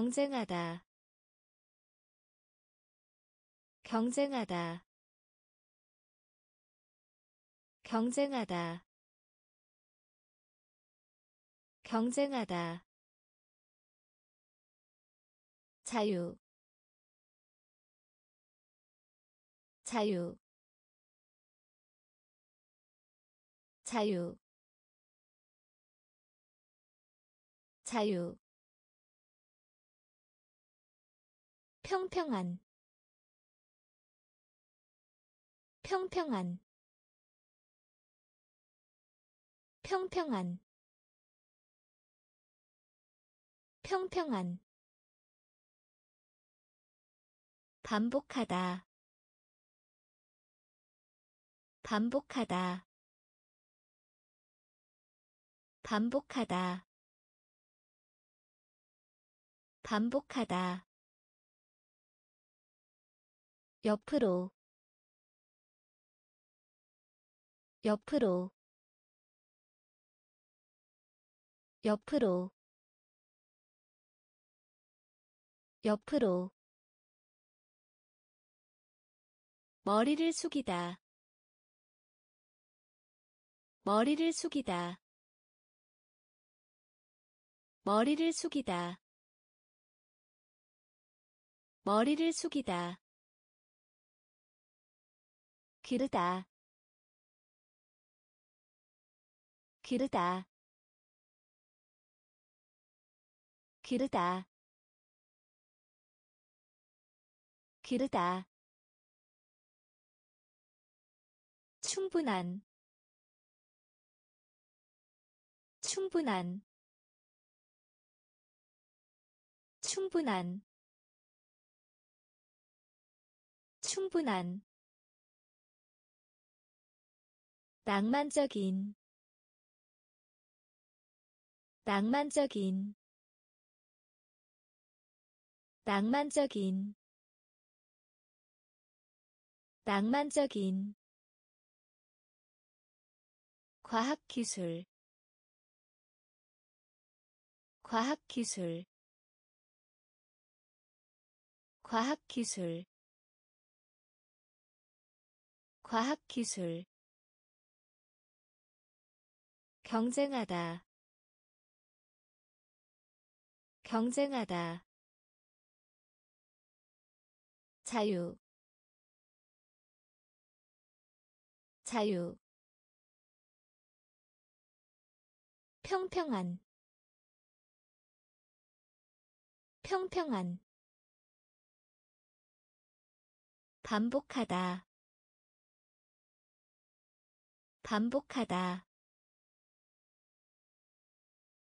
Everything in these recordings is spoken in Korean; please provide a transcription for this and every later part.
경쟁하다. 경쟁하다. 경쟁하다. 경쟁하다. 자유. 자유. 자유. 자유 평평한. 평평한. 평평한. 평평한. 반복하다. 반복하다. 반복하다. 반복하다 옆으로 옆으로 옆으로 옆으로. 머리를 숙이다. 머리를 숙이다. 머리를 숙이다. 머리를 숙이다 기르다. 기르다. 기르다. 기르다. 충분한. 충분한. 충분한. 충분한 낭만적인 낭만적인 낭만적인 낭만적인. 과학기술 과학기술 과학기술 과학기술 경쟁하다. 경쟁하다. 자유. 자유. 평평한. 평평한. 반복하다. 반복하다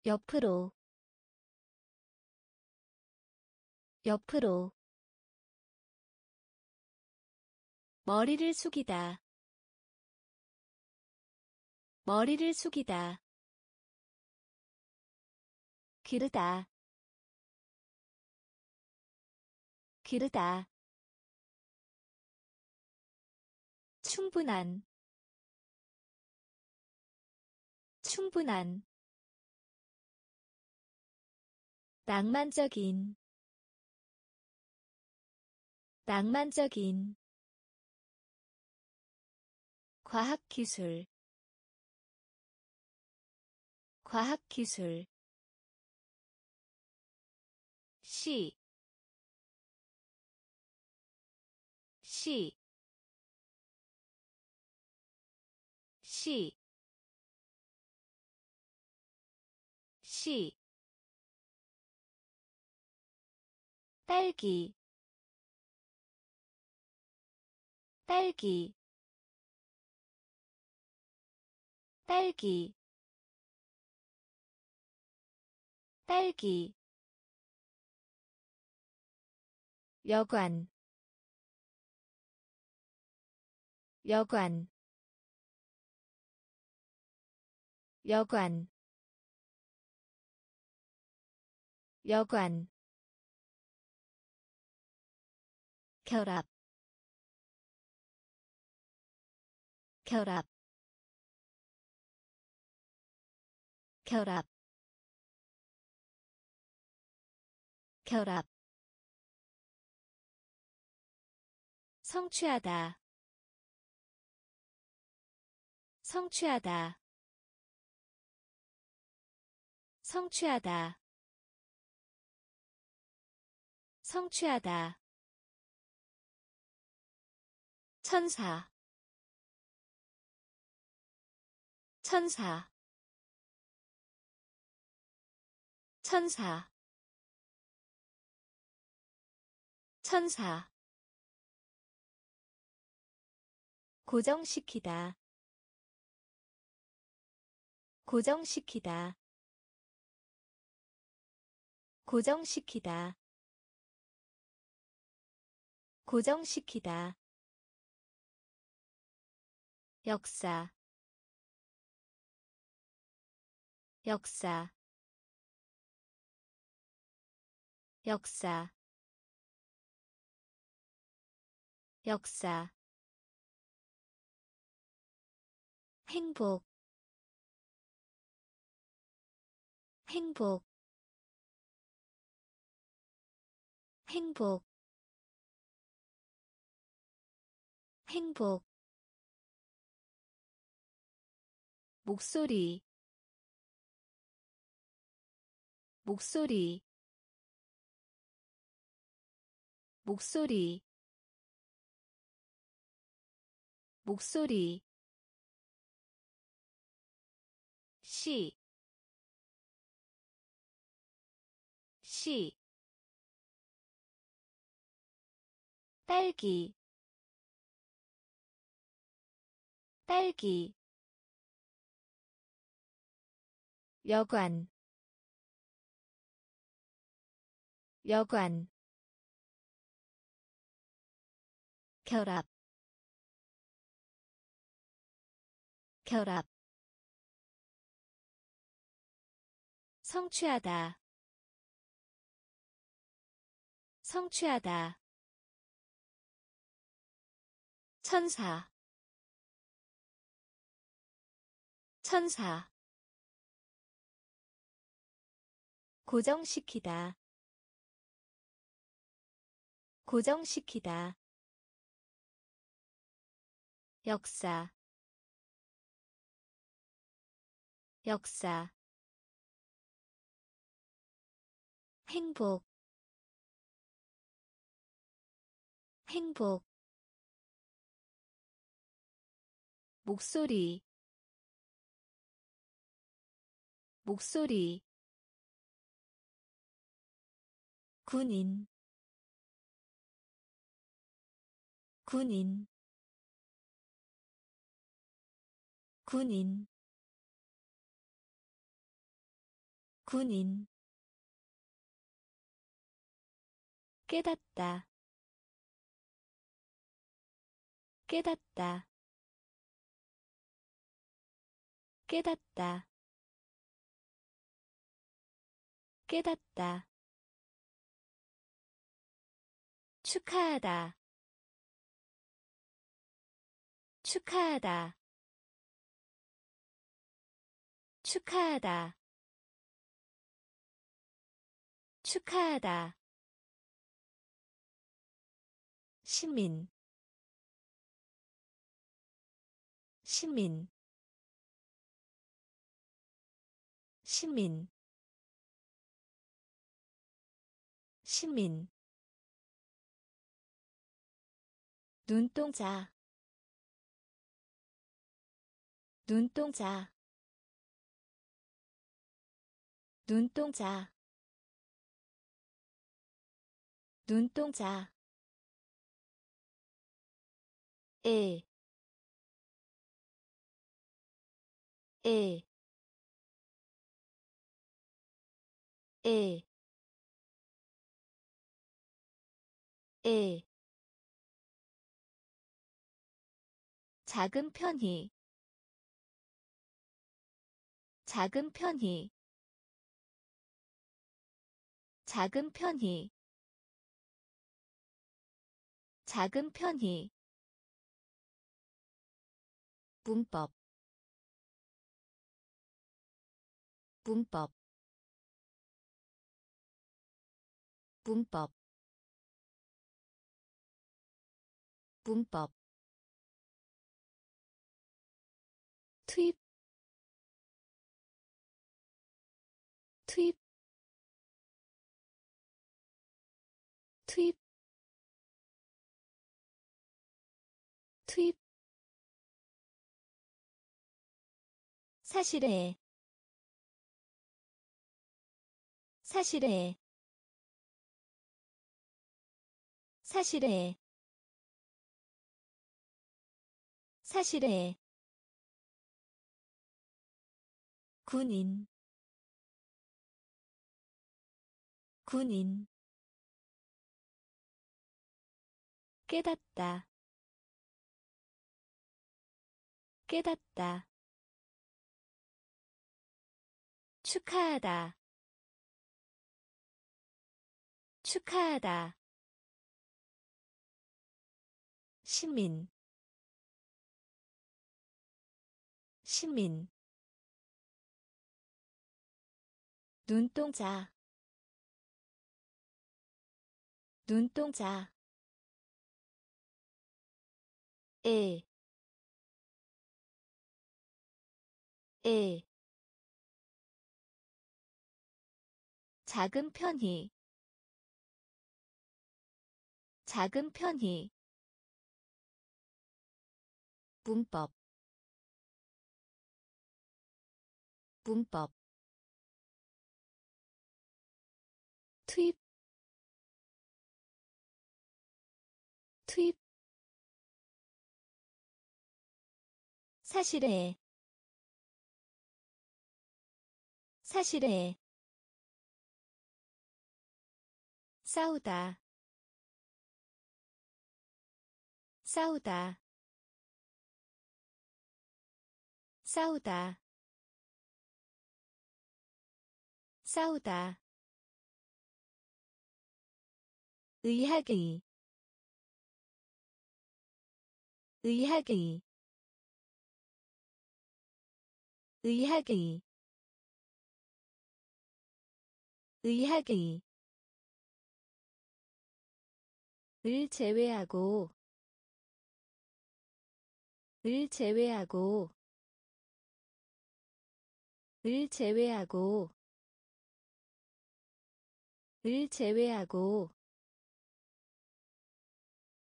옆으로 옆으로. 머리를 숙이다. 머리를 숙이다. 기르다. 기르다. 충분한. 충분한 낭만적인 낭만적인 과학기술 과학기술 시, 시, 시, 시, 딸기, 딸기, 딸기, 딸기. 여관. 여관. 여관. 여관 결합 결합 결합 결합. 성취하다 성취하다 성취하다 성취하다 천사. 천사. 천사. 천사. 고정시키다. 고정시키다. 고정시키다. 고정시키다 역사 역사 역사 역사. 행복 행복. 행복 행복 목소리 목소리 목소리 목소리. 시, 시, 딸기, 딸기, 여관, 여관, 결합, 결합. 성취하다 성취하다. 천사 천사 고정시키다. 고정시키다. 역사. 역사. 행복. 행복. 목소리. 목소리 군인. 군인. 군인. 군인. 깨닫다. 깨닫다. 깨닫다. 깨닫다 축하하다. 축하하다. 축하하다. 축하하다. 시민. 시민. 시민. 시민 눈동자. 눈동자. 눈동자. 눈동자. 에, 에, 에, 에. 작은 편히. 작은 편히. 작은 편히. 작은 편히. 문법. 문법. 문법. 문법 투입 투입 투입 투입 사실에 사실에 사실에 사실에 군인. 군인. 깨닫다. 깨닫다. 축하하다. 축하하다. 시민. 시민 눈동자. 눈동자. 에, 에, 작은 편히, 작은 편히, 문법, 문법, 투입 투입 사실에 사실에. 싸우다 싸우다. 싸우다 싸우다 의학의 의학의 의학의 의학의. 을 제외하고 을 제외하고 을 제외하고 을 제외하고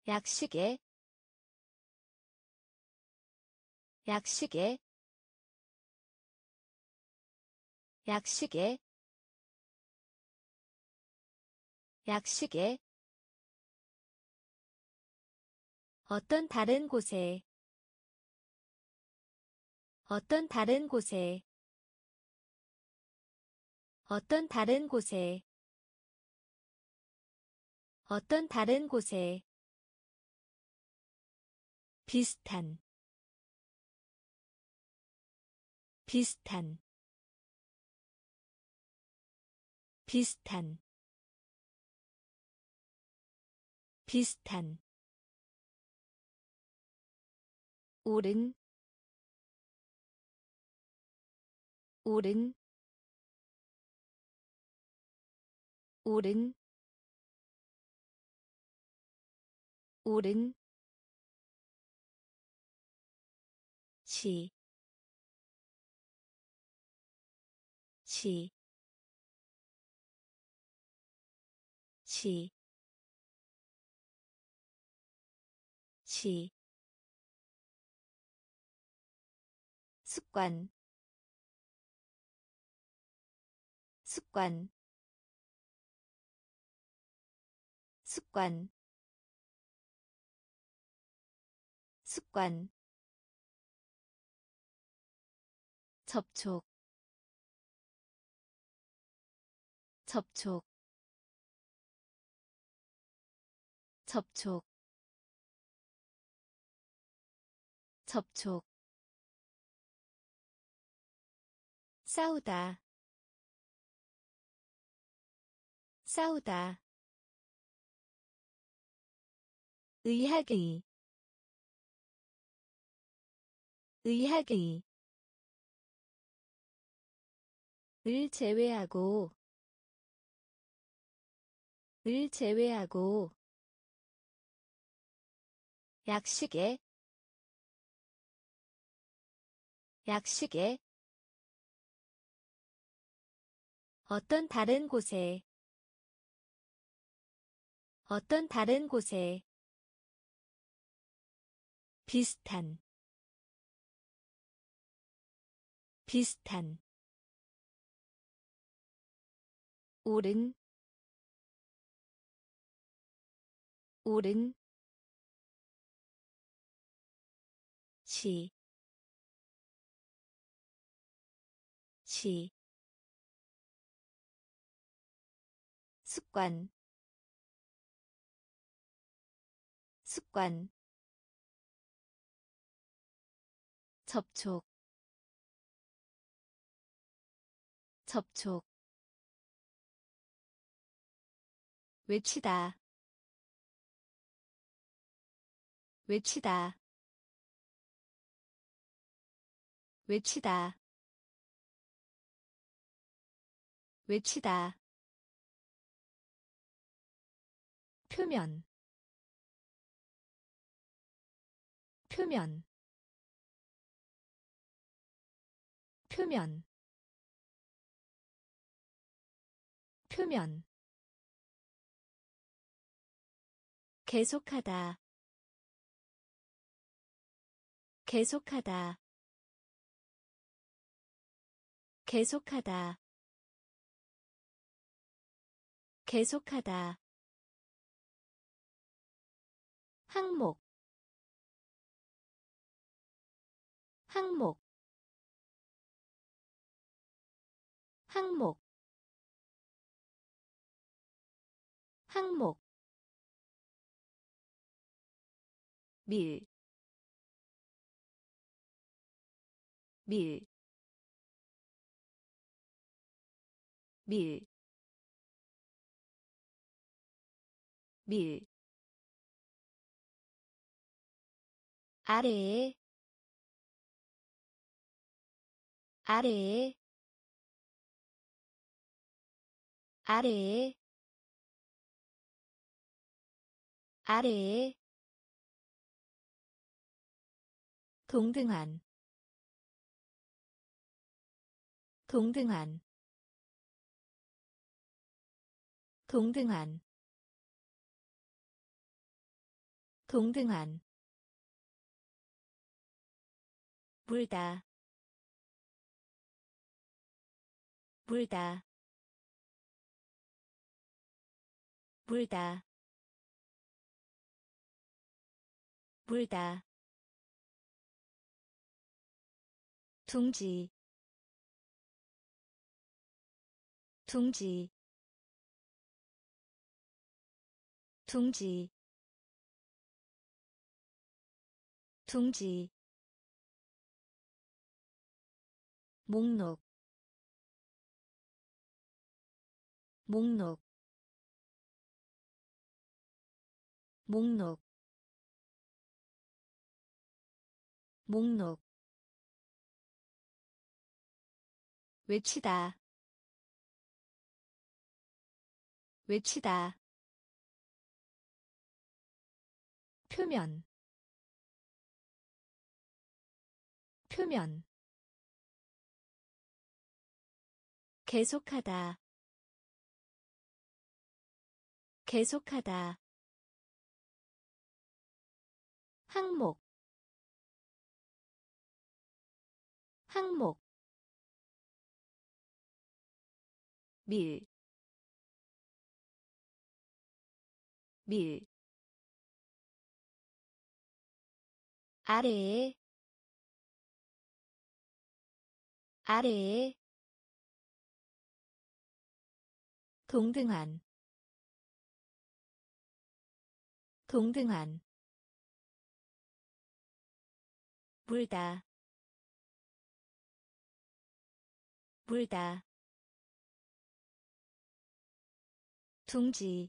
약식에 약식에 약식에 약식에. 어떤 다른 곳에 어떤 다른 곳에 어떤 다른 곳에 어떤 다른 곳에 비슷한 비슷한 비슷한 비슷한. 오른 오른 오른 오른 시, 시, 시, 시, 습관, 습관, 습관, 습관 접촉. 접촉. 접촉. 접촉. 싸우다. 싸우다. 의학의. 의학의 을 제외하고 을 제외하고 약식에 약식에 어떤 다른 곳에 어떤 다른 곳에 비슷한 비슷한 오른 오른 시, 시, 습관, 습관, 접촉, 접촉, 외치다, 외치다. 외치다. 외치다. 표면. 표면. 표면. 표면 계속하다. 계속하다. 계속하다. 계속하다. 항목. 항목. 항목. 항목 밀, 밀, 밀, 밀, 아래에, 아래에, 아래에, 아래에, 동등한 동등한 동등한 동등한. 물다 물다. 물다. 물다 둥지 둥지 둥지 둥지 목록 목록 목록 목록 외치다. 외치다. 표면. 표면. 계속하다. 계속하다. 항목. 항목 밀, 밀, 아래에, 아래에, 동등한, 동등한, 물다, 물다. 둥지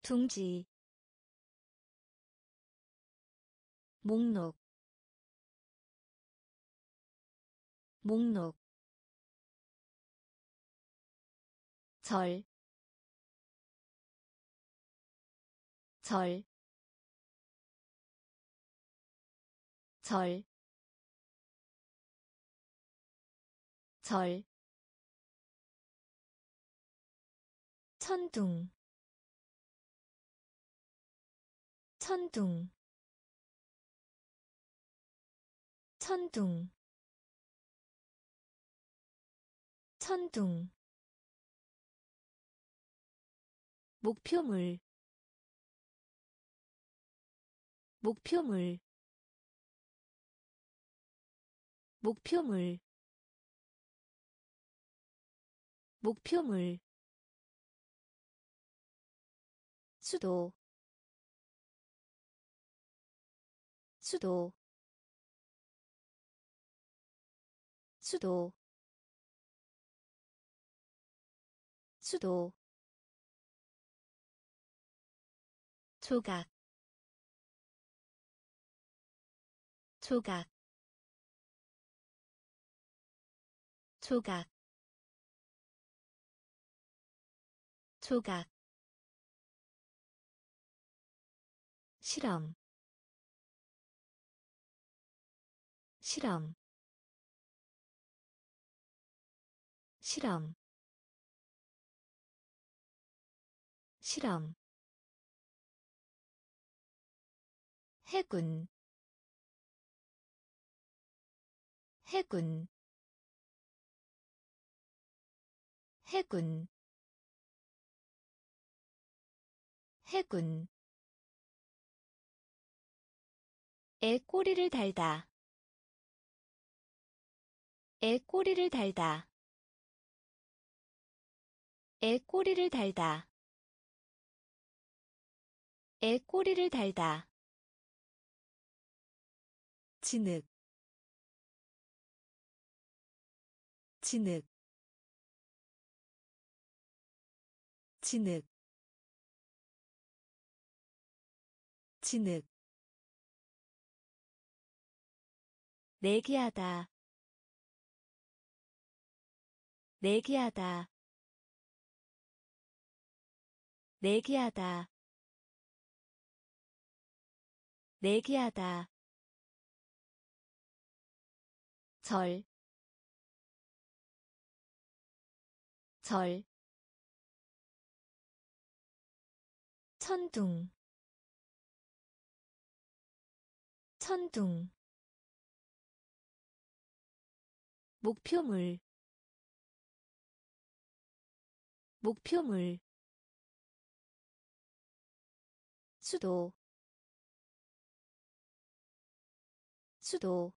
둥지 목록 목록 절, 절, 절, 절, 천둥, 천둥, 천둥, 천둥. 목표물. 목표물. 목표물. 목표물 수도 수도 수도 수도. 조각 조각 조각 조각 실험. 실험. 실험. 실험. 해군. 해군. 해군. 해군 애 꼬리를 달다. 애 꼬리를 달다. 애 꼬리를 달다. 애 꼬리를 달다. 진흙. 진흙. 진흙. 진흙 내기하다. 내기하다. 내기하다. 내기하다. 절, 절, 천둥, 천둥, 목표물, 목표물, 수도, 수도,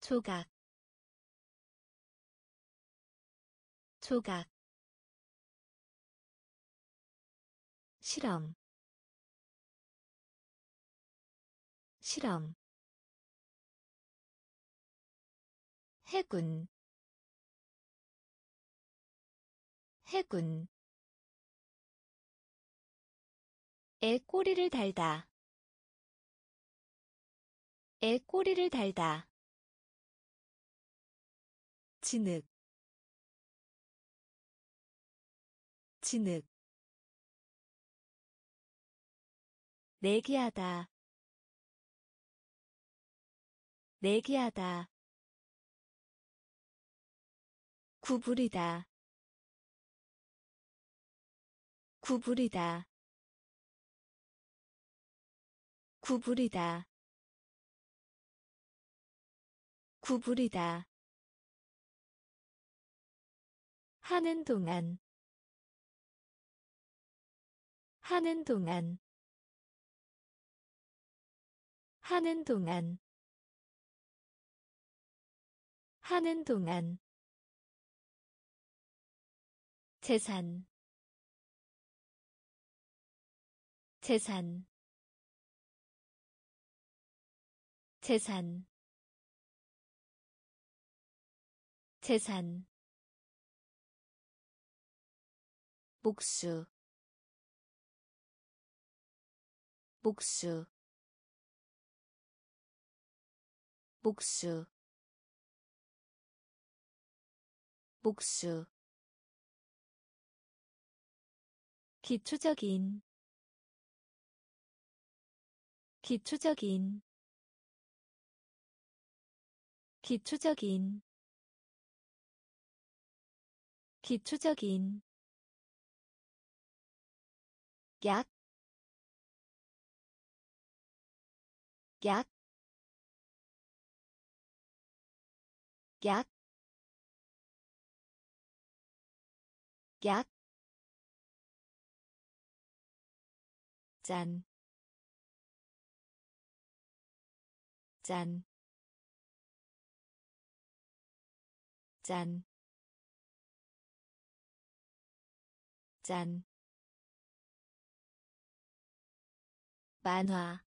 조각 조각 실험 실험 해군. 해군. 애 꼬리를 달다. 애 꼬리를 달다. 진흙. 진흙. 내기하다. 내기하다 구부리다. 구부리다. 구부리다. 구부리다. 하는 동안. 하는 동안. 하는 동안. 하는 동안 재산. 재산. 재산. 재산. 복수. 복수. 복수. 복수 기초적인 기초적인 기초적인 기초적인. 약, 약, 약, 약, 짠, 짠, 짠, 짠. 만화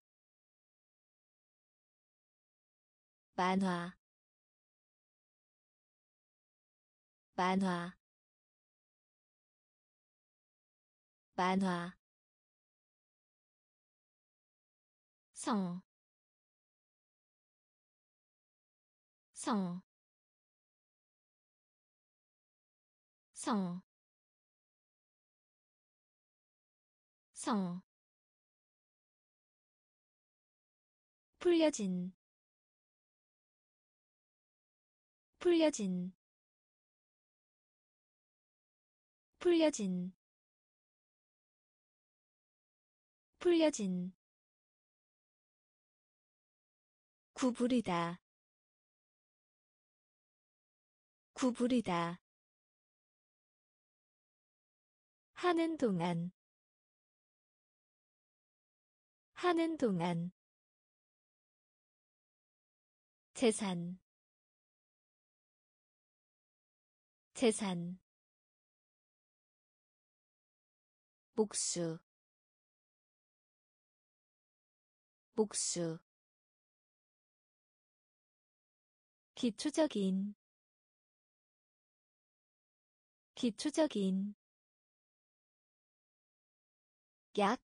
만화 만화 만화 성, 성, 성, 성, 풀려진, 풀려진, 풀려진, 풀려진 구부리다. 구부리다. 하는 동안. 하는 동안. 재산. 재산. 복수. 복수 기초적인 기초적인 약,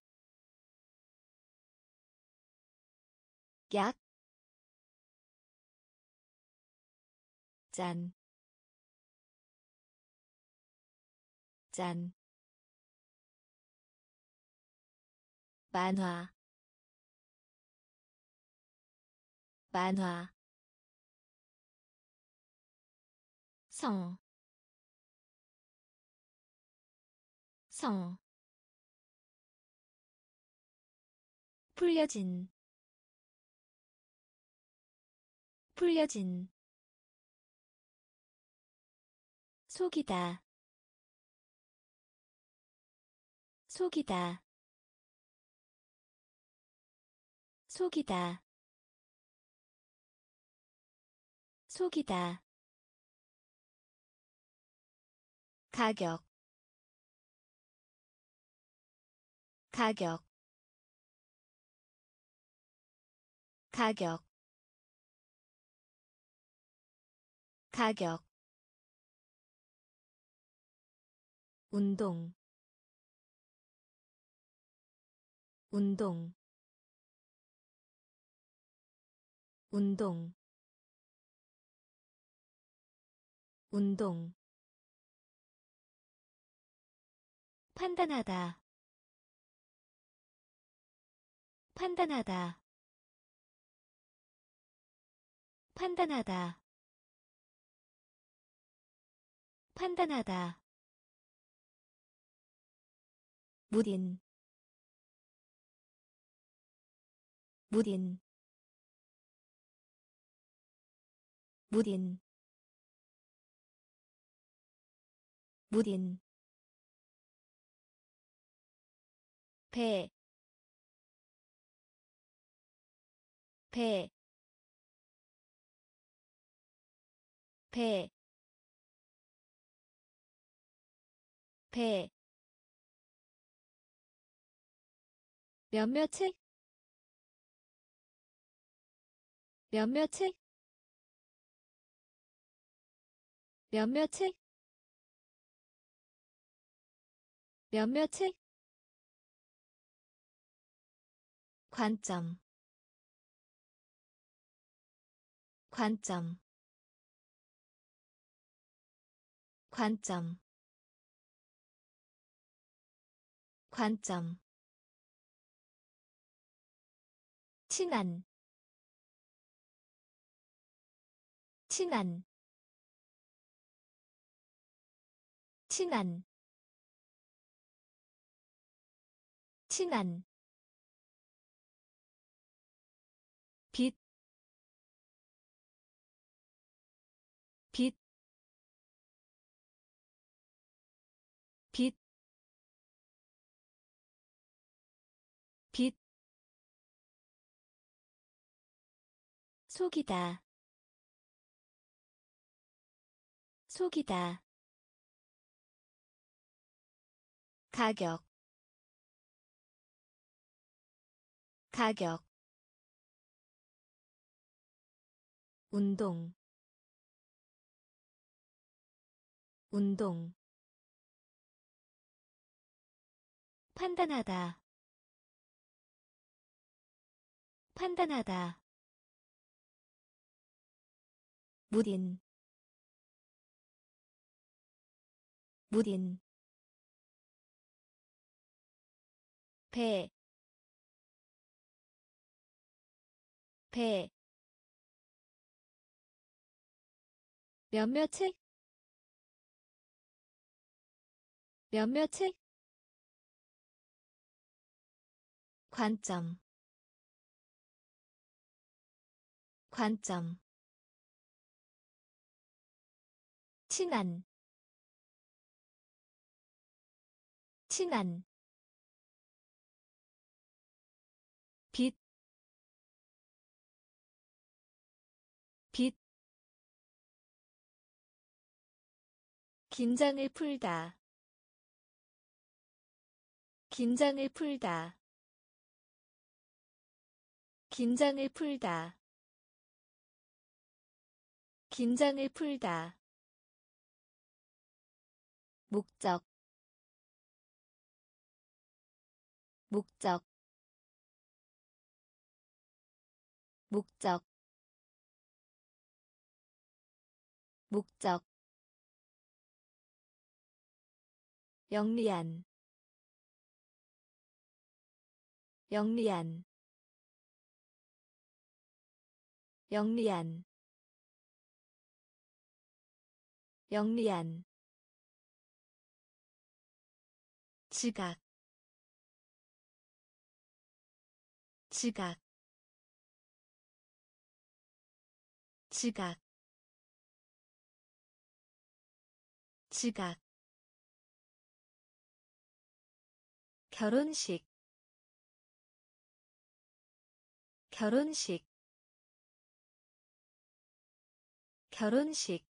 약, 짠, 짠, 만화, 만화, 성, 성, 풀려진, 풀려진, 속이다, 속이다, 속이다, 속이다. 가격 가격 가격 가격. 운동 운동. 운동 운동 판단하다. 판단하다. 판단하다. 판단하다. 무딘. 무딘. 무딘. 무딘 배, 배, 배, 배, 몇몇의 몇몇의 몇몇의 몇몇의 관점. 관점. 관점. 관점. 친한. 친한. 친한. 친한 속이다, 속이다. 가격. 가격. 운동. 운동. 판단하다. 판단하다 무딘 무딘 배, 배, 몇몇 책, 몇몇 책, 관점, 관점, 친한, 친한, 긴장을 풀다. 긴장을 풀다. 긴장을 풀다. 긴장을 풀다. 목적 목적 목적 목적. 영리한 영리한 영리한 영리한 지각 지각 지각 지각. 결혼식 결혼식. 결혼식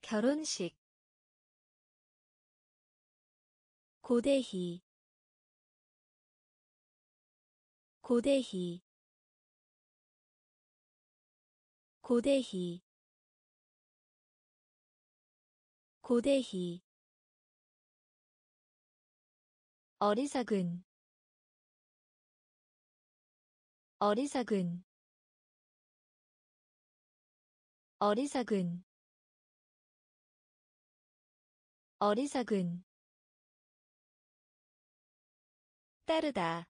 결혼식 고대희 고대희 고대희 고대희 어리석은 어리석은 어리석은 어리석은 따르다.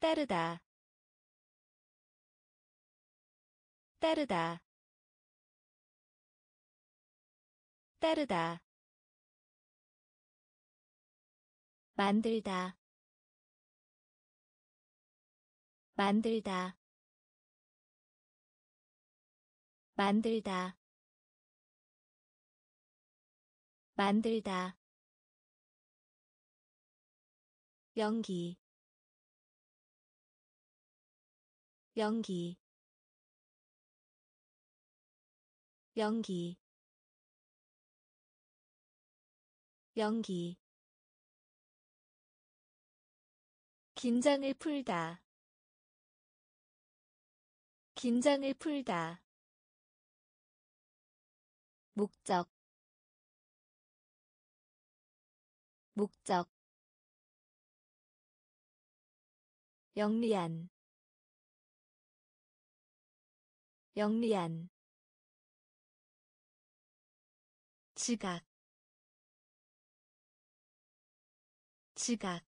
따르다. 따르다. 따르다. 만들다. 만들다. 만들다. 만들다 연기 연기 연기 연기. 긴장을 풀다 긴장을 풀다. 목적 목적 영리한 영리한 지각 지각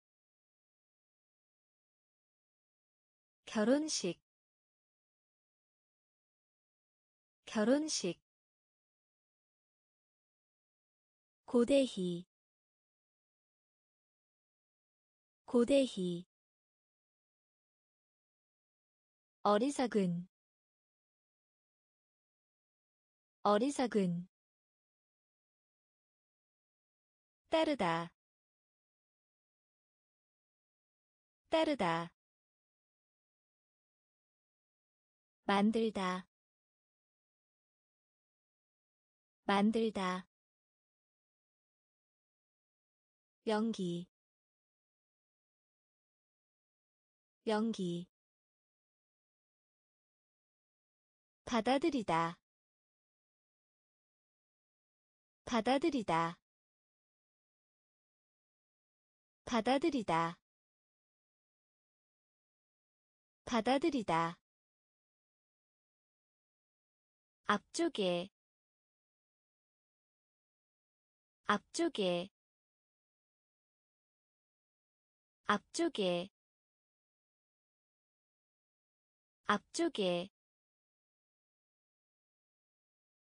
결혼식 결혼식 고대희 고대희 어리석은 어리석은 따르다 따르다 만들다 만들다 연기 연기 받아들이다. 받아들이다. 받아들이다. 받아들이다. 앞쪽에. 앞쪽에. 앞쪽에. 앞쪽에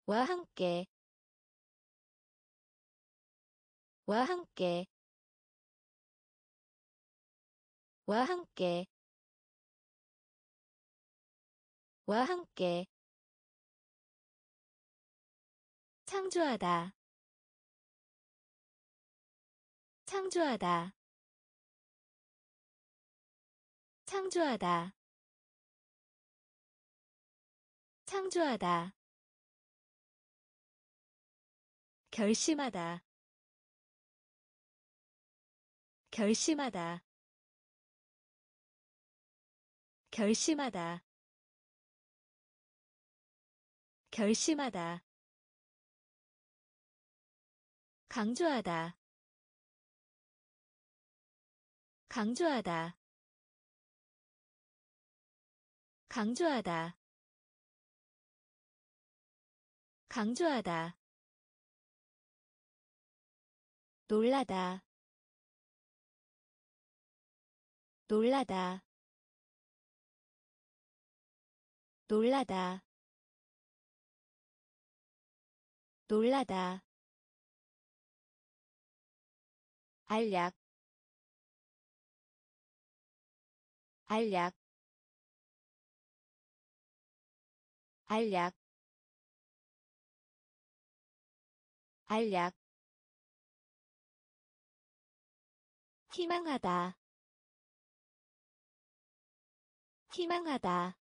와 함께. 와 함께. 와 함께. 와 함께. 창조하다. 창조하다. 창조하다. 창조하다 결심하다. 결심하다. 결심하다. 결심하다. 강조하다. 강조하다. 강조하다. 강조하다 놀라다. 놀라다. 놀라다. 놀라다. 알약. 알약. 알약. 알약 희망하다. 희망하다.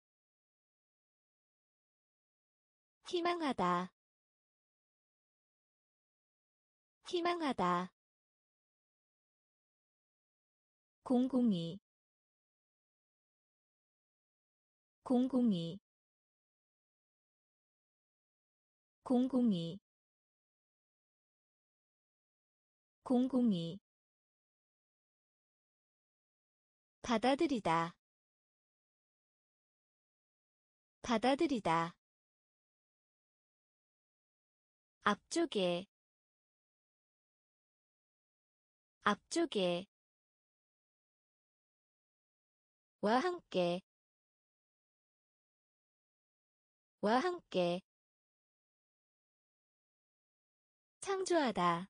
희망하다. 희망하다. 공공이. 공공이. 공공이. 공공이 받아들이다. 받아들이다. 앞쪽에. 앞쪽에. 와 함께. 와 함께. 창조하다.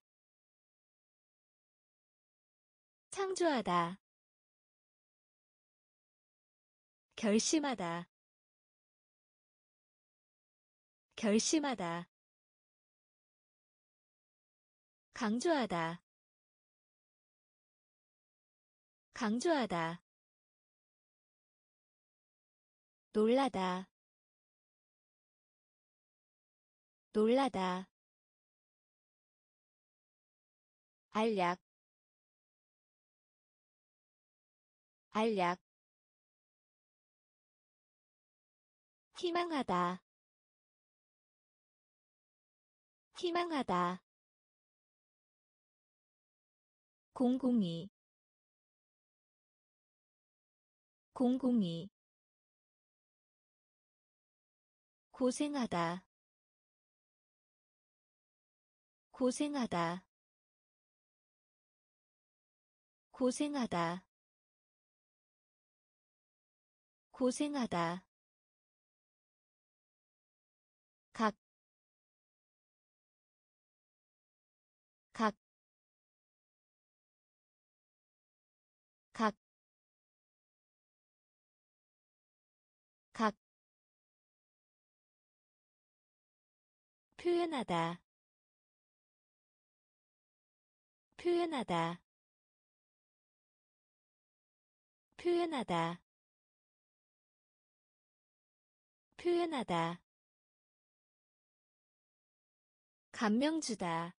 창조하다 결심하다. 결심하다. 강조하다. 강조하다. 놀라다. 놀라다. 알약. 알약 희망하다. 희망하다. 공공이. 공공이. 고생하다. 고생하다. 고생하다. 고생하다 표현하다, 표현하다, 표현하다, 표현하다. 감명 주다.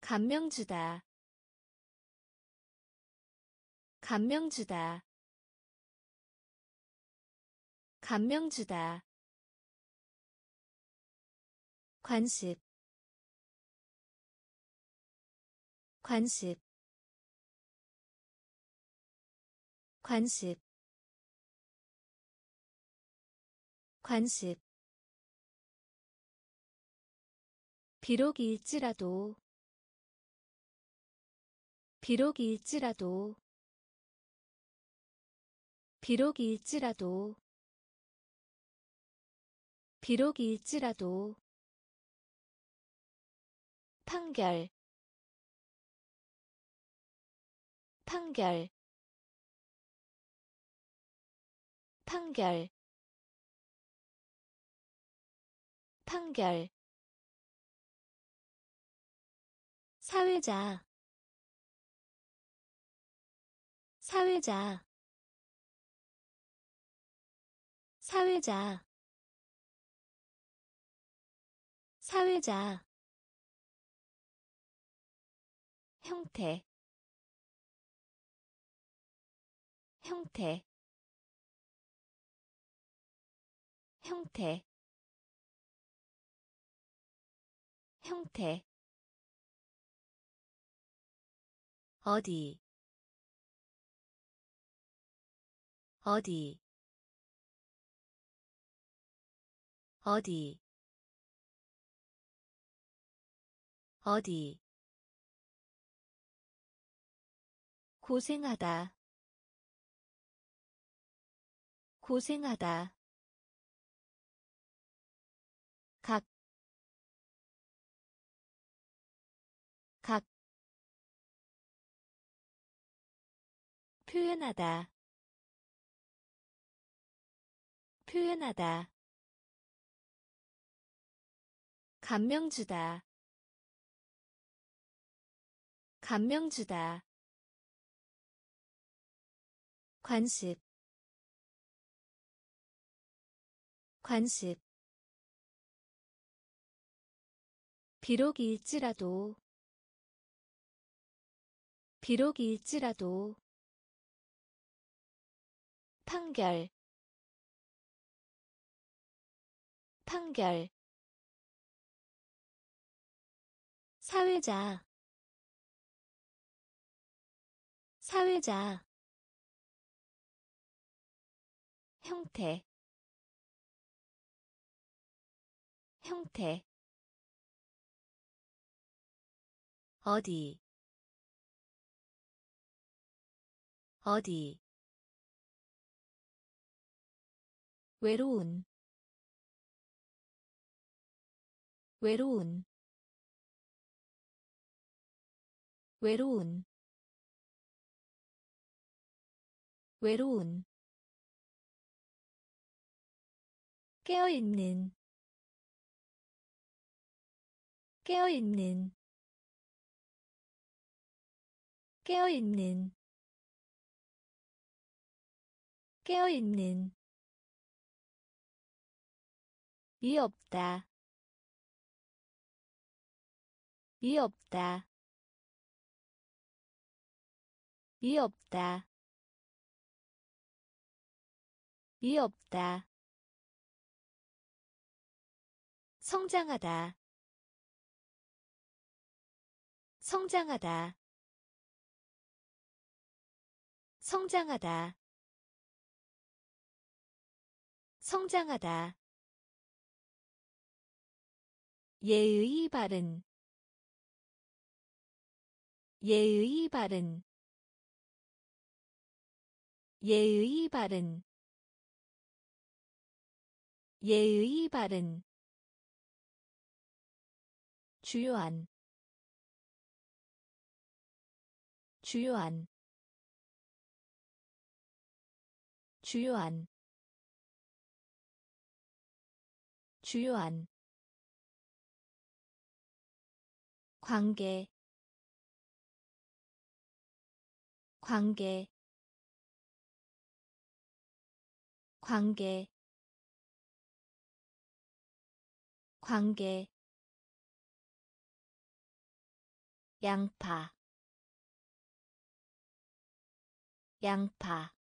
감명 주다. 감명 주다. 감명 주다 관습 관습 관습 관습. 비록일지라도 비록일지라도 비록일지라도 비록일지라도 판결. 판결. 판결. 판결. 사회자. 사회자. 사회자. 사회자 형태 형태 형태 형태. 어디 어디 어디 어디 고생하다. 고생하다. 각, 각, 표현하다. 표현하다. 감명 주다. 감명 주다 관습 관습. 비록일지라도 비록일지라도. 판결 판결. 사회자 사회자 형태 형태 어디 어디 외로운 외로운 외로운 외로운 깨어있는 깨어있는 깨어있는 깨어있는. 이 없다 이 없다 이 없다 이 없다 성장하다. 성장하다. 성장하다. 성장하다. 예의 바른. 예의 바른. 예의 바른. 예의 바른 주요한 주요한 주요한 주요한. 관계 관계 관계 관계 양파 양파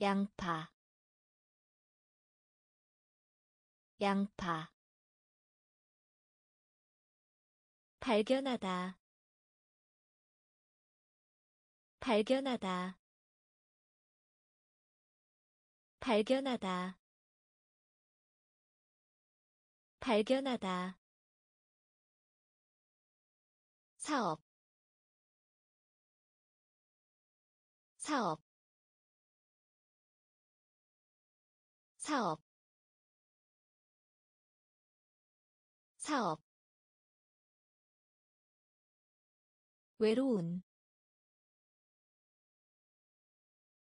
양파 양파. 발견하다 발견하다 발견하다 발견하다 사업 사업 사업 사업. 외로운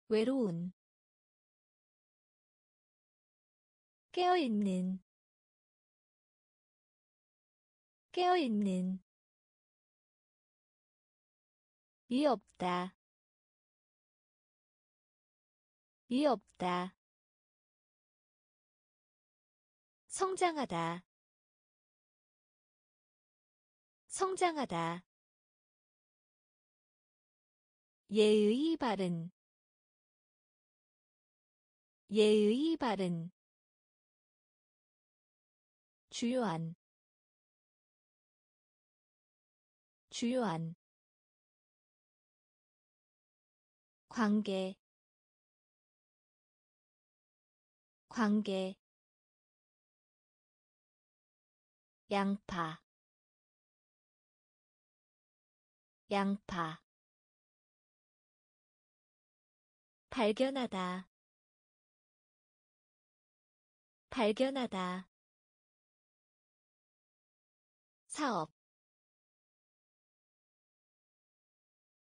외로운. 깨어있는 깨어있는 이 없다. 이 없다. 성장하다. 성장하다. 예의 바른. 예의 바른. 주요한. 주요한 관계 관계 양파 양파. 발견하다 발견하다. 사업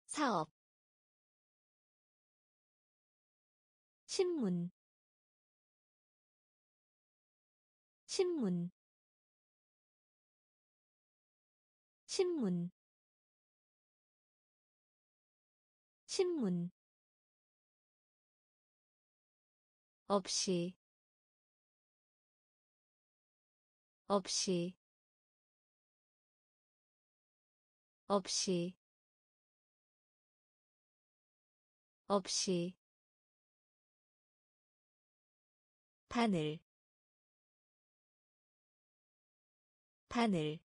사업 신문. 신문. 신문. 신문. 없이. 없이. 없이. 없이 바늘 바늘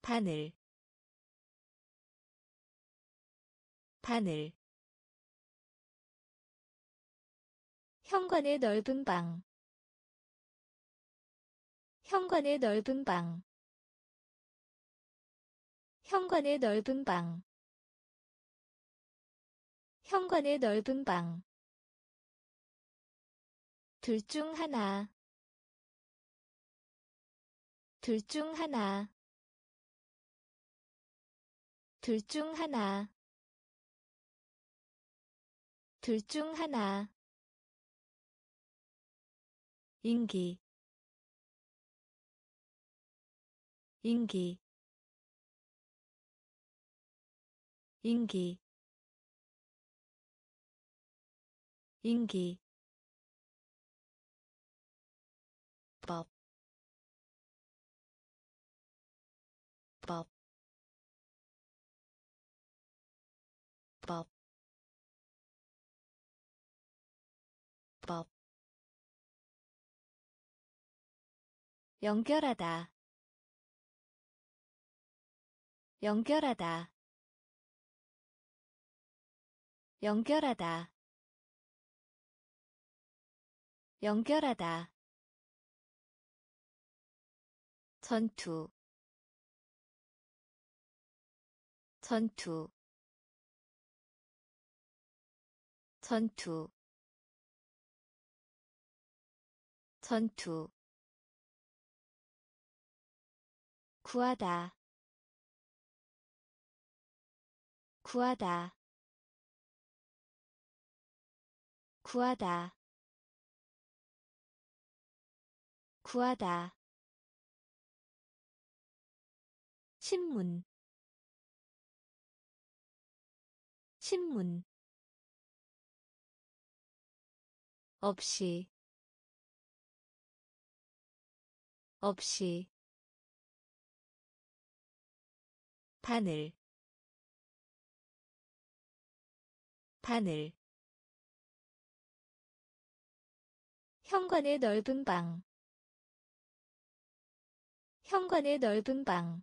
바늘 바늘. 현관의 넓은 방 현관의 넓은 방 현관의 넓은 방 현관의 넓은 방 둘 중 하나. 둘 중 하나. 둘 중 하나. 둘 중 하나. 인기. 인기. 인기. 인기 연결하다, 연결하다. 연결하다. 연결하다. 전투. 전투. 전투. 전투 구하다. 구하다. 구하다. 구하다. 신문. 신문. 없이. 없이 바늘 바늘 현관의 넓은 방 현관의 넓은 방.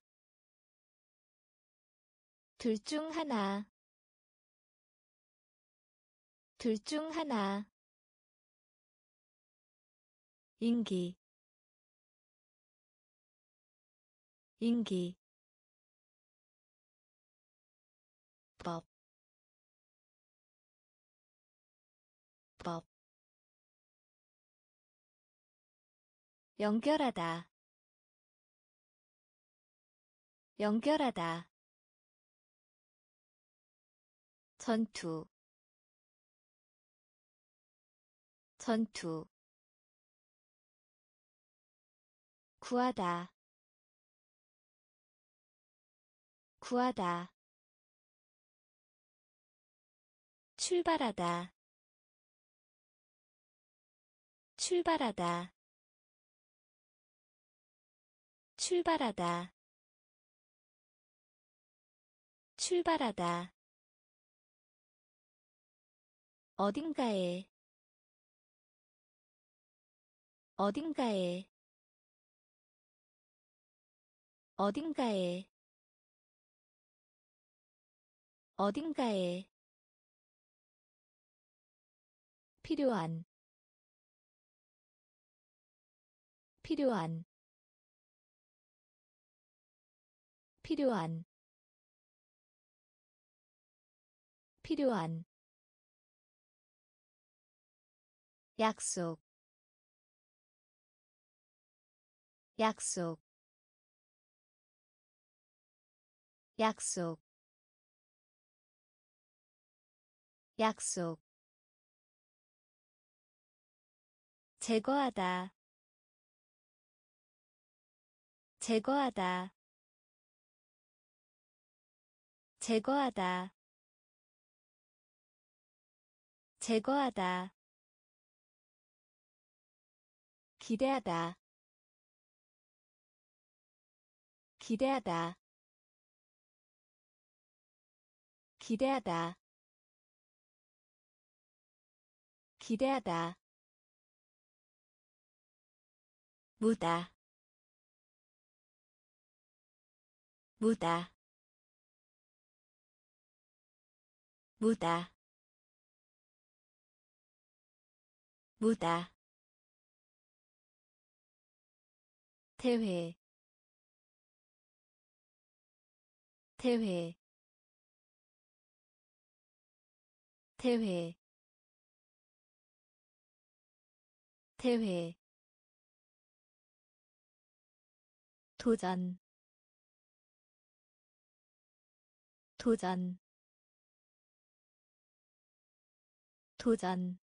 둘 중 하나 둘 중 하나. 인기 인기 연결하다, 연결하다, 전투, 전투, 구하다, 구하다. 출발하다. 출발하다 출발하다. 출발하다. 어딘가에. 어딘가에. 어딘가에. 어딘가에. 필요한. 필요한 필요한 필요한 약속 약속 약속 약속. 제거하다 제거하다 제거하다. 제거하다. 기대하다. 기대하다. 기대하다. 기대하다. 무다. 무다 무다. 무다. 대회. 대회. 대회. 대회. 도전. 도전 도전.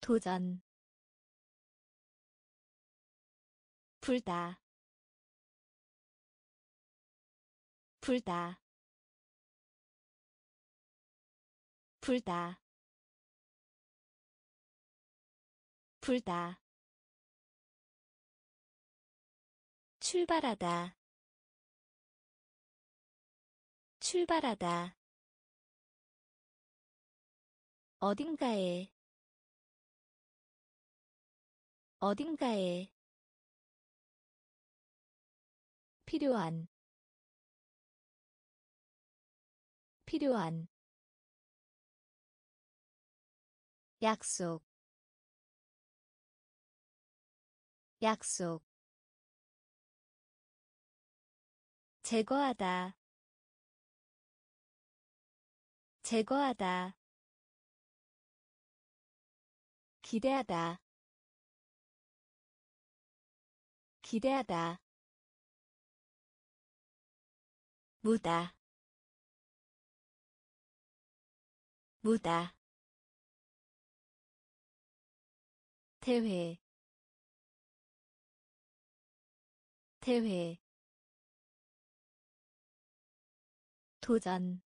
도전. 불다. 불다. 불다. 불다. 출발하다. 출발하다 어딘가에 어딘가에 필요한 필요한 약속 약속. 제거하다 제거하다 기대하다. 기대하다. 무다. 무다. 대회. 대회. 도전.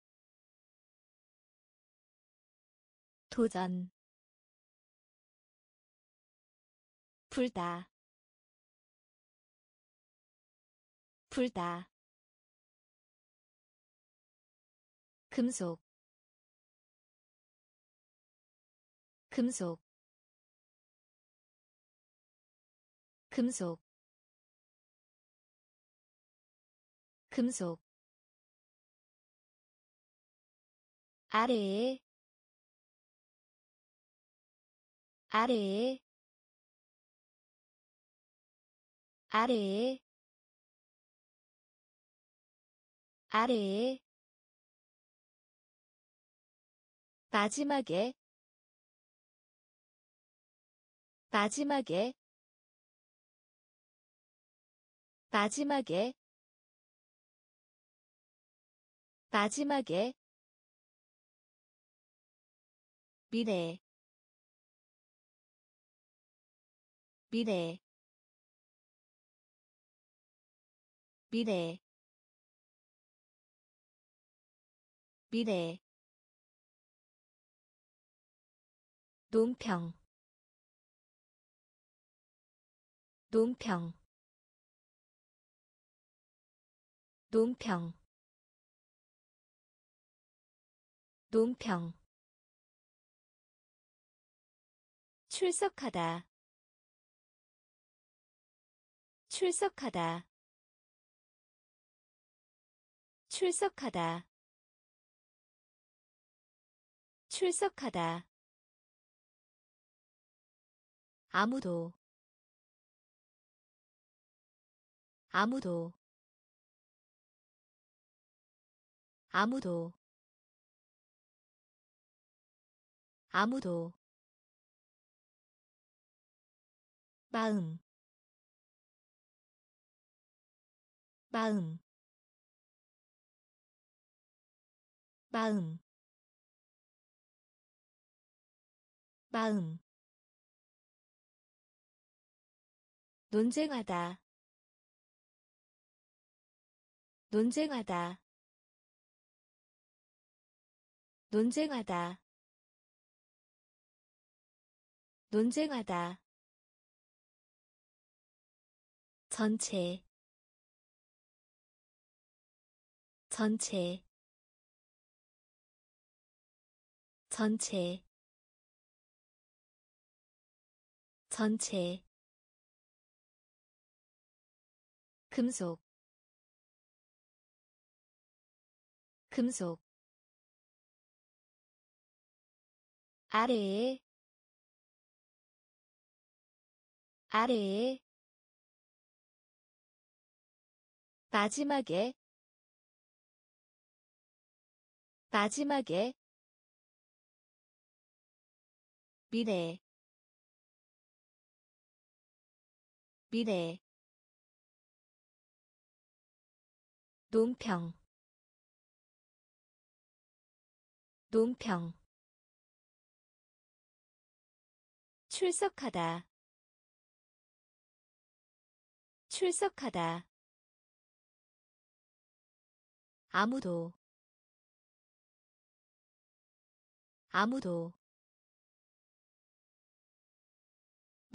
도전 불다. 불다. 금속. 금속. 금속. 금속. 아래에. 아래에 아래에 아래에 마지막에 마지막에 마지막에 마지막에 미래 미래 미래 미래 논평 논평 논평 논평. 출석하다 출석하다 출석하다. 출석하다. 아무도. 아무도. 아무도. 아무도. 마음. 마음 마음. 마음. 논쟁하다. 논쟁하다. 논쟁하다. 논쟁하다. 전체. 전체 전체 전체 금속 금속 아래에 아래에 마지막에 마지막에 미래 미래. 논평 논평. 출석하다 출석하다. 아무도 아무도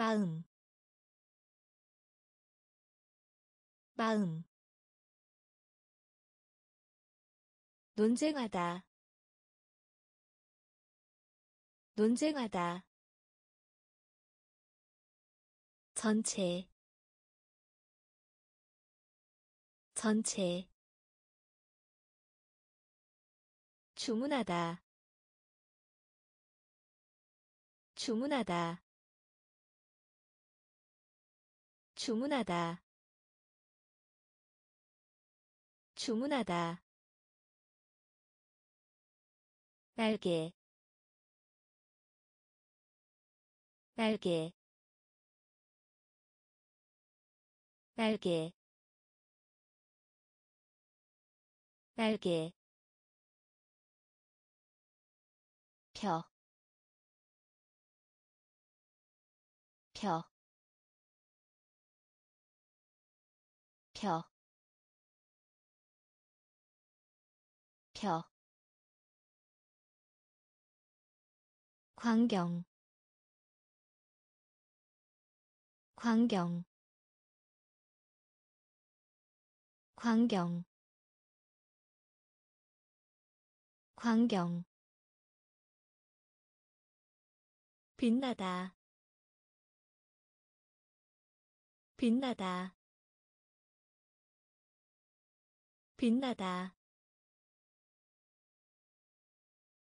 마음. 마음. 논쟁하다. 논쟁하다. 전체. 전체. 주문하다. 주문하다 주문하다. 주문하다. 날개. 날개. 날개. 날개. 펴, 펴, 펴, 펴. 광경. 광경. 광경. 광경. 빛나다. 빛나다 빛나다.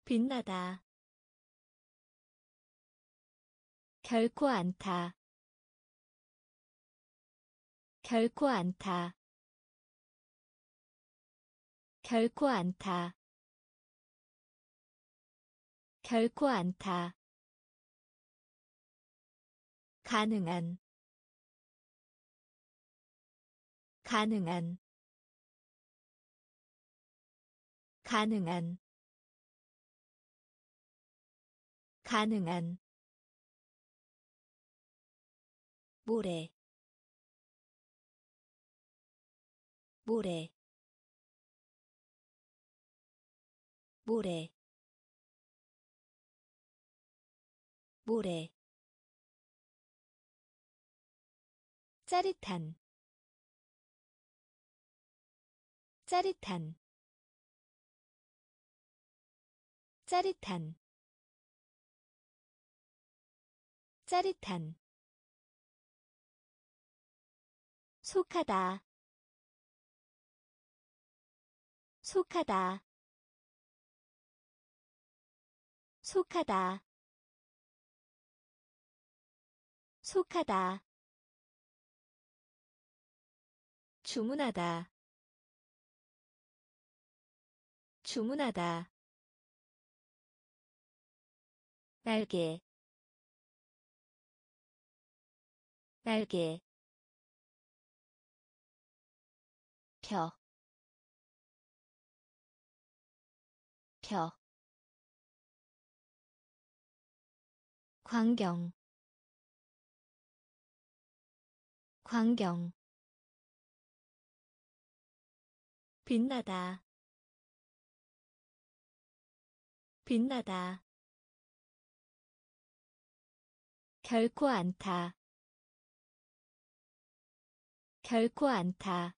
빛나다. 결코 않다 결코 않다 결코 않다 결코 않다 가능한. 가능한 가능한 가능한 모래 모래 모래 모래. 짜릿한 짜릿한 짜릿한 짜릿한 속하다 속하다 속하다 속하다. 주문하다 주문하다 날개 날개 펴, 펴. 광경, 광경. 빛나다, 빛나다. 결코 않다. 결코 않다.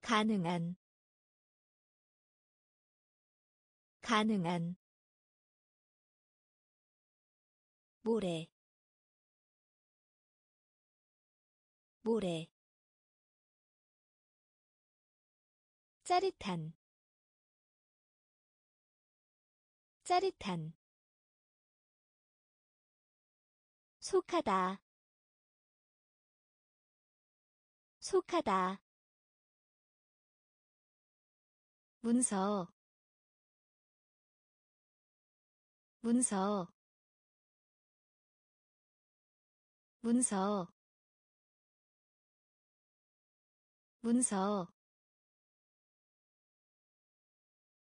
가능한. 가능한. 모래. 모래. 짜릿한. 짜릿한 속하다. 속하다. 문서. 문서. 문서. 문서.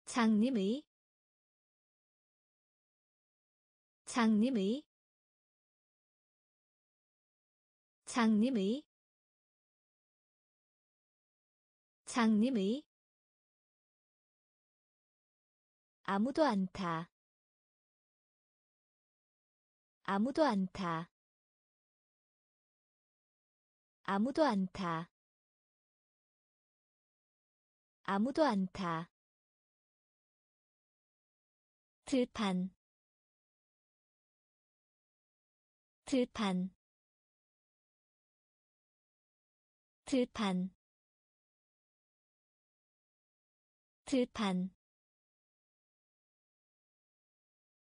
장님의. 장님의 장님의 장님의 아무도 않다. 아무도 않다. 아무도 않다. 아무도 않다. 들판 들판 들판. 들판.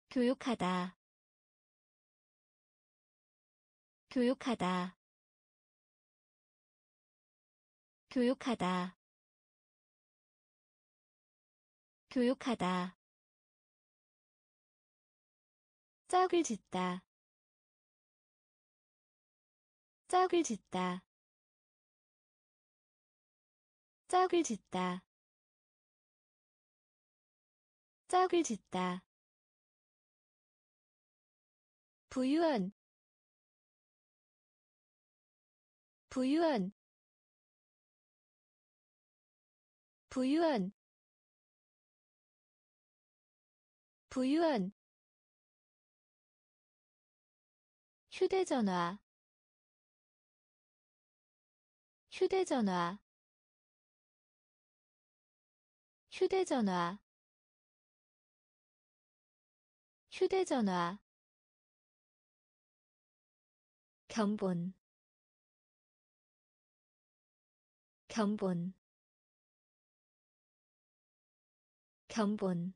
교육하다. 교육하다. 교육하다. 교육하다. 짝을 짓다. 짝을 짓다 짝을 짓다. 짝을 짓다. 부유한. 부유한. 부유한. 부유한. 휴대전화. 휴대전화 휴대전화. 휴대전화. 견본. 견본. 견본.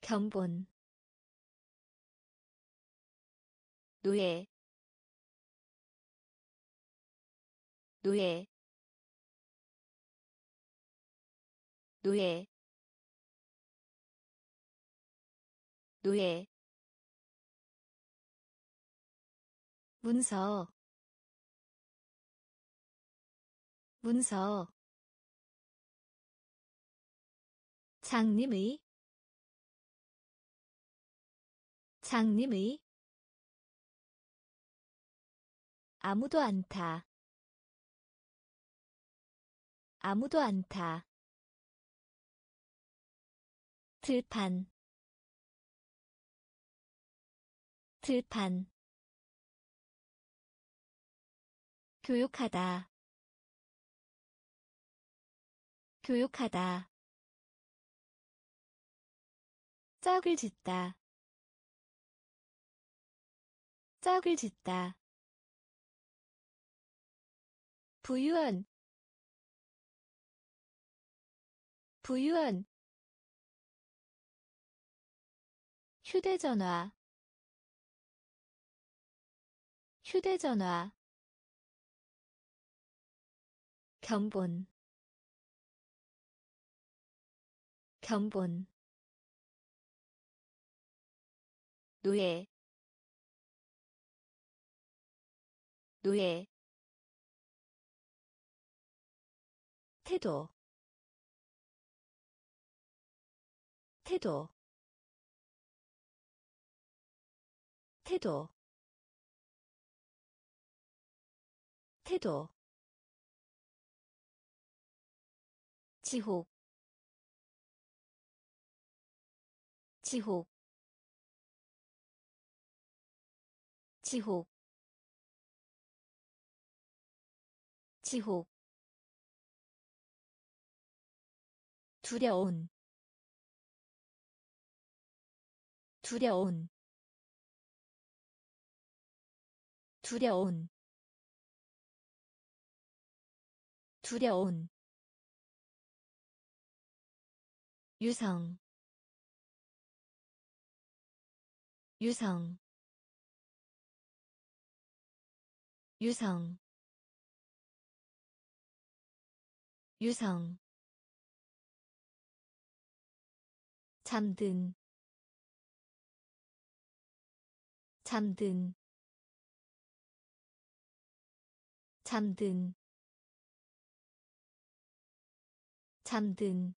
견본. 노예. 노예 노예 노예 문서 문서. 장님의 장님의. 아무도 안타 아무도 안타 들판. 들판. 교육하다. 교육하다. 짝을 짓다. 짝을 짓다. 부유한. 부유한 휴대전화. 휴대전화. 견본. 견본. 노예. 노예. 태도. 태도 태도 태도 지옥 지옥 지옥 지옥 두려운 두려운 두려운 두려운 유성 유성 유성 유성. 잠든 잠든 잠든 잠든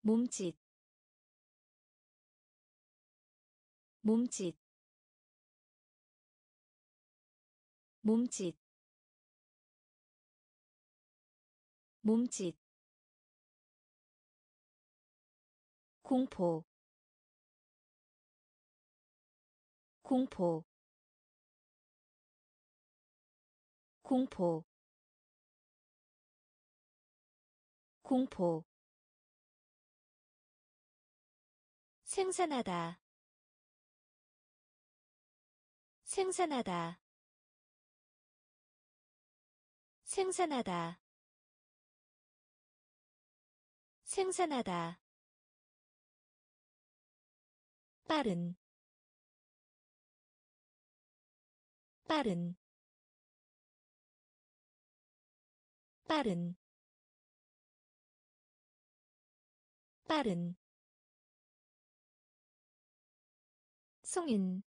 몸짓 몸짓 몸짓 몸짓 공포 공포 공포. 공포. 생산하다. 생산하다. 생산하다. 생산하다. 빠른. 빠른 빠른 빠른. 송인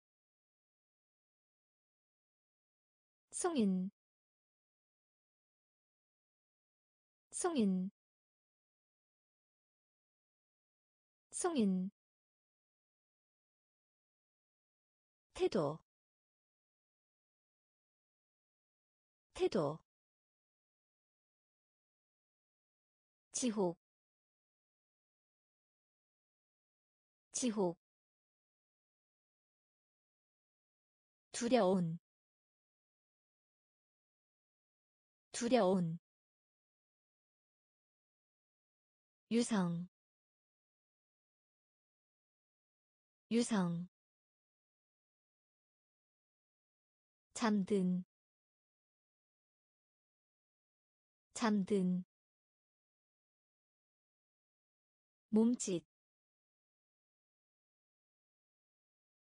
송인. 송인 송인. 태도 태도 지옥 지옥 두려운 두려운 유성 유성 잠든 잠든 몸짓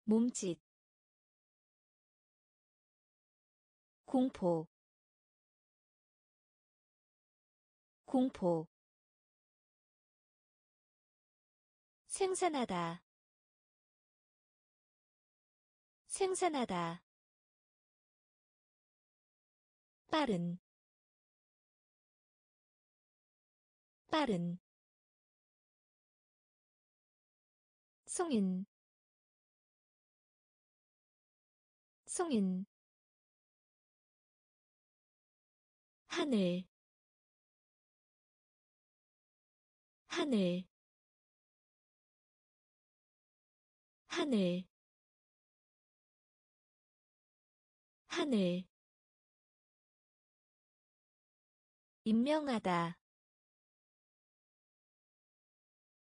몸짓 공포 공포. 생산하다 생산하다. 빠른 빠른 송인. 송인. 하늘. 하늘. 하늘. 하늘. 임명하다.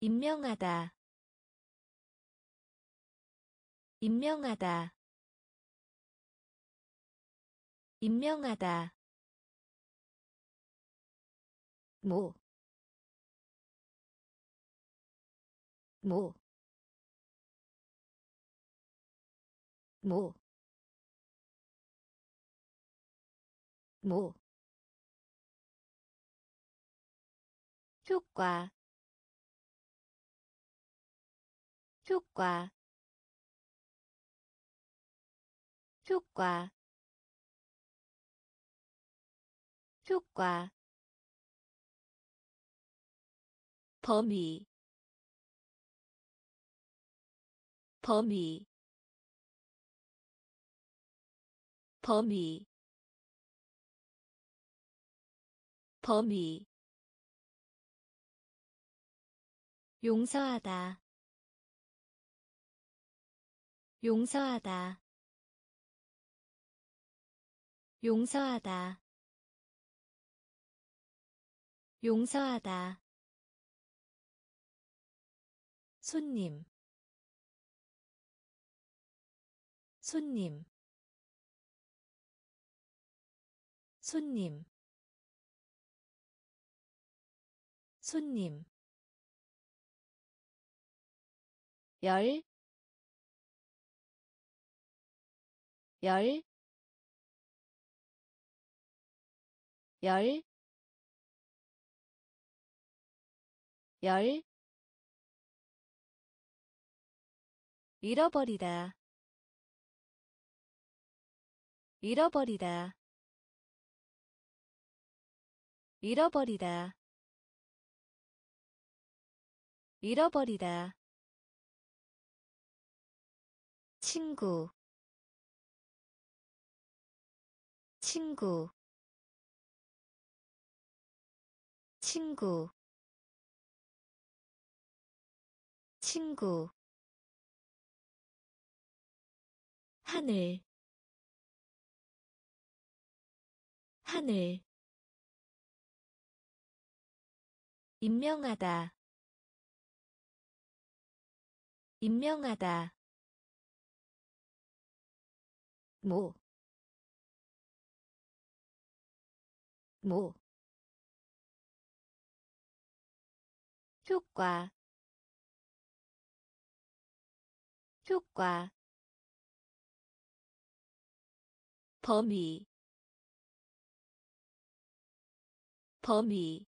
임명하다 임명하다. 임명하다. 모, 모, 모, 모, 효과, 효과, 효과, 효과 범위 범위 범위 범위. 용서하다 용서하다 용서하다. 용서하다. 손님. 손님. 손님. 손님. 열, 열, 열, 열, 잃어버리다. 잃어버리다. 잃어버리다. 잃어버리다. 친구. 친구 친구 친구 하늘 하늘 임명하다 임명하다 모, 모 효과 효과 범위 범위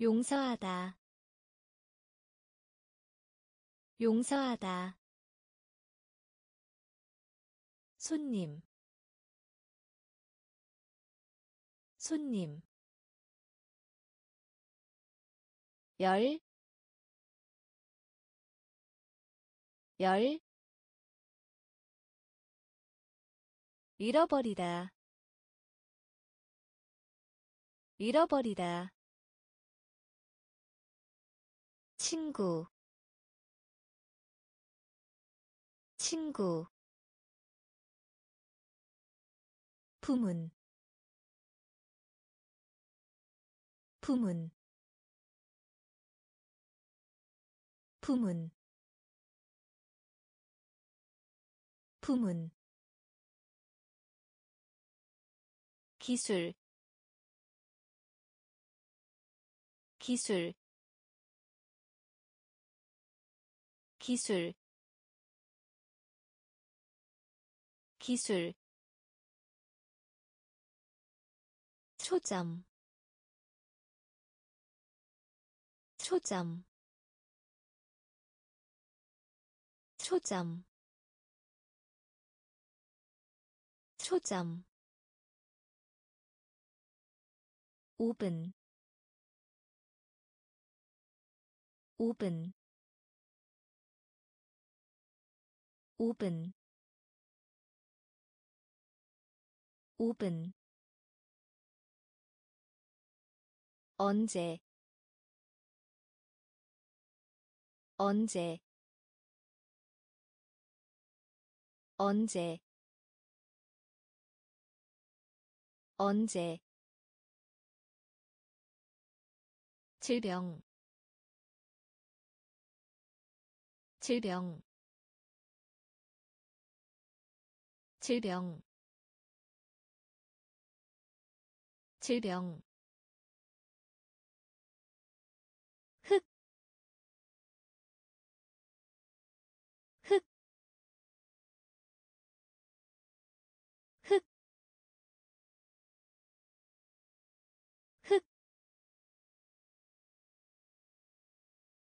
용서하다 용서하다 손님 손님 열, 열, 잃어버리다, 잃어버리다, 친구, 친구, 부문, 부문 부문 부문 기술 기술 기술 기술. 초점 초점 초점. 초점. 5분 5분 5분 5분 언제? 언제 언제 언제 질병 질병 질병 질병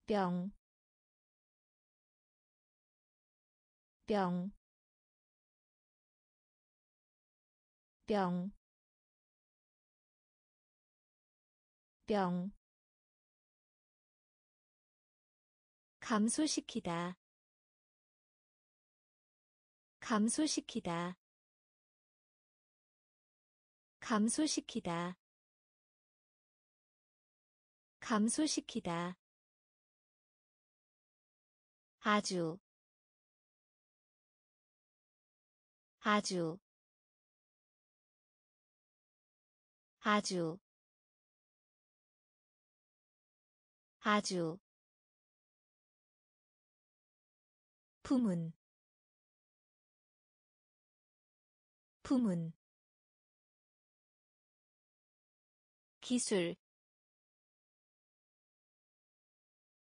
병, 병, 병, 병, 감소시키다, 감소시키다, 감소시키다, 감소시키다. 아주 아주 아주 아주. 부문 부문 기술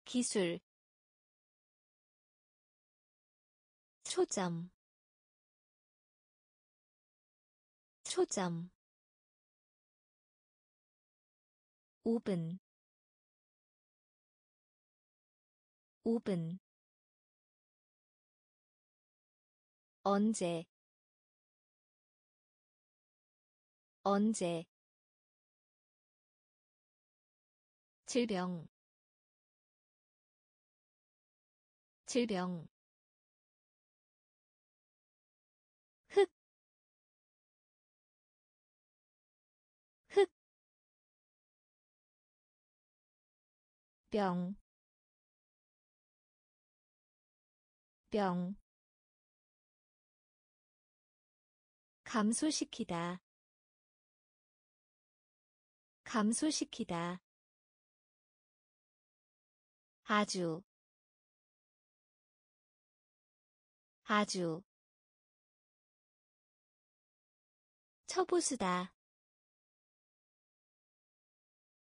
기술 초점. 초점. 5분 5분 언제? 언제? 질병. 질병 병, 병, 감소시키다, 감소시키다, 아주, 아주, 처보수다.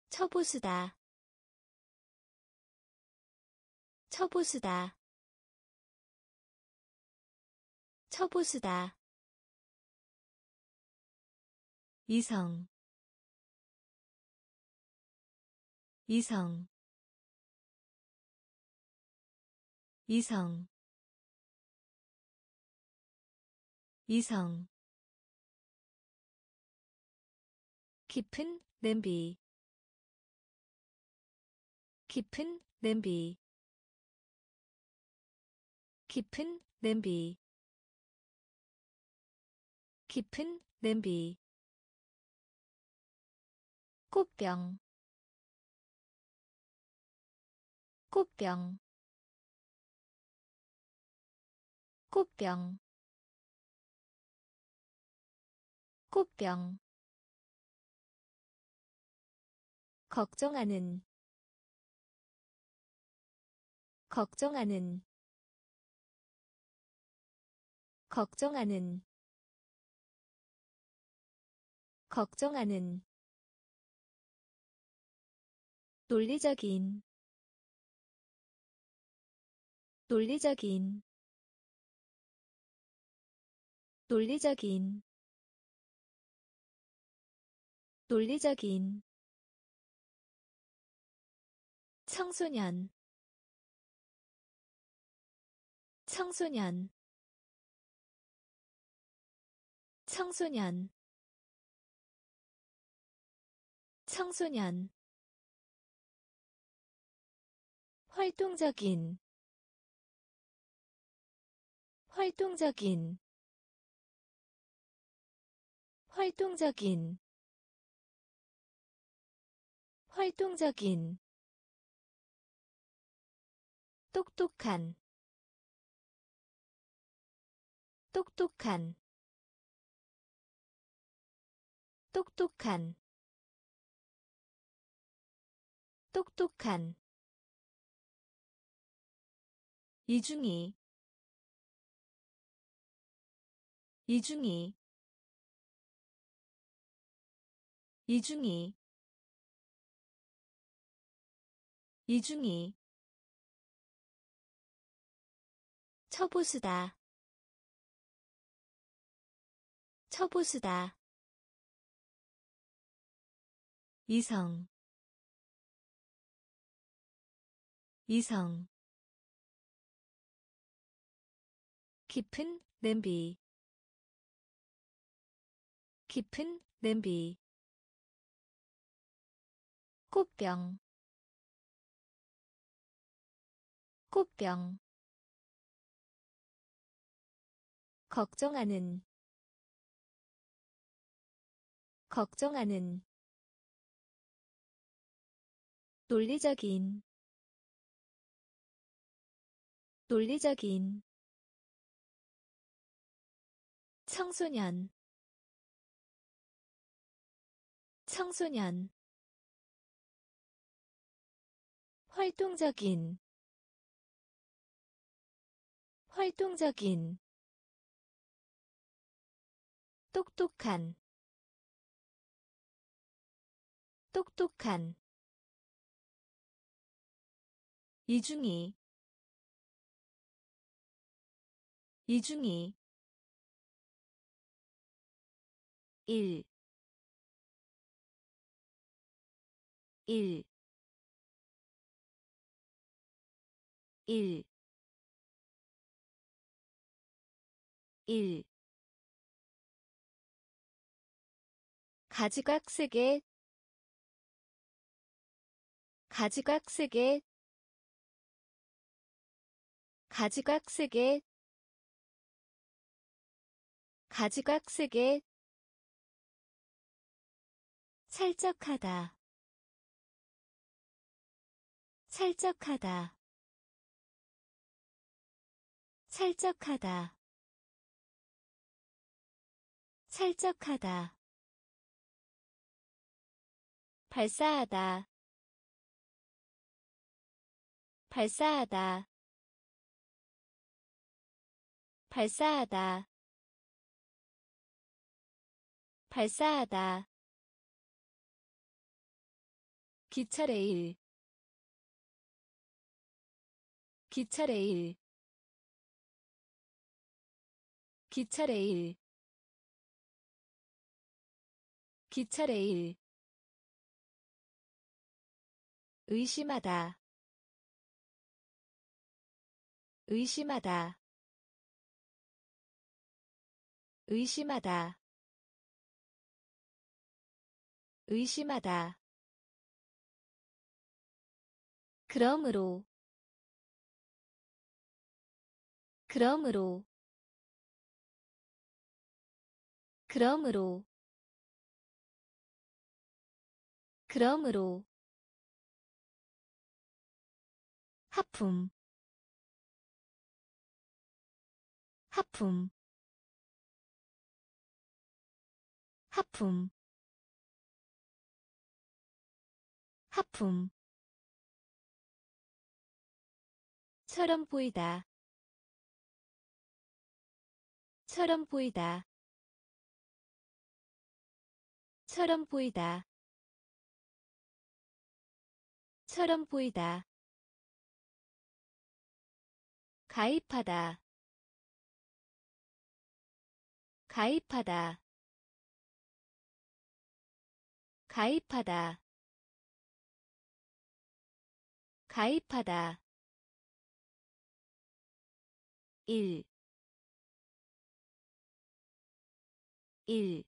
처보수다 처보수다. 처보수다. 이성. 이성. 이성. 이성. 깊은 냄비. 깊은 냄비 깊은 냄비. 깊은 냄비. 꽃병. 꽃병. 꽃병. 꽃병. 걱정하는. 걱정하는 걱정하는 걱정하는 논리적인 논리적인 논리적인 논리적인. 청소년 청소년 청소년. 청소년. 활동적인. 활동적인. 활동적인. 활동적인. 똑똑한. 똑똑한 똑똑한. 똑똑한. 이중이. 이중이. 이중이. 이중이. 처보수다. 처보수다 이성 이성 깊은 냄비 깊은 냄비 꽃병 꽃병 걱정하는 걱정하는 논리적인 논리적인 청소년 청소년 활동적인 활동적인 똑똑한 똑똑한 이중이. 이중이. 1 1 1 1 가지각색의 가지각색의 가지각색의 가지각색의 살짝하다. 살짝하다. 살짝하다. 살짝하다. 발사하다. 발사하다 발사하다. 발사하다. 기차 레일. 기차 레일. 기차 레일. 기차 레일. 의심하다. 의심하다 의심하다. 의심하다. 그러므로 그러므로 그러므로 그러므로. 하품 하품 하품. 하품. 처럼 보이다. 처럼 보이다. 처럼 보이다. 처럼 보이다. 가입하다. 가입하다 가입하다. 가입하다. 1 1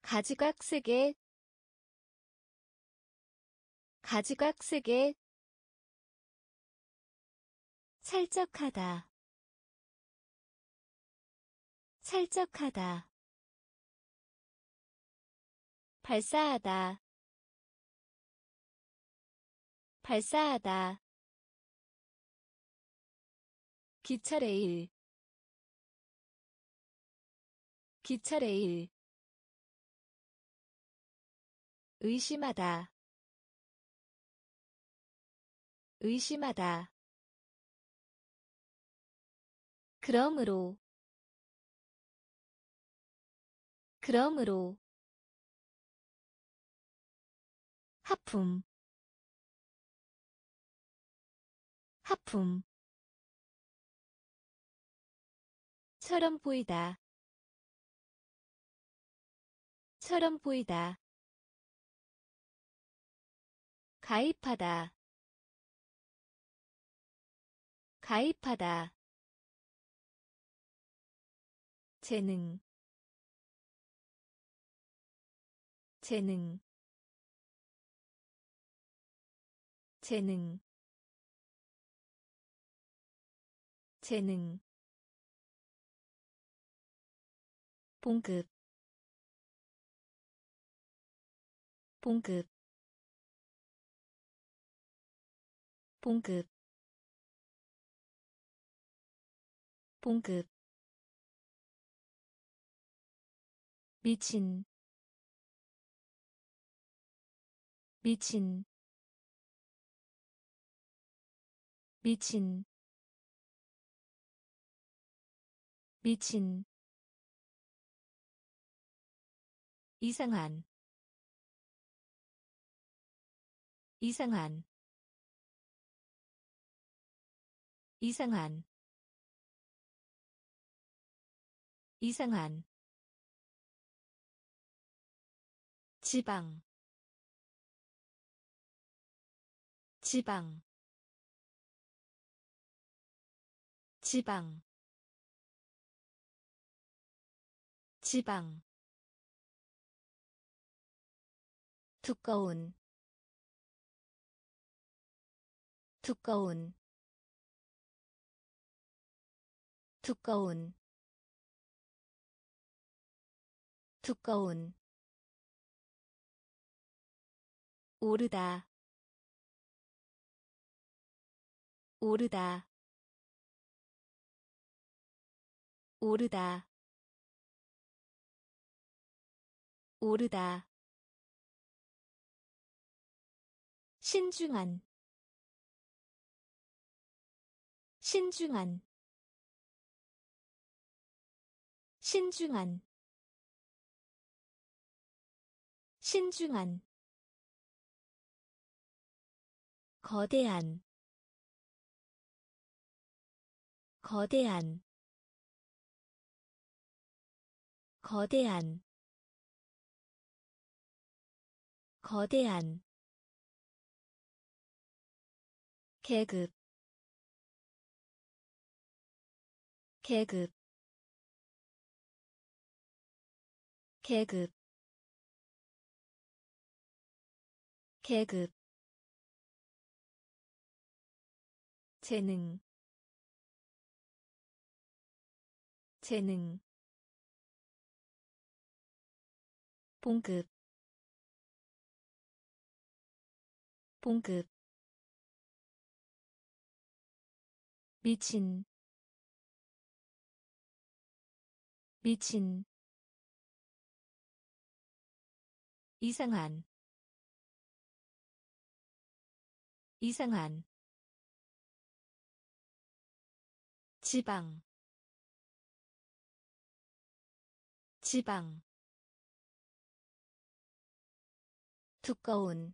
가지각색의 가지각색의 살적하다. 살적하다 발사하다. 발사하다. 기차 레일. 기차 레일. 의심하다. 의심하다. 그러므로. 그러므로 하품. 하품. 처럼 보이다. 처럼 보이다. 가입하다. 가입하다. 재능. 재능 재능 재능 봉급 봉급 봉급 봉급. 미친 미친 미친. 미친. 이상한. 이상한. 이상한. 이상한. 지방. 지방 지방 지방 두꺼운 두꺼운 두꺼운 두꺼운. 오르다 오르다 오르다. 오르다. 신중한. 신중한. 신중한. 신중한. 거대한. 거대한 거대한 거대한 계급 계급 계급 계급. 재능 재능 봉급 봉급 미친 미친 이상한 이상한 지방 지방 두꺼운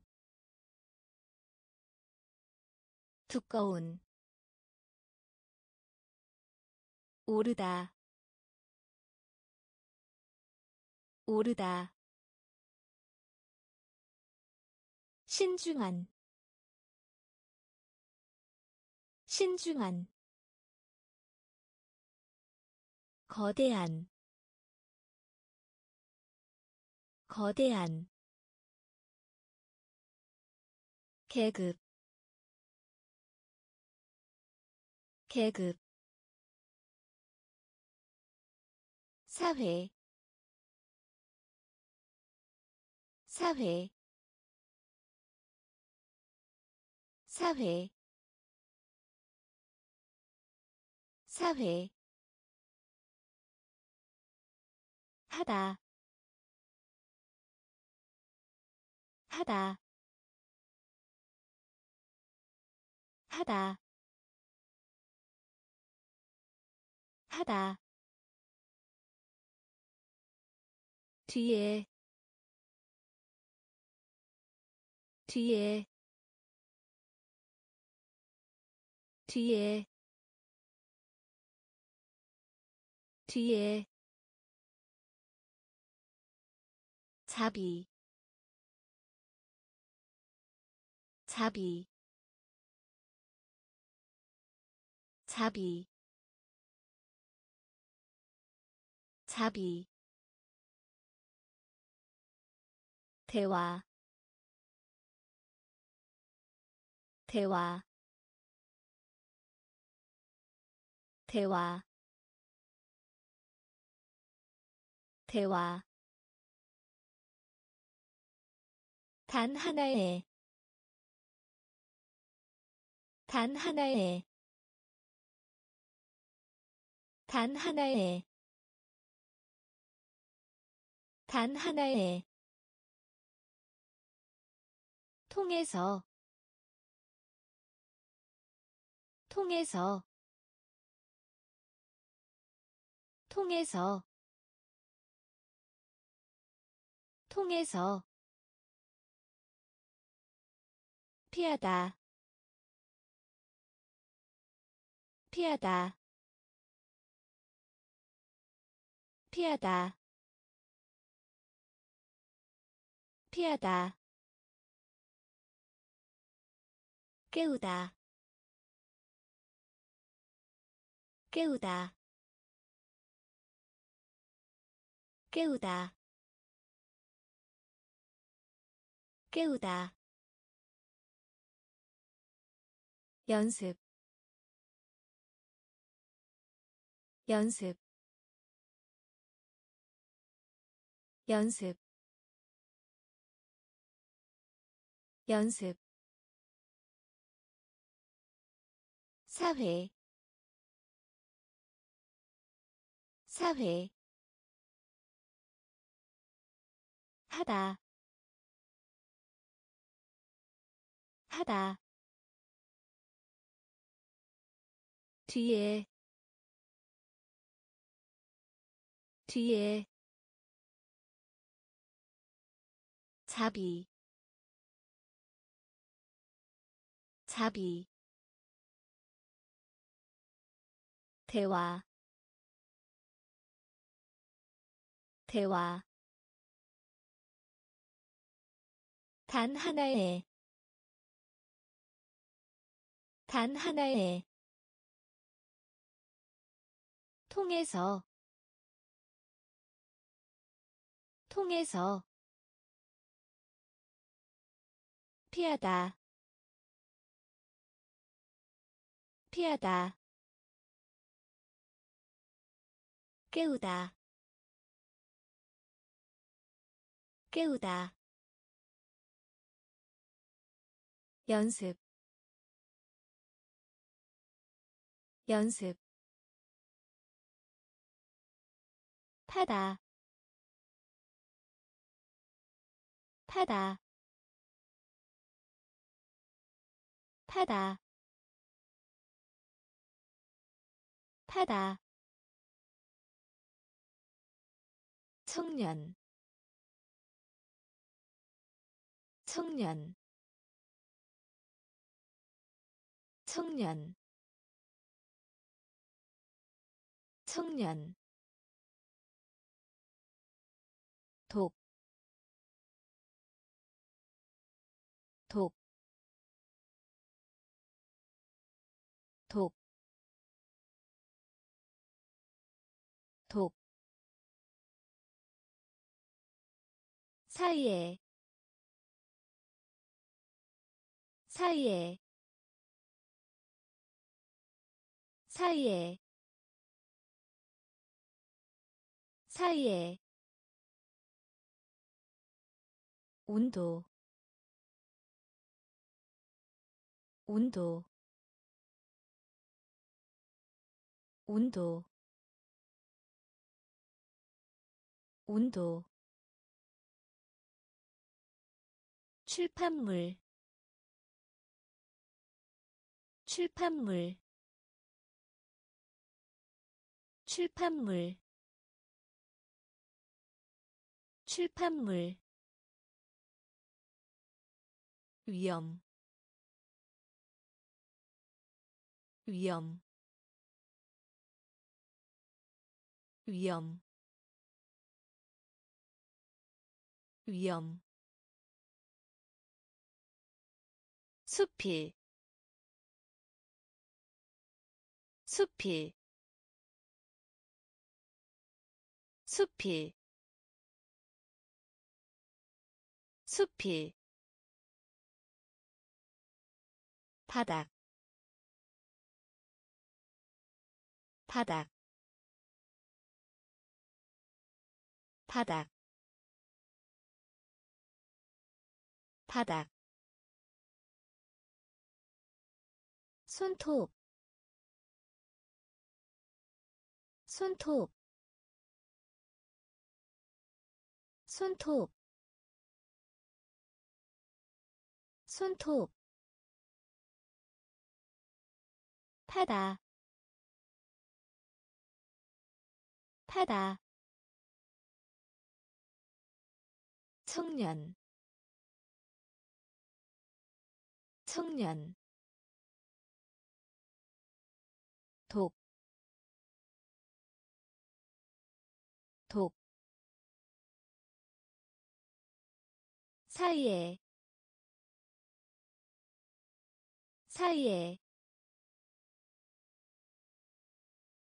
두꺼운 오르다 오르다 신중한 신중한 거대한 거대한 계급 계급. 사회 사회. 사회 사회. 하다 하다 하다. 하다. 뒤에. 뒤에. 뒤에. 뒤에. 자비. 자비 자비 자비 대화 대화 대화 대화. 단 하나의 단 하나의 단 하나의 단 하나의 통해서. 통해서. 통해서. 통해서. 피하다. 피하다 피하다. 피하다. 깨우다. 깨우다. 깨우다. 깨우다. 연습. 연습 연습 연습 사회 사회 하다 하다 뒤에 뒤에 자비 자비 대화 대화. 단 하나의 단 하나의 통해서 통해서 피하다. 피하다. 깨우다. 깨우다. 연습. 연습. 타다. 타다 타다. 타다. 청년. 청년. 청년. 청년 사이에, 사이에, 사이에, 사이에, 온도 온도 온도 온도 출판물. 출판물. 출판물. 출판물. 위험. 위험. 위험. 위험 숲이 숲이 숲이 숲이. 바닥 바닥. 바닥 바닥 손톱 손톱 손톱 손톱. 타다 타다. 청년 청년 사이에, 사이에,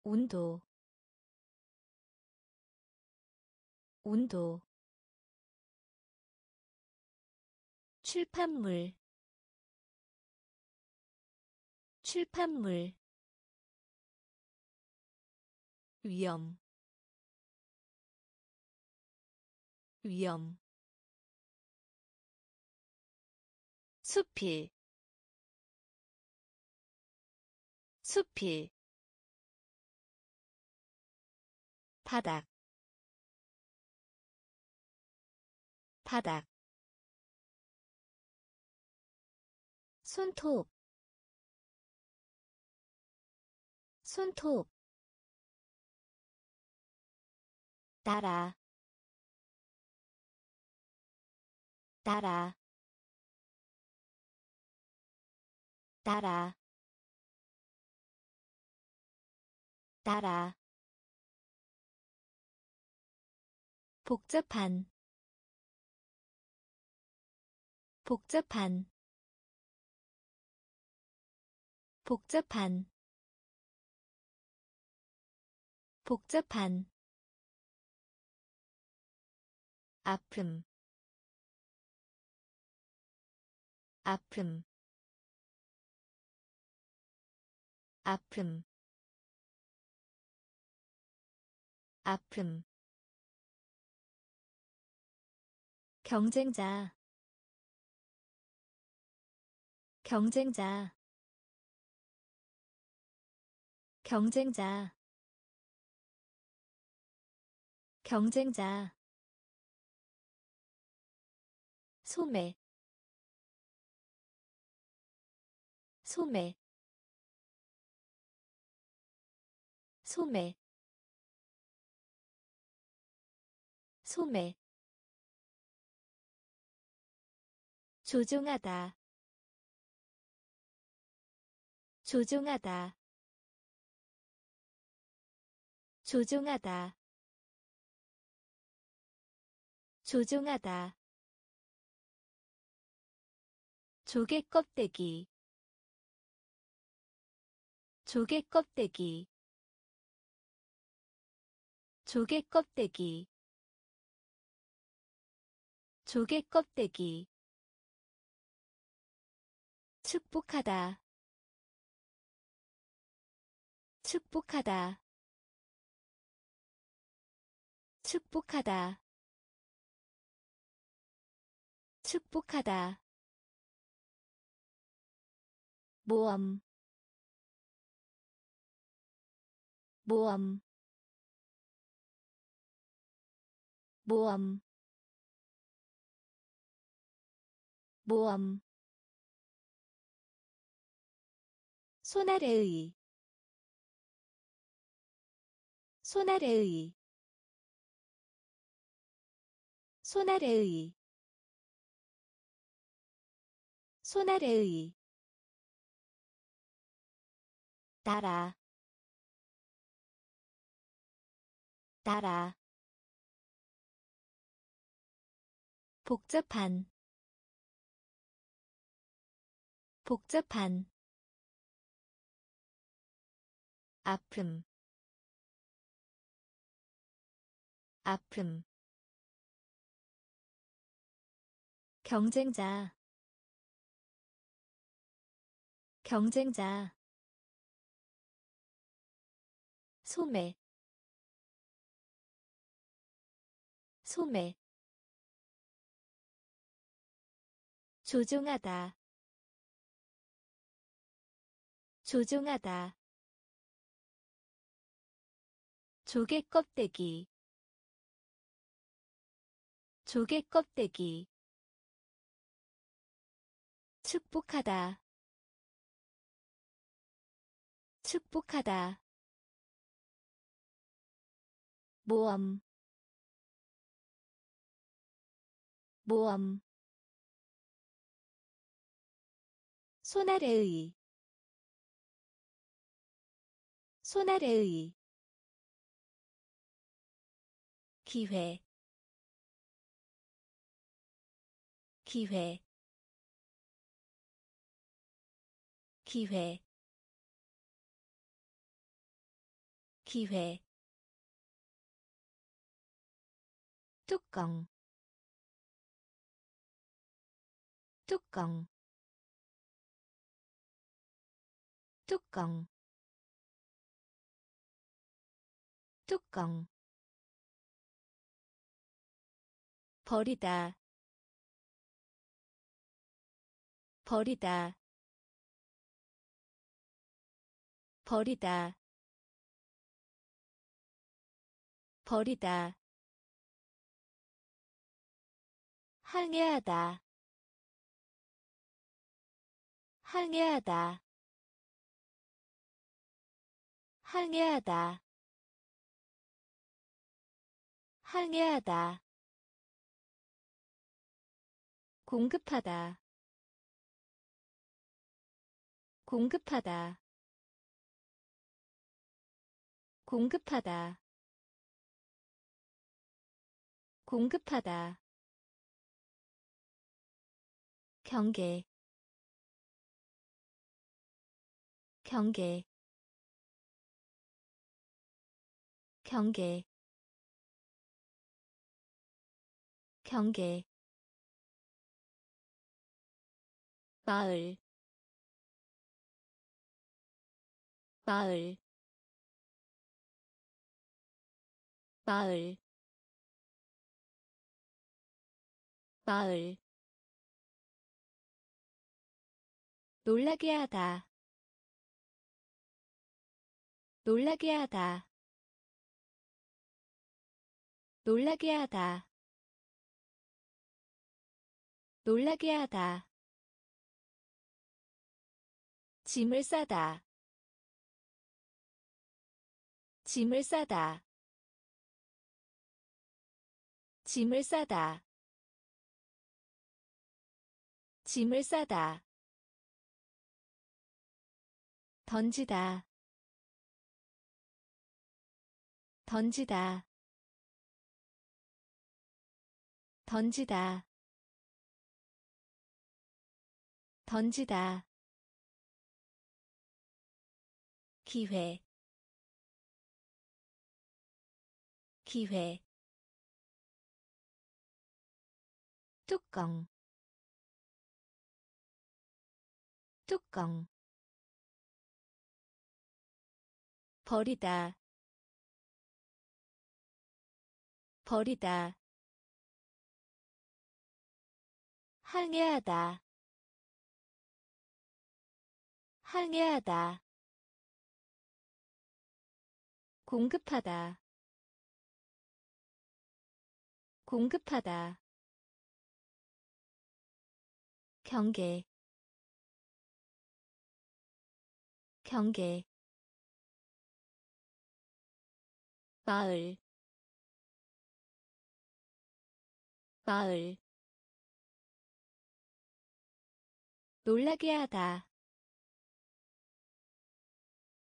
온도 온도 출판물 출판물 위험 위험 숲이 숲이 바닥 바닥 손톱 손톱 따라 따라 따라 따라. 복잡한 복잡한. 복잡한 복잡한. 아픔 아픔 아픔. 아픔. 경쟁자. 경쟁자. 경쟁자. 경쟁자. 소매. 소매 소매 소매. 조종하다 조종하다. 조종하다 조종하다. 조개 껍데기 조개 껍데기 조개 껍데기. 조개 껍데기. 축복하다. 축복하다. 축복하다. 축복하다. 모험. 모험 모험 모험 소나래의. 소나래의. 소나래의. 소나래의. 따라. 따라 복잡한 복잡한 아픔 아픔 경쟁자 경쟁자 소매 소매 조종하다. 조종하다. 조개 껍데기. 조개 껍데기. 축복하다. 축복하다. 모험. 모험 소나래의 소나래의 기회 기회 기회 기회. 뚜껑 뚜껑 뚜껑. 뚜껑. 버리다. 버리다. 버리다. 버리다. 항해하다. 항해하다 항해하다. 항해하다. 공급하다. 공급하다. 공급하다. 공급하다. 경계. 경계 경계 경계 마을 마을 마을 마을. 놀라게 하다 놀라게 하다 놀라게 하다. 놀라게 하다. 짐을 싸다. 짐을 싸다. 짐을 싸다. 짐을 싸다. 던지다. 던지다 던지다. 던지다. 기회. 기회. 뚜껑. 뚜껑. 버리다. 버리다 항해하다. 항해하다. 공급하다. 공급하다. 경계. 경계. 마을. 마을 놀라게 하다.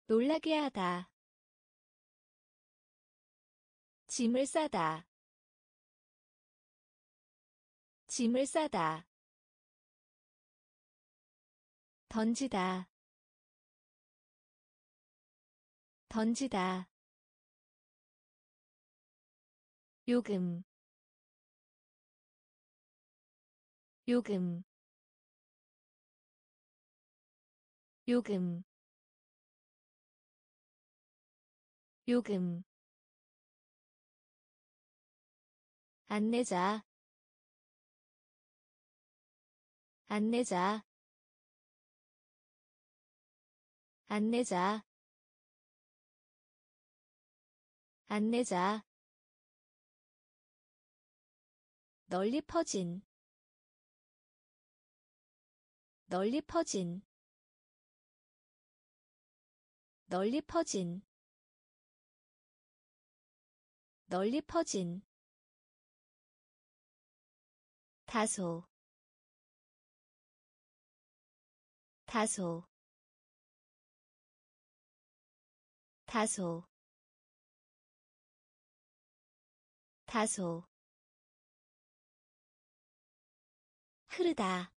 놀라게 하다. 짐을 싸다. 짐을 싸다. 던지다. 던지다. 요금. 요금 요금 요금. 안내자. 안내자. 안내자. 안내자. 널리 퍼진. 널리 퍼진 널리 퍼진. 널리 퍼진. 다소. 다소. 다소. 다소. 흐르다.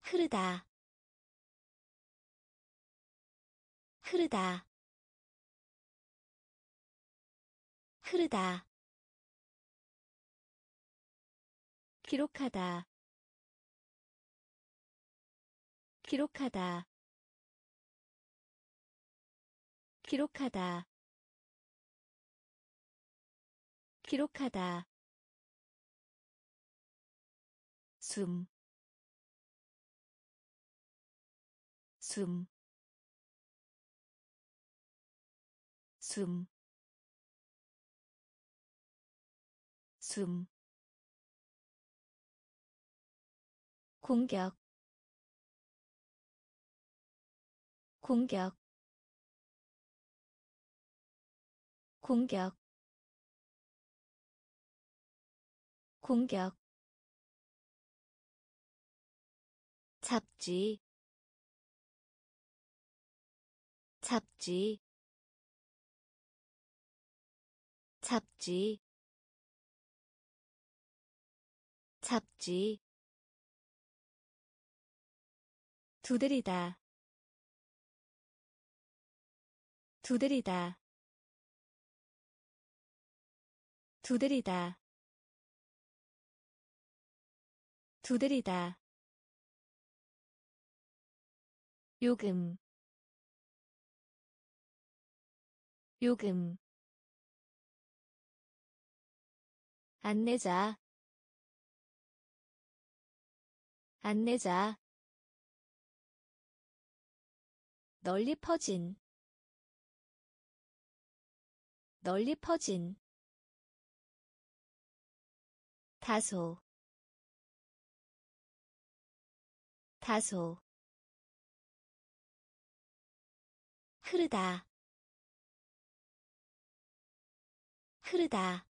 흐르다 흐르다. 흐르다. 기록하다. 기록하다. 기록하다. 기록하다. 숨, 숨, 숨, 숨. 공격 공격 공격 공격 잡지 잡지 잡지 잡지 두드리다 두드리다 두드리다 두드리다. 요금 요금 안내자. 안내자. 널리 퍼진. 널리 퍼진. 다소. 다소. 흐르다. 흐르다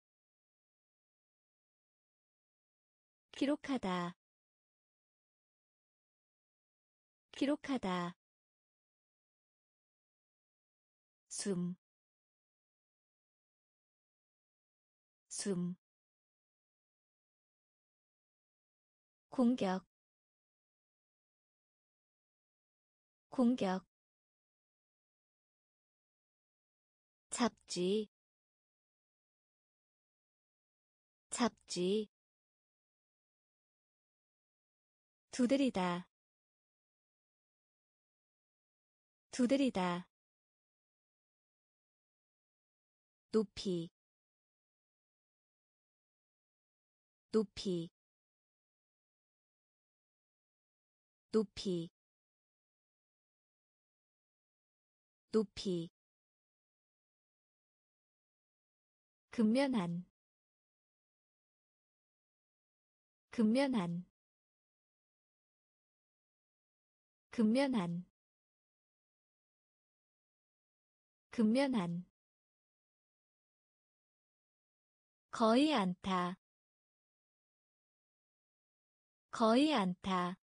기록하다. 기록하다. 숨, 숨, 공격, 공격, 잡지, 잡지, 두드리다, 두드리다. 높이. 높이. 높이. 높이. 근면한. 근면한 근면한 근면한 거의 않다. 거의 않다.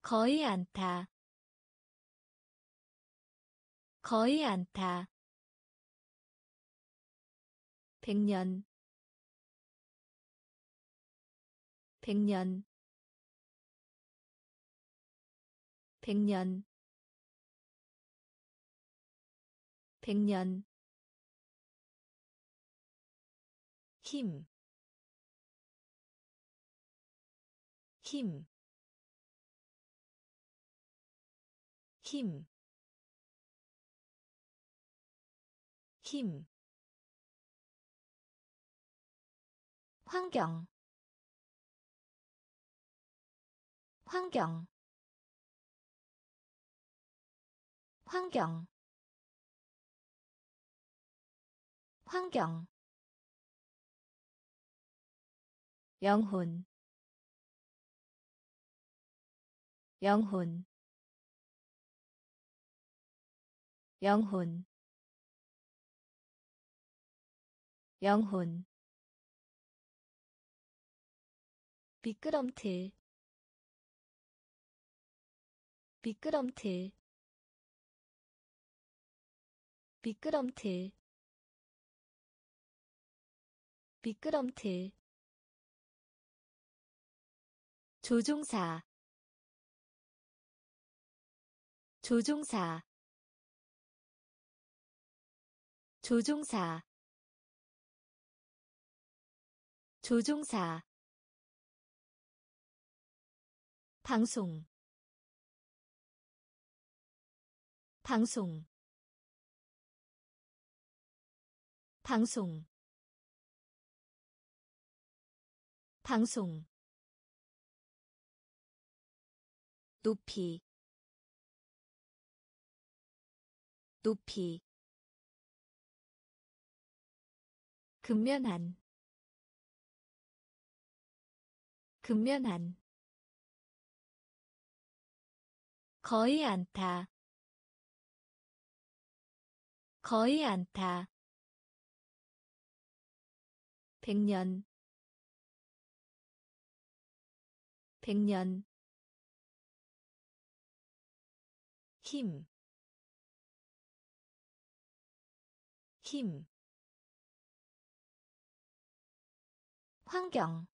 거의 않다. 거의 않다. 백년 백년 백년. 백년. 힘, 힘, 힘, 힘. 환경, 환경, 환경, 환경. 영혼. 영혼. 영혼. 영혼. 미끄럼틀. 미끄럼틀 미끄럼틀. 미끄럼틀. 조종사. 조종사. 조종사. 조종사. 방송. 방송 방송. 방송. 높이. 높이. 근면한 근면한 거의 않다 거의 않다. 백년. 백년. 힘, 힘, 환경,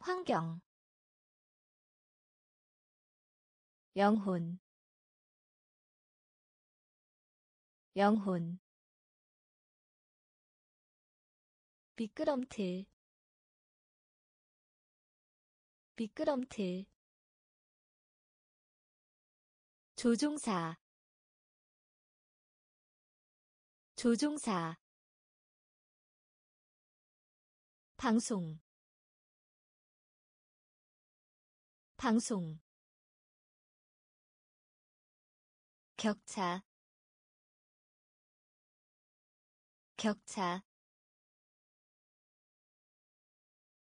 환경, 영혼, 영혼, 미끄럼틀, 미끄럼틀. 조종사. 조종사. 방송. 방송. 격차. 격차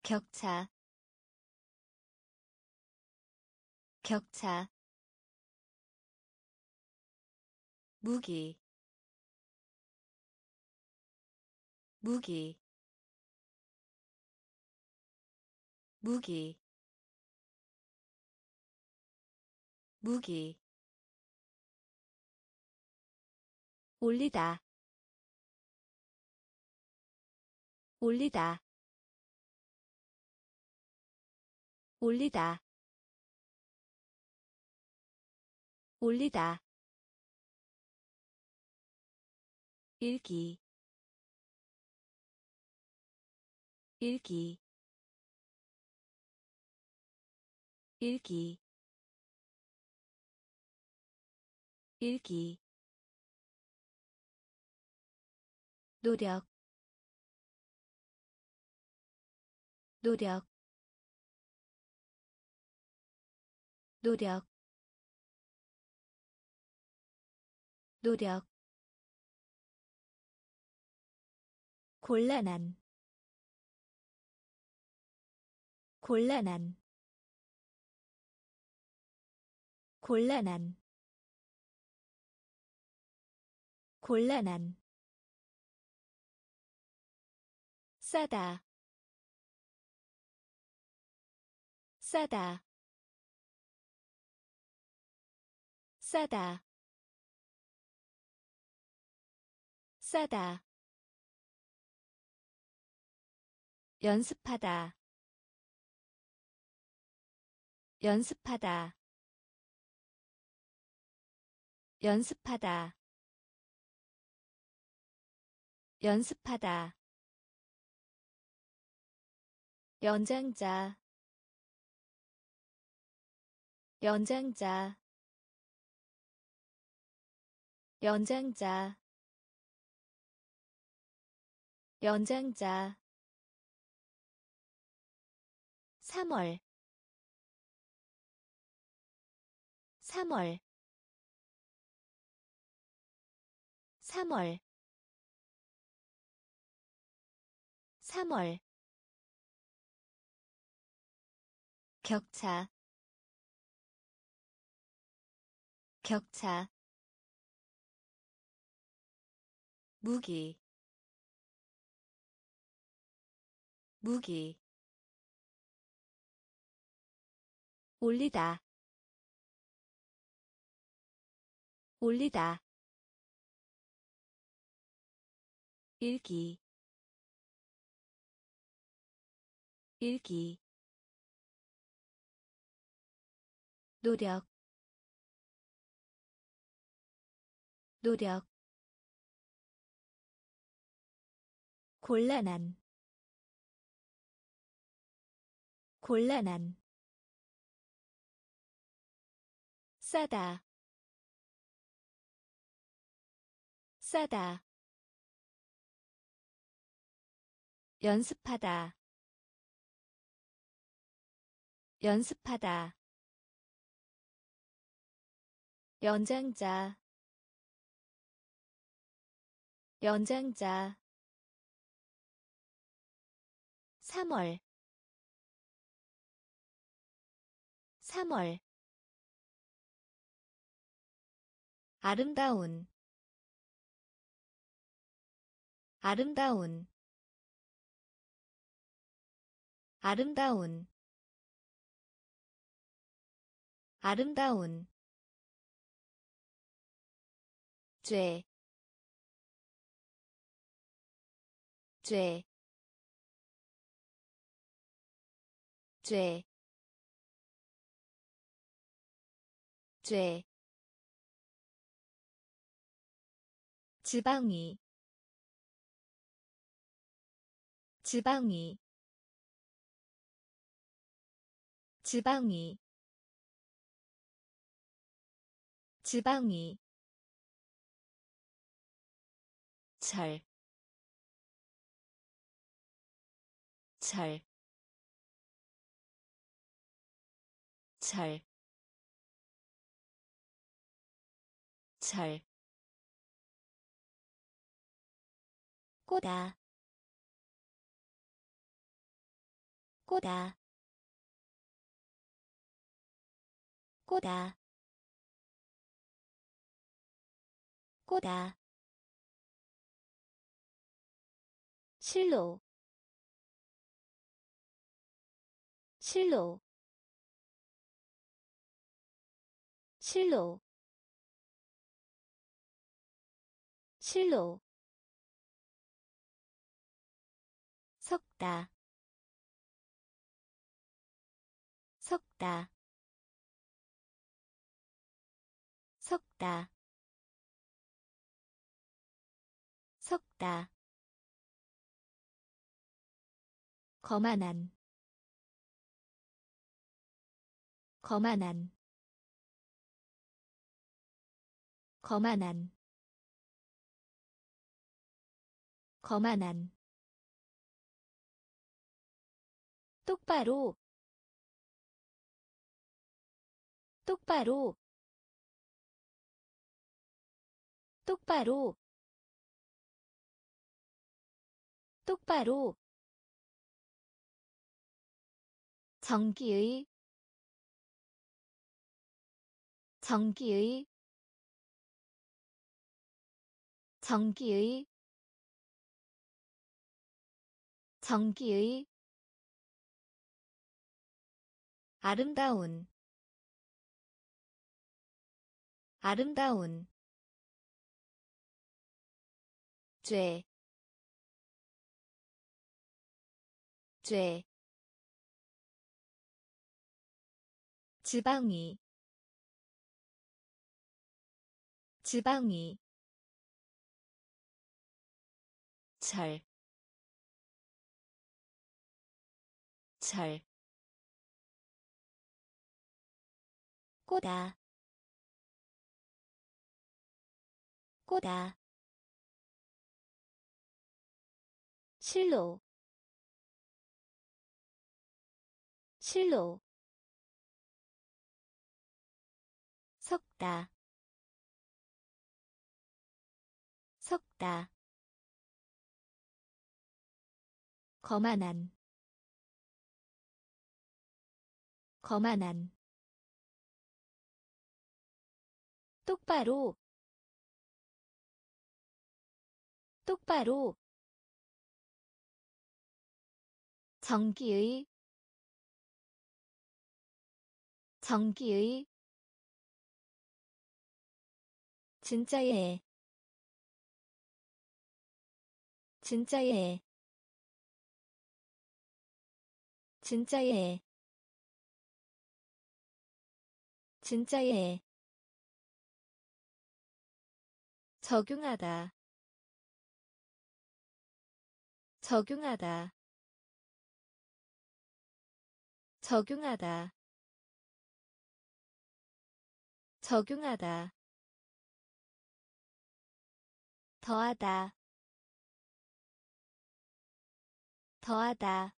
격차 격차 무기 무기 무기 무기. 올리다 올리다 올리다. 올리다. 읽기. 읽기. 읽기. 읽기. 노력. 노력 노력 노력 곤란한 곤란한 곤란한 곤란한. 싸다 싸다 싸다. 싸다. 연습하다. 연습하다. 연습하다. 연습하다. 연장자. 연장자 연장자. 연장자. 3월. 3월. 3월. 3월. 격차. 격차 무기 무기 올리다 올리다 읽기 읽기 노력 노력 곤란한. 곤란한. 싸다. 싸다. 연습하다. 연습하다. 연장자. 연장자 3월. 3월. 아름다운. 아름다운. 아름다운. 아름다운. 죄, 죄, 죄, 죄, 지방이, 지방이, 지방이, 지방이 잘, 잘, 잘, 잘, 꼬다, 꼬다, 꼬다, 꼬다. 실로 실로 실로 실로 섞다 섞다 섞다 섞다. 거만한 거만한 거만한 거만한. 똑바로 똑바로. 똑바로. 똑바로. 전기의 전기의 전기의 전기의 아름다운 아름다운 죄, 죄, 지방이 지방이 잘, 잘, 꼬다, 꼬다, 실로, 실로, 섞다 섞다 거만한 거만한. 똑바로 똑바로. 전기의 전기의. 진짜예 진짜예 진짜예 진짜예 적용하다. 적용하다. 적용하다. 적용하다. 더하다. 더하다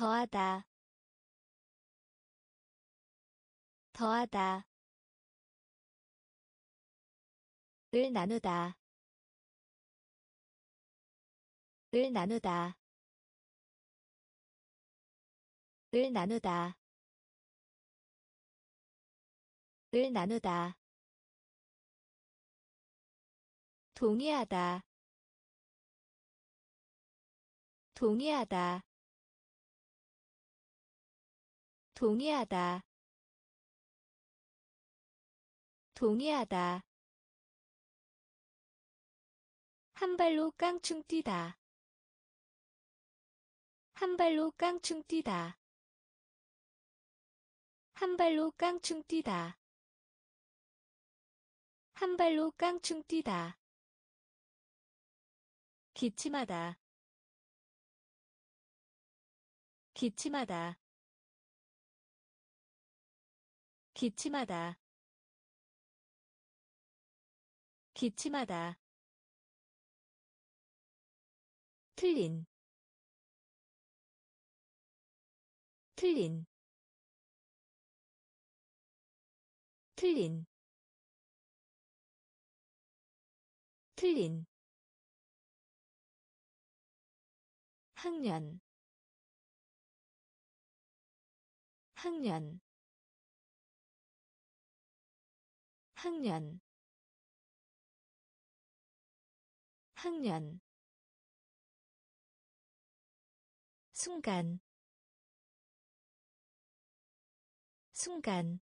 더하다. 더하다. 을 나누다. 을 나누다. 을 나누다. 을 나누다. 동의하다. 동의하다 동의하다. 동의하다. 한 발로 깡충 뛰다. 한 발로 깡충 뛰다. 한 발로 깡충 뛰다. 한 발로 깡충 뛰다. 기침하다. 기침하다 기침하다. 기침하다. 틀린. 틀린. 틀린. 틀린. 학년. 학년 학년. 학년. 순간. 순간.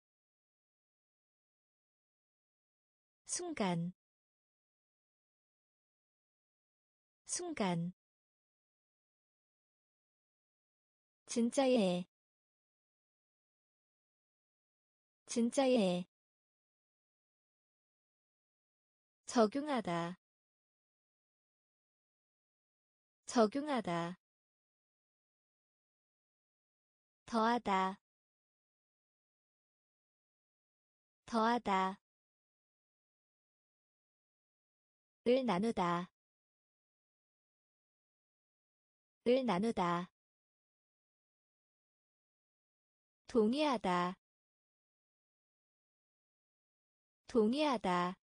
순간. 순간. 진짜예 진짜예 적용하다. 적용하다. 더하다. 더하다. 을 나누다. 을 나누다. 동의하다. 동의하다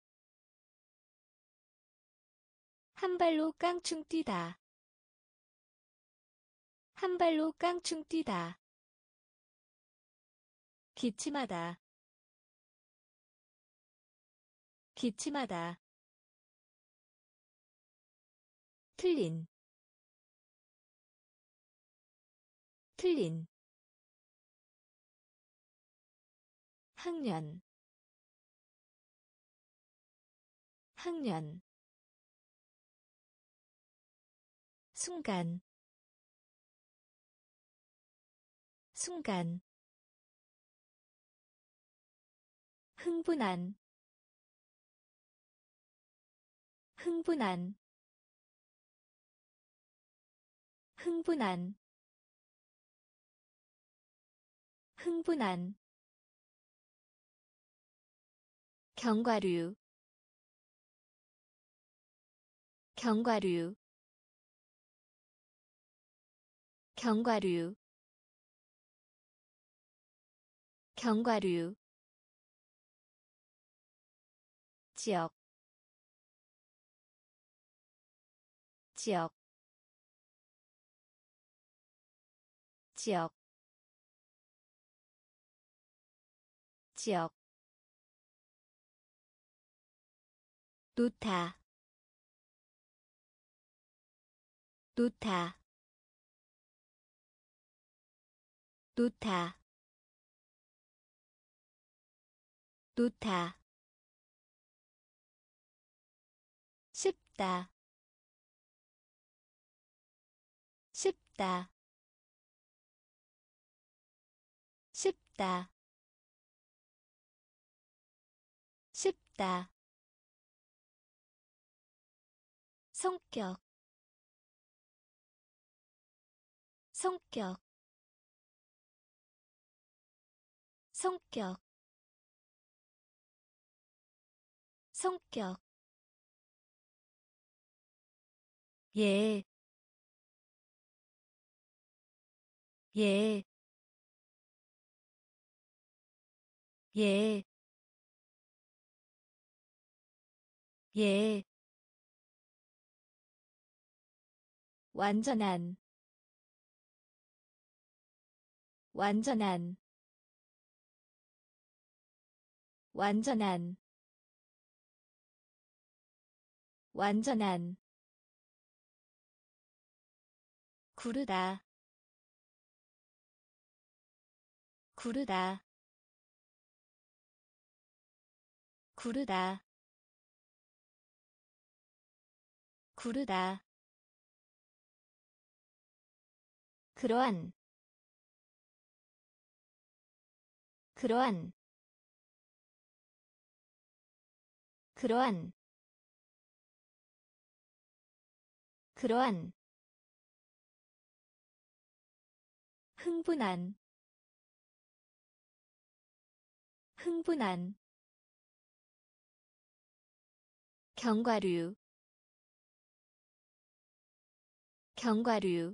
한 발로 깡충 뛰다. 한 발로 깡충 뛰다. 기침하다. 기침하다. 틀린. 틀린. 학년. 학년 순간. 순간. 흥분한. 흥분한. 흥분한. 흥분한. 경과류. 경과류 경과류 경과류 지역 지역 지역 지역. 놓다 놓다 놓다 놓다 쉽다. 쉽다. 쉽다. 쉽다. 성격. 성격 성격 성격 예, 예, 예, 예. 완전한 완전한 완전한 완전한 구르다 구르다 구르다 구르다. 그러한 그러한 그러한 그러한 흥분한 흥분한 견과류 견과류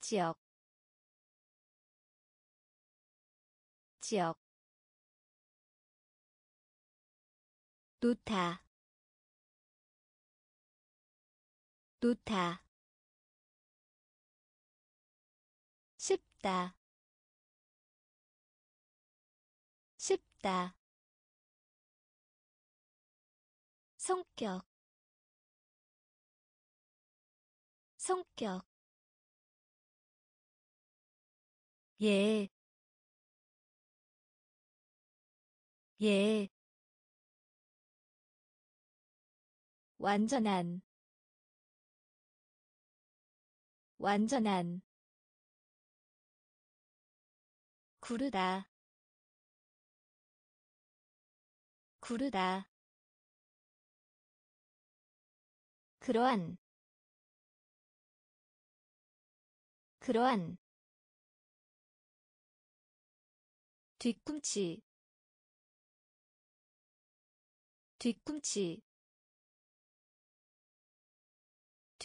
지역 지역 놓다 놓다 쉽다. 쉽다. 성격. 성격. 예, 예, 완전한, 완전한, 구르다, 구르다, 그러한, 그러한, 뒤꿈치 뒤꿈치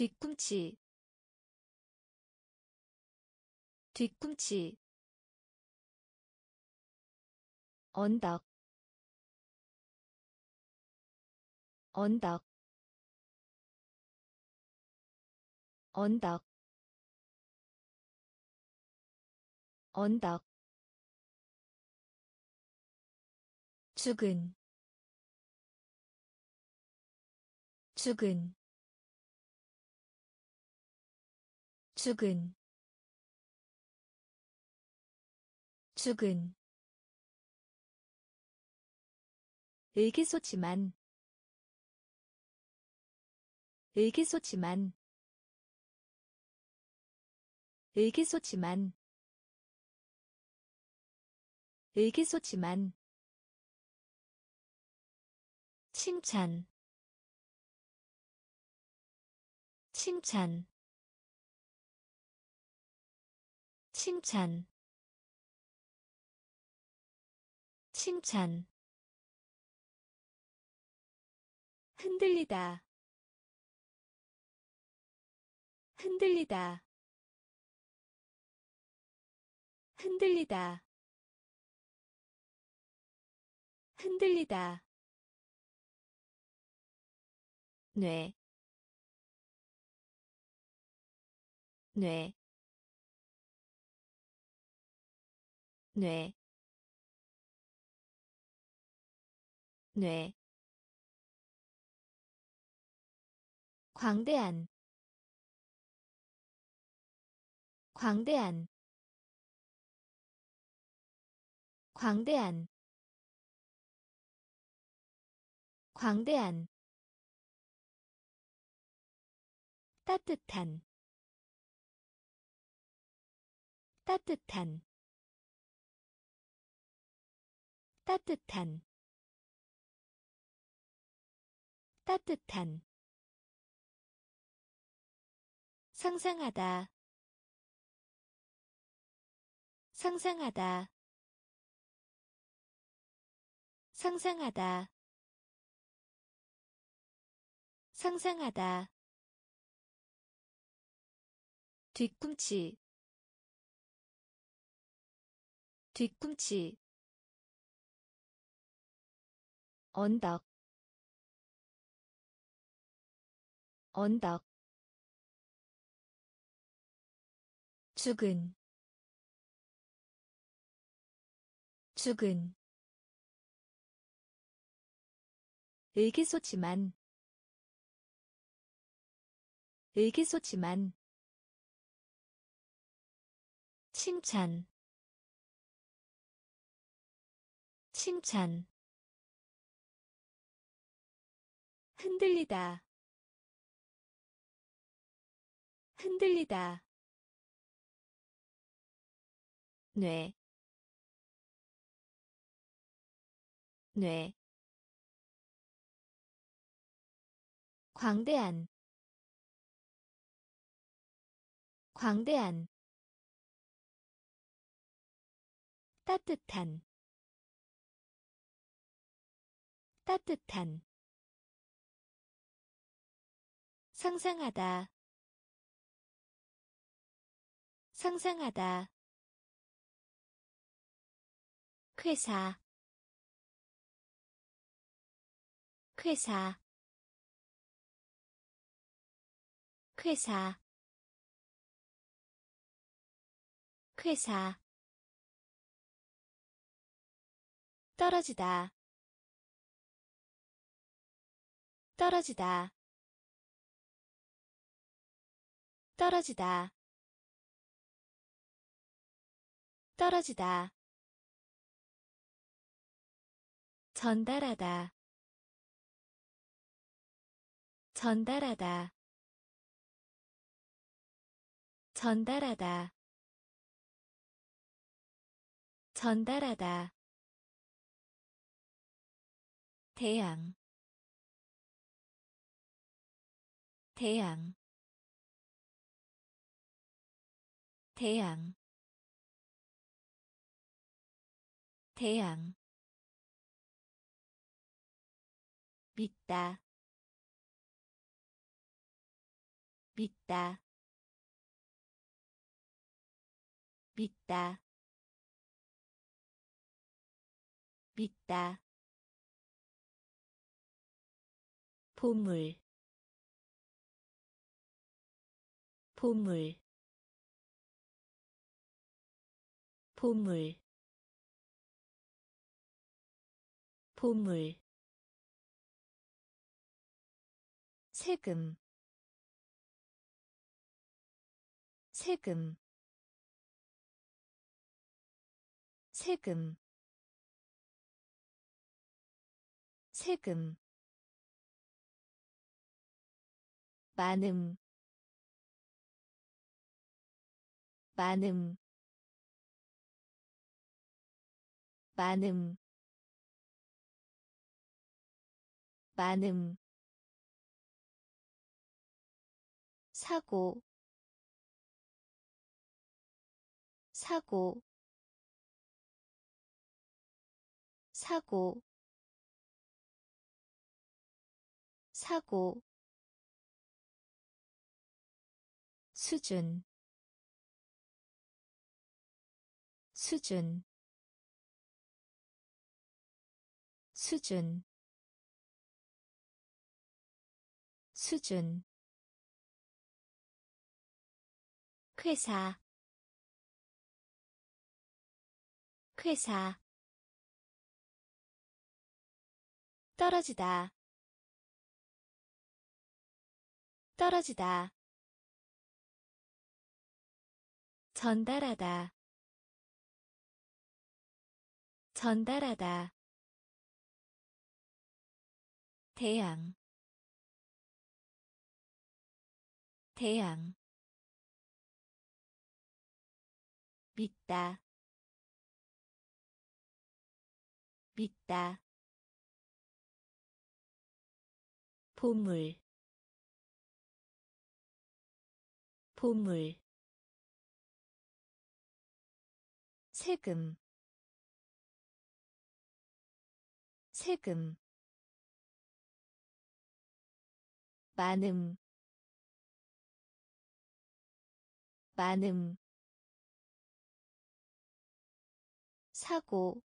뒤꿈치 뒤꿈치 언덕 언덕 언덕 언덕. 죽은 죽은 죽은 죽은. 의기소침한 의기소침한. 의기소침한 의기소침한. 칭찬 칭찬 칭찬. 칭찬. 흔들리다. 흔들리다. 흔들리다. 흔들리다. 뇌, 뇌, 뇌, 뇌. 광대한, 광대한, 광대한, 광대한 따뜻한 따뜻한 따뜻한 따뜻한 상상하다 상상하다 상상하다 상상하다. 뒤꿈치 뒤꿈치 언덕 언덕 죽은 죽은. 의기소침한 의기소침한. 칭찬 칭찬 흔들리다. 흔들리다. 뇌, 뇌, 광대한, 광대한, 따뜻한, 따뜻한, 상상하다, 상상하다. 회사. 회사. 회사. 회사. 떨어지다. 떨어지다 떨어지다. 떨어지다. 전달하다. 전달하다. 전달하다. 전달하다. 태양. 태양 태양. 태양. 믿다. 믿다. 믿다. 믿다. 보물. 보물 보물 보물 세금 세금 세금 세금. 많음 많음 많음. 많음. 사고. 사고. 사고. 사고. 수준. 수준 수준 수준 회사 회사 떨어지다 떨어지다 전달하다 전달하다 태양. 태양. 믿다. 믿다. 보물. 보물. 세금. 세금 많음. 많음. 사고.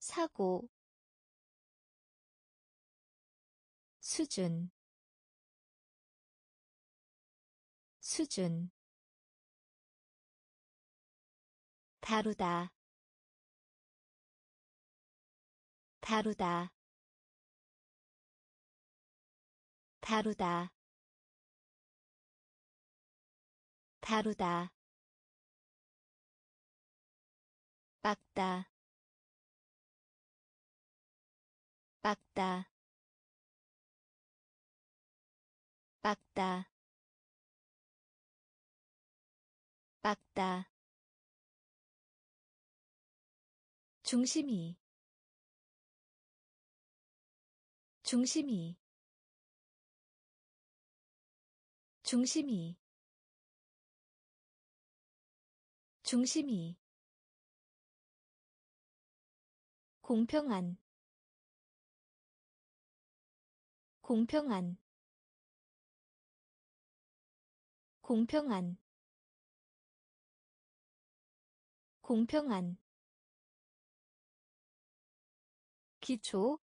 사고. 수준. 수준. 다루다. 다루다 다루다. 다루다. 빡다. 빡다. 빡다. 빡다. 중심이. 중심이 중심이 중심이 공평한 공평한 공평한 공평한. 기초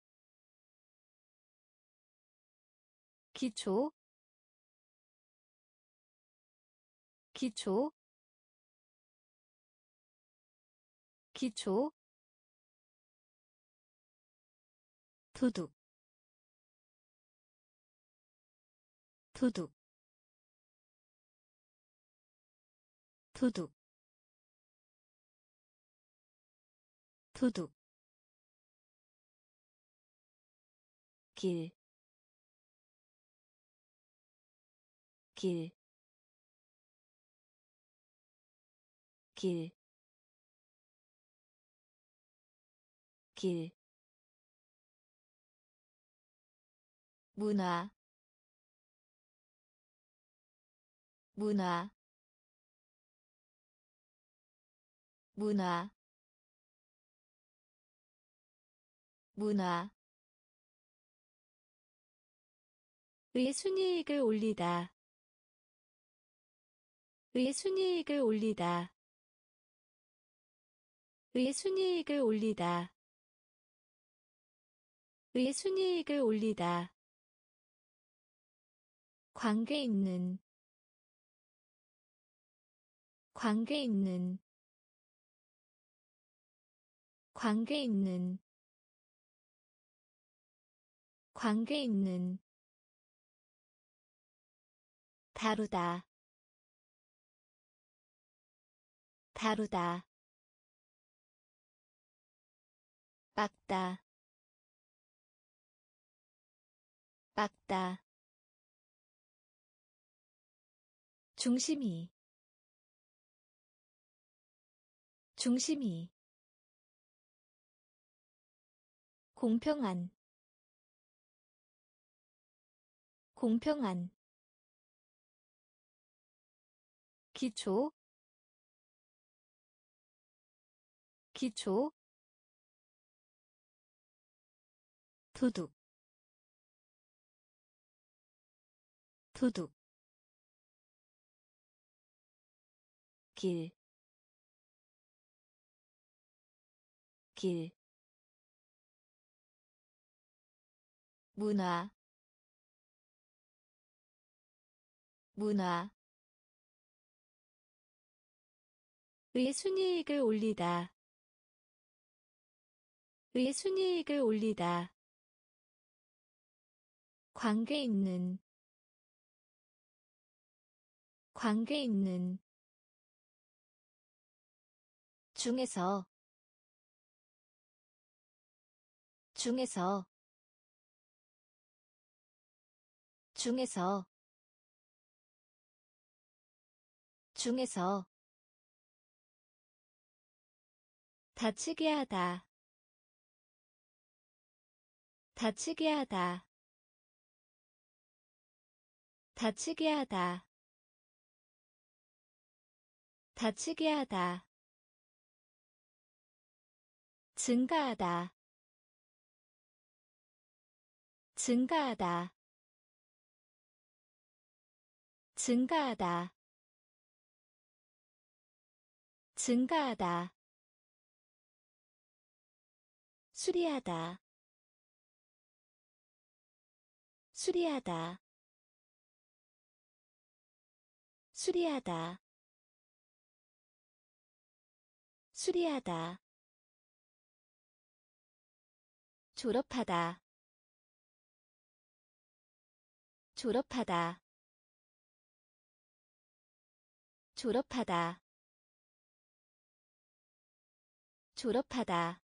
기초 기초 기초 도둑 도둑 도둑 도둑 길, 길, 길, 길, 문화, 문화, 문화, 문화. 의 순이익을 올리다. 의 순이익을 올리다 의 순이익을 올리다. 의 순이익을 올리다. 관계 있는. 관계 있는. 관계 있는. 관계 있는. 다루다. 다루다 빡다. 빡다. 중심이. 중심이. 공평한. 공평한. 기초. 기초 도둑 도둑 길, 길, 문화, 문화, 의 순이익을 올리다 의 순이익을 올리다 관계 있는 관계 있는 중에서 중에서 중에서 중에서 다치게 하다 다치게 하다 다치게 하다. 다치게 하다. 증가하다. 증가하다. 증가하다. 증가하다. 수리하다. 수리하다 수리하다. 수리하다. 졸업하다. 졸업하다. 졸업하다. 졸업하다.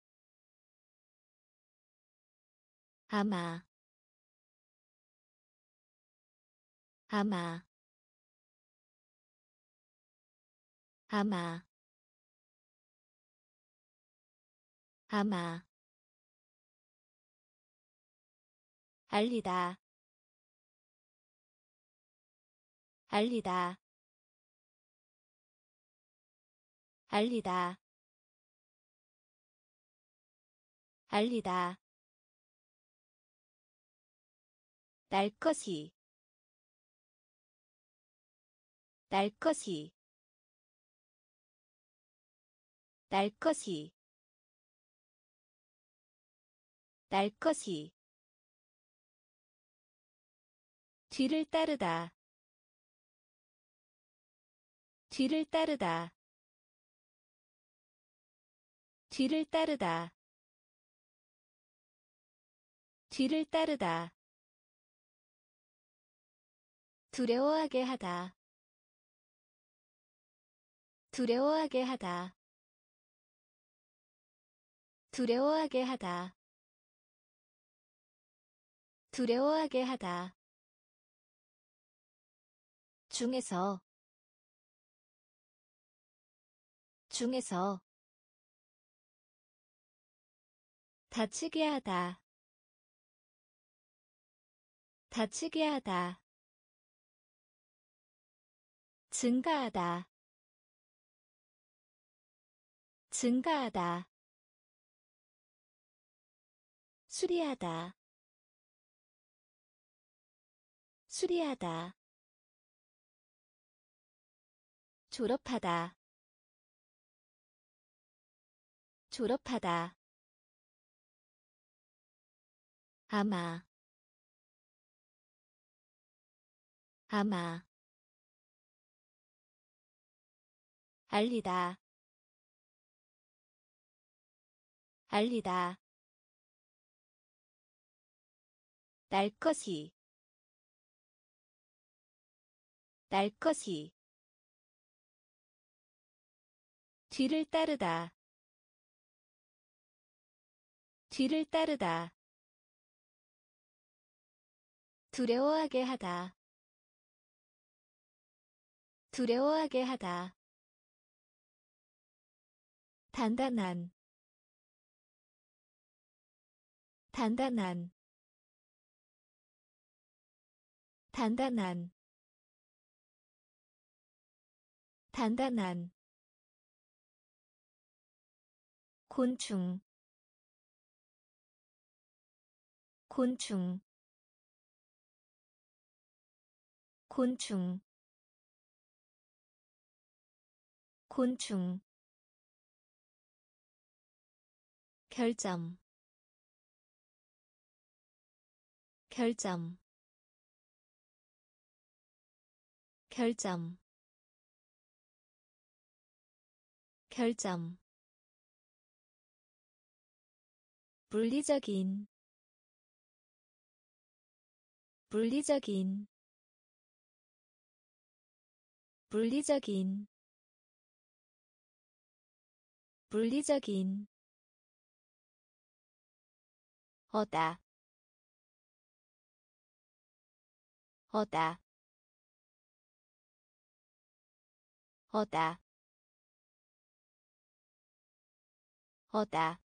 아마. 아마 아마 아마 알리다 알리다 알리다 알리다. 날 것이 날 것이 날 것이. 날 것이. 뒤를 따르다. 뒤를 따르다. 뒤를 따르다. 뒤를 따르다. 두려워하게 하다. 두려워하게 하다 두려워하게 하다. 두려워하게 하다. 중에서. 중에서. 다치게 하다. 다치게 하다. 증가하다. 증가하다 수리하다. 수리하다. 졸업하다. 졸업하다. 아마. 아마. 알리다. 알리다 날 것이. 날 것이. 뒤를 따르다. 뒤를 따르다. 두려워하게 하다. 두려워하게 하다. 단단한. 단단한 단단한 단단한 곤충 곤충 곤충 곤충. 결점 결점 결점. 결점. 물리적인. 물리적인. 물리적인. 물리적인. 어다. 어다 어다. 어다.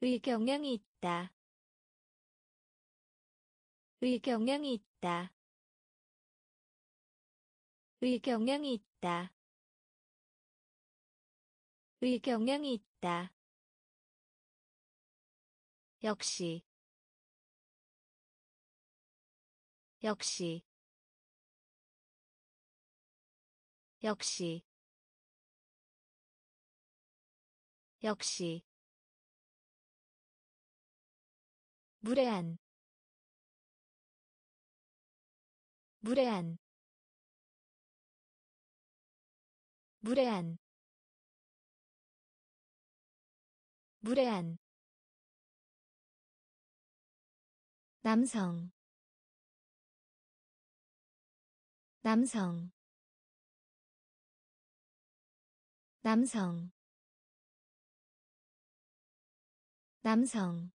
의경향이 있다. 의경향이 있다. 의경향이 있다. 의경향이 있다. 역시. 역시 역시 역시 무례한 무례한 무례한 무례한. 남성 남성 남성. 남성.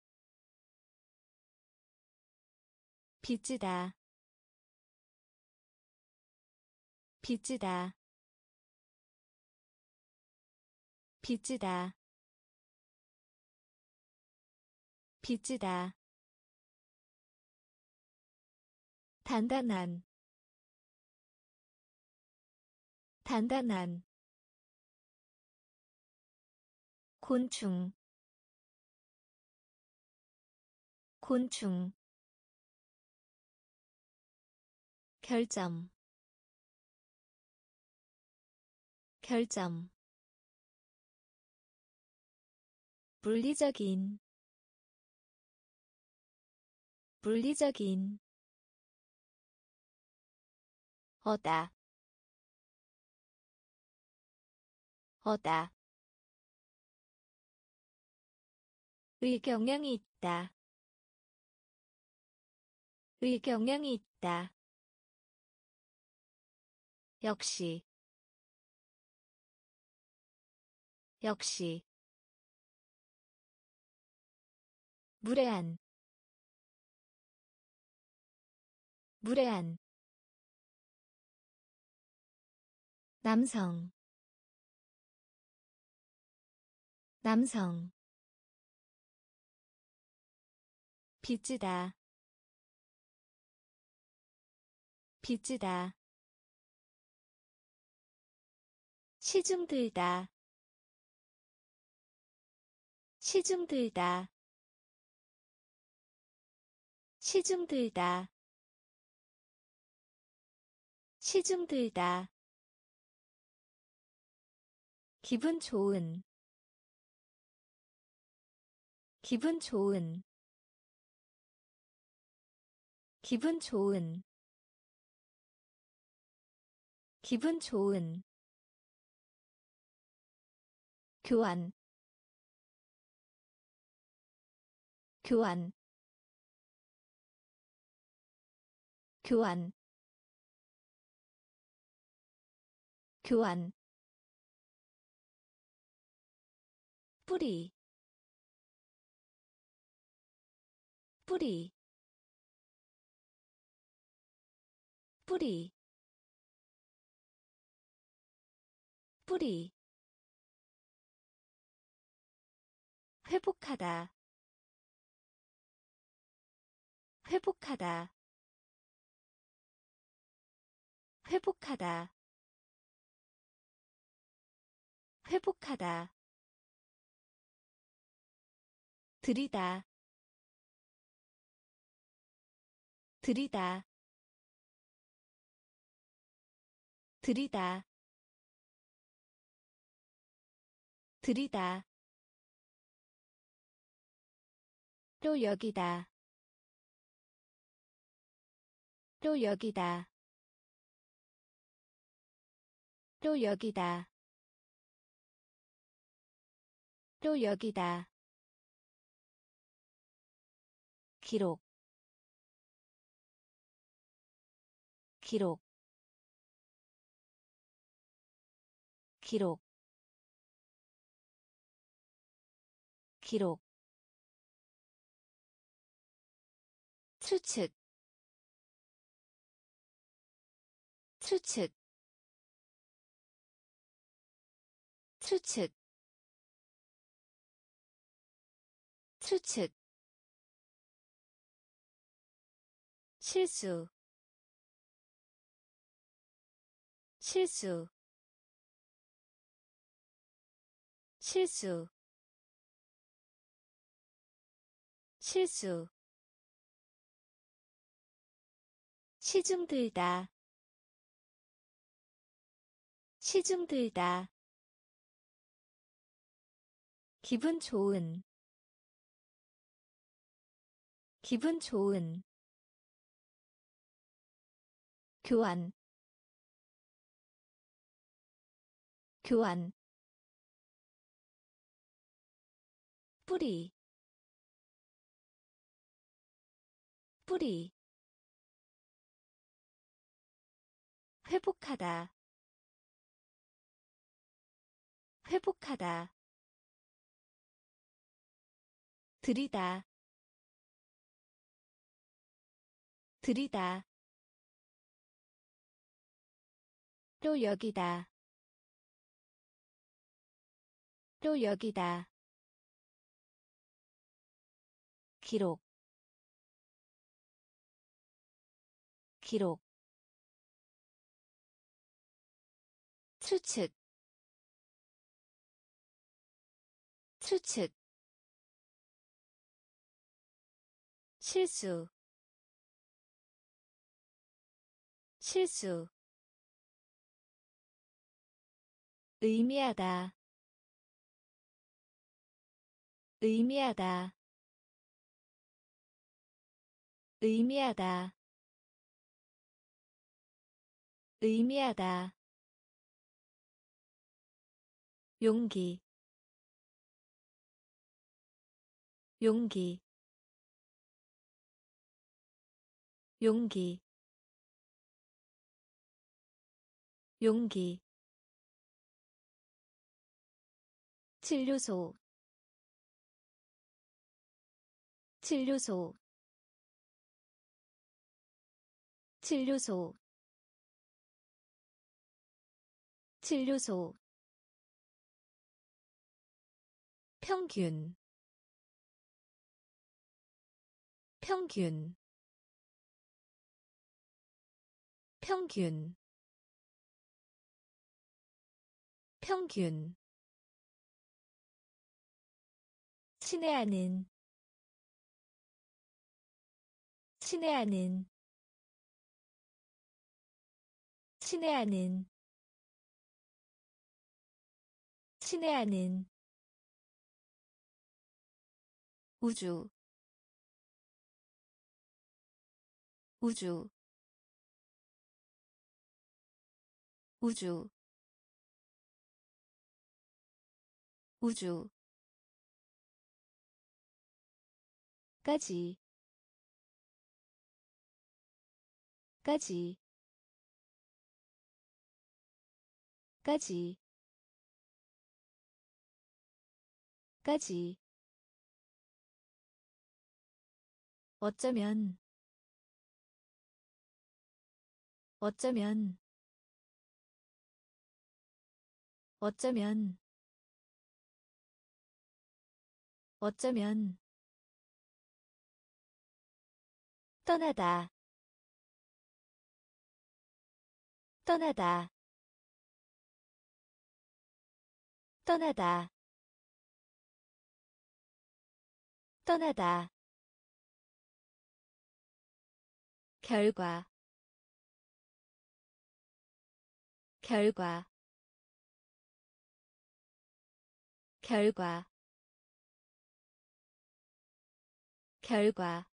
빚지다. 빚지다. 빚지다. 빚지다. 단단한. 단단한 곤충. 곤충. 결점. 결점. 물리적인. 물리적인. 어다. 어다 의경향이 있다. 의경향이 있다. 역시. 역시. 무례한. 무례한. 남성. 남성 빚지다. 빚지다. 시중 들다. 시중 들다. 시중 들다. 시중 들다. 기분 좋은. 기분 좋은 기분 좋은 기분 좋은 교환 교환 교환 교환. 뿌리 뿌리 뿌리 뿌리 회복하다 회복하다 회복하다 회복하다. 들이다 들이다 들이다. 들이다. 또 여기다. 또 여기다. 또 여기다. 또 여기다. 기록. 기록 기록 기록 추측 추측 추측 추측. 실수 실수 실수 실수 시중 들다 시중 들다. 기분 좋은 기분 좋은. 교환 교환 뿌리 뿌리 회복하다 회복하다 들이다 들이다 또 여기다 또 여기다 기록 기록 추측 추측 실수 실수 의미하다 의미하다 의미하다. 의미하다. 용기. 용기. 용기. 용기. 진료소. 진료소 진료소. 진료소. 평균. 평균. 평균. 평균. 친애하는. 친애하는 친애하는 친애하는 우주 우주 우주 우주. 까지 까지 까지. 까지. 어쩌면. 어쩌면. 어쩌면. 어쩌면. 떠나다. 떠나다 떠나다. 떠나다. 결과. 결과. 결과. 결과.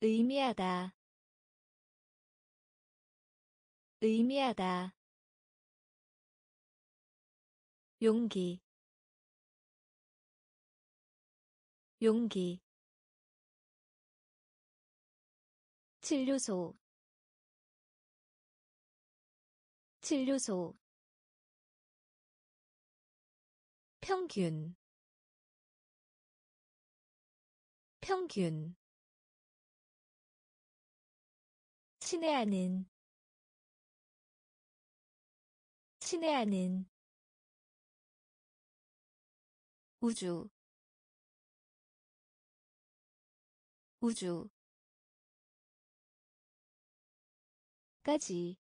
의미하다. 의미하다 용기 용기 진료소 진료소 평균 평균 친애하는 친애하는 우주 우주 까지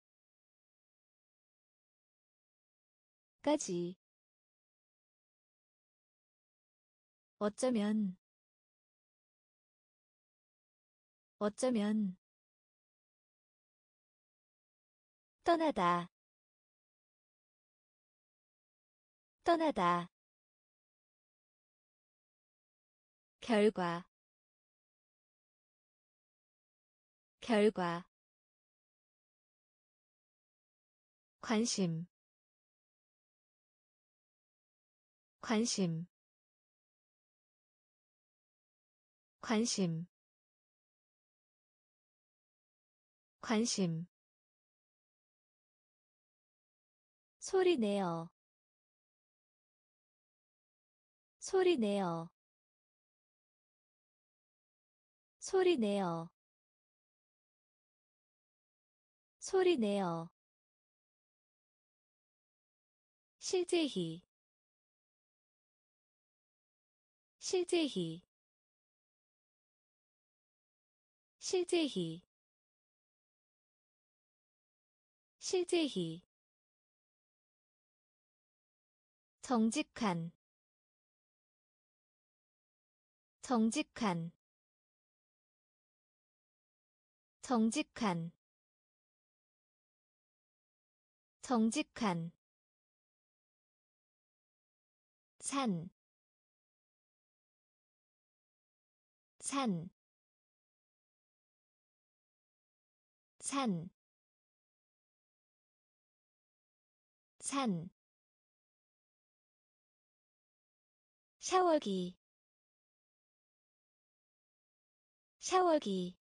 까지. 어쩌면 어쩌면 떠나다 떠나다 결과 결과 관심 관심 관심 관심. 소리 내어 소리 내어 소리 내어. 소리 내어. 실제히. 실제히. 실제히. 실제히. 정직한. 정직한 정직한 정직한 산, 산, 산, 산, 샤워기, 샤워기,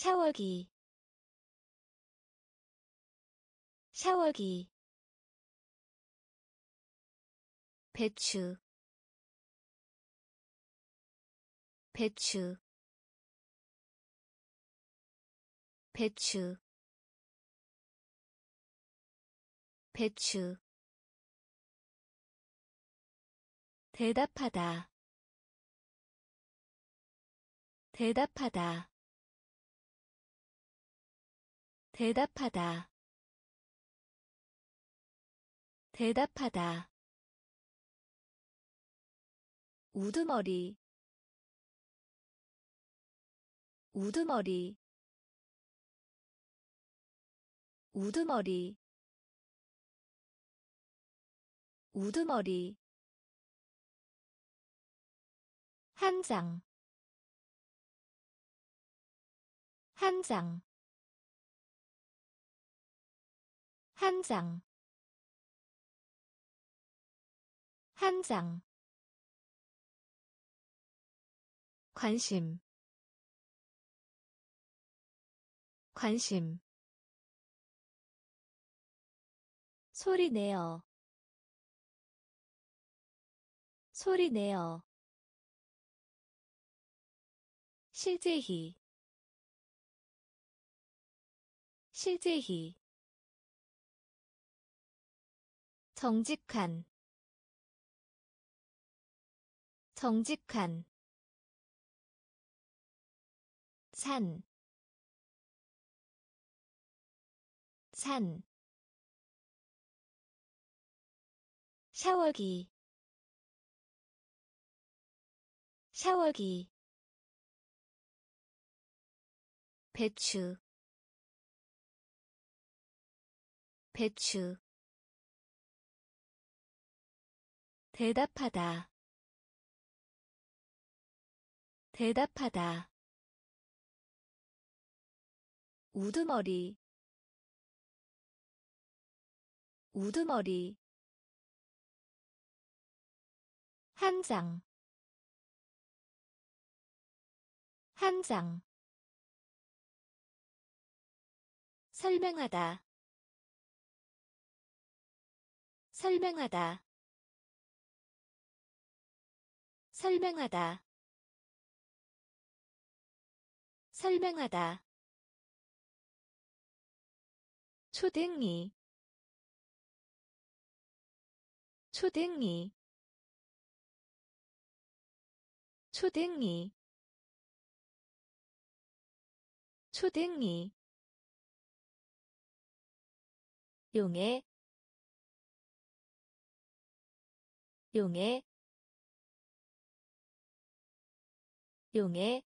샤워기, 샤워기 배추 배추 배추 배추. 대답하다 대답하다 대답하다. 대답하다. 우두머리. 우두머리. 우두머리. 우두머리. 한 장, 한 장, 한 장, 한 장. 관심 관심 소리 내어 소리 내어 실제히 실제히 정직한 정직한 산, 산, 샤워기, 샤워기, 배추, 배추, 대답하다, 대답하다. 우두머리. 우두머리. 한 장, 한 장. 설명하다, 설명하다, 설명하다, 설명하다. 초등이. 초등이. 초등이. 초등이. 용해 용해 용해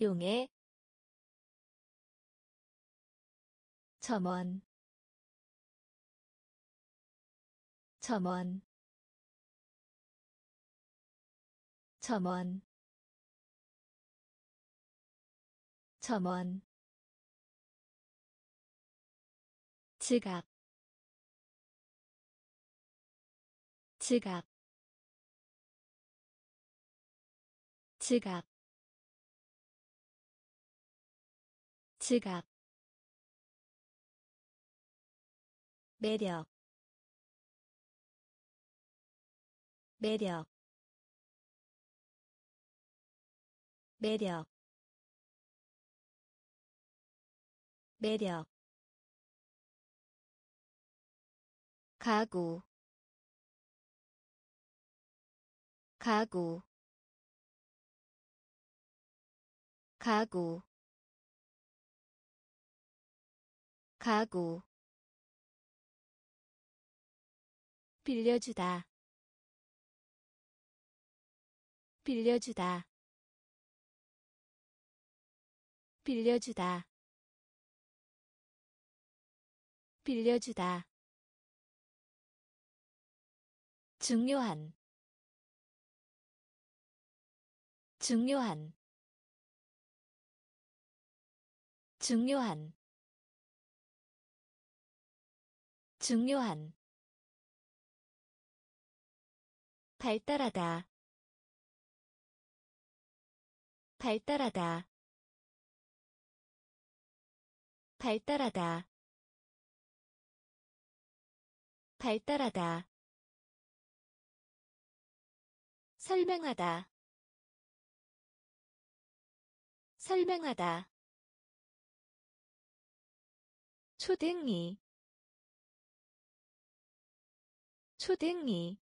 용해 점원 점원 점원 점원. 지갑 지갑 지갑 지갑 매력 매력 매력 매력. 가구 가구 가구. 가구. 빌려주다. 빌려주다. 빌려주다. 빌려주다. 중요한. 중요한 중요한 중요한 발달하다 발달하다 발달하다 발달하다. 설명하다 설명하다 초등이 초등이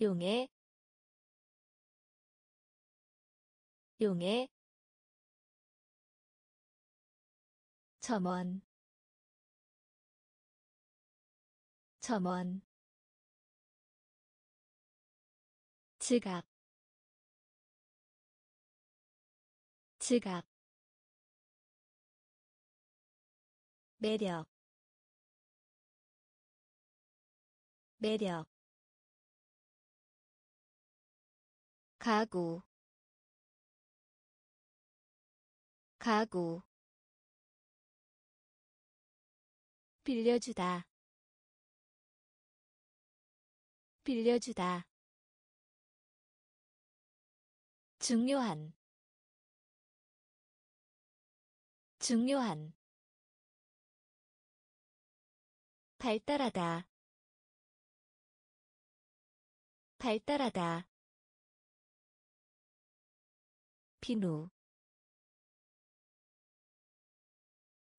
용해 용해 점원 점원 지갑 지갑 매력 매력 가구 가구 빌려주다 빌려주다. 중요한 중요한 발달하다. 발달하다. 비누.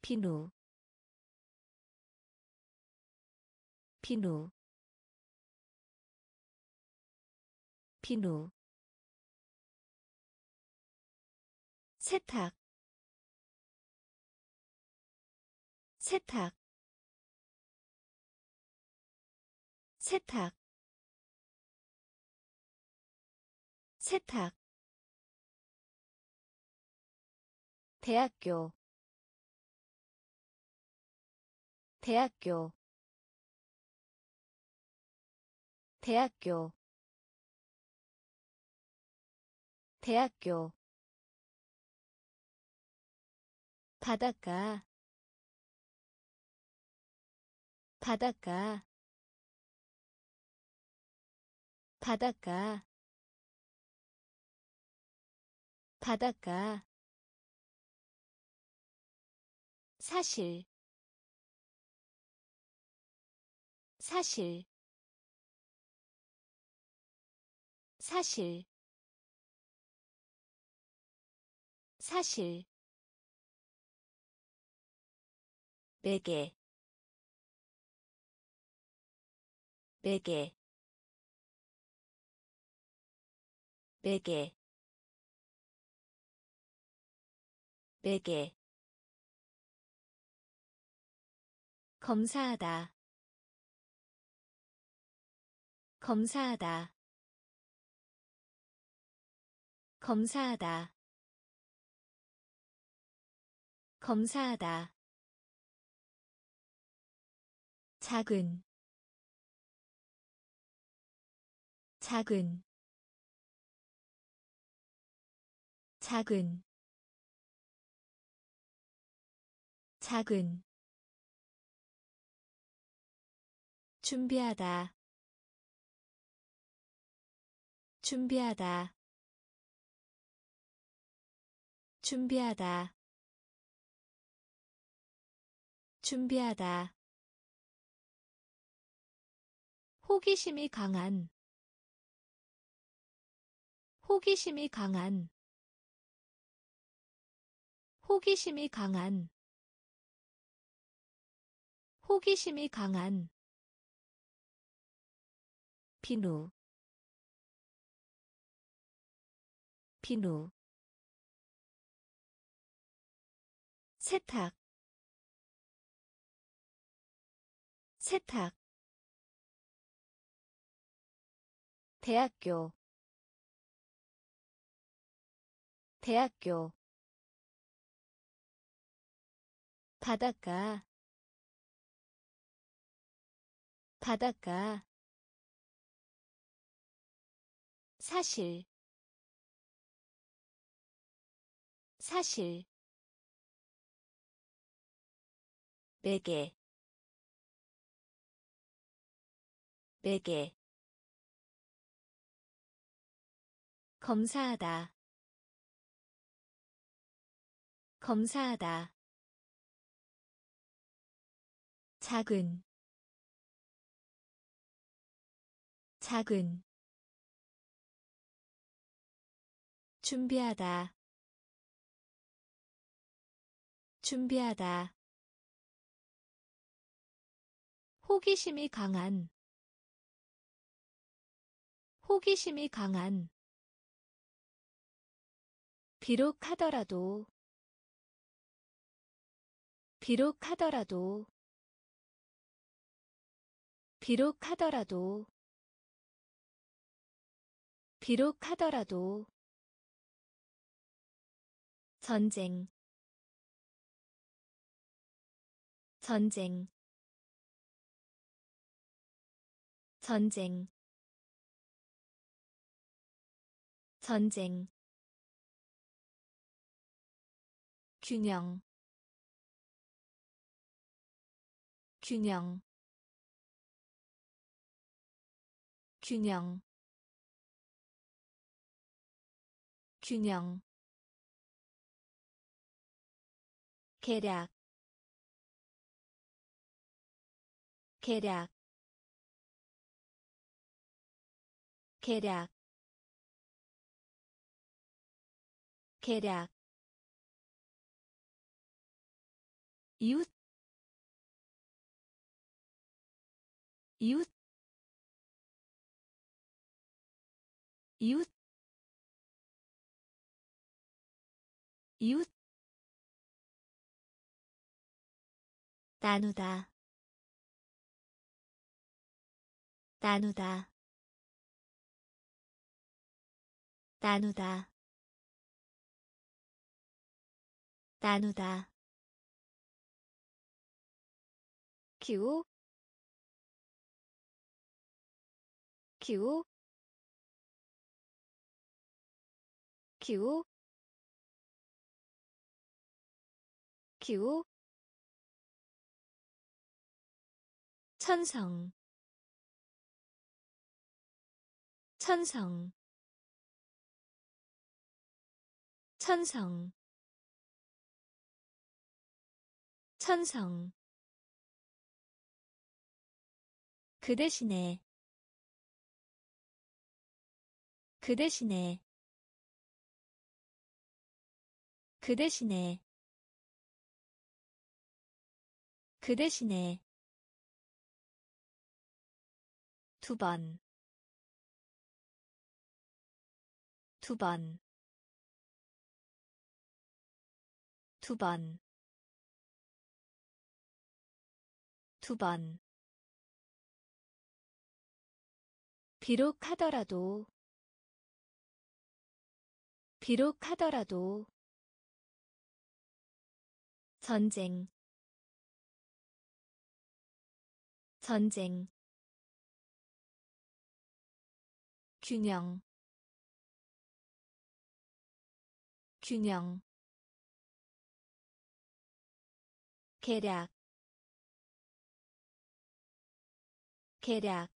비누. 비누. 비누. 세탁. 세탁 세탁 세탁 대학교 대학교 대학교 대학교 바닷가 바닷가 바닷가 바닷가. 사실 사실 사실. 사실. 베개 베개 베개 베개. 검사하다 검사하다 검사하다 검사하다. 작은 작은 작은 작은 준비하다 준비하다 준비하다 준비하다. 호기심이 강한 호기심이 강한 호기심이 강한. 호기심이 강한. 비누. 비누. 세탁. 세탁. 대학교. 대학교 바닷가 바닷가. 사실 사실. 베개 베개. 검사하다 검사하다 작은 작은 준비하다 준비하다. 호기심이 강한 호기심이 강한. 비록 하더라도 비록 하더라도 비록 하더라도 비록 하더라도 전쟁 전쟁 전쟁 전쟁. 균형 균형 균형 균형 계략 계략 계략 계략. 이웃 이웃 이웃 이웃 나누다. 나누다. 나누다. 나누다. 기후 기후 기후 기후 천성 천성 천성 천성. 그 대신에 그 대신에 그 대신에 그 대신에 두 번, 두 번, 두 번, 두 번. 비록 하더라도, 비록 하더라도, 전쟁 전쟁 균형 균형 계략 계략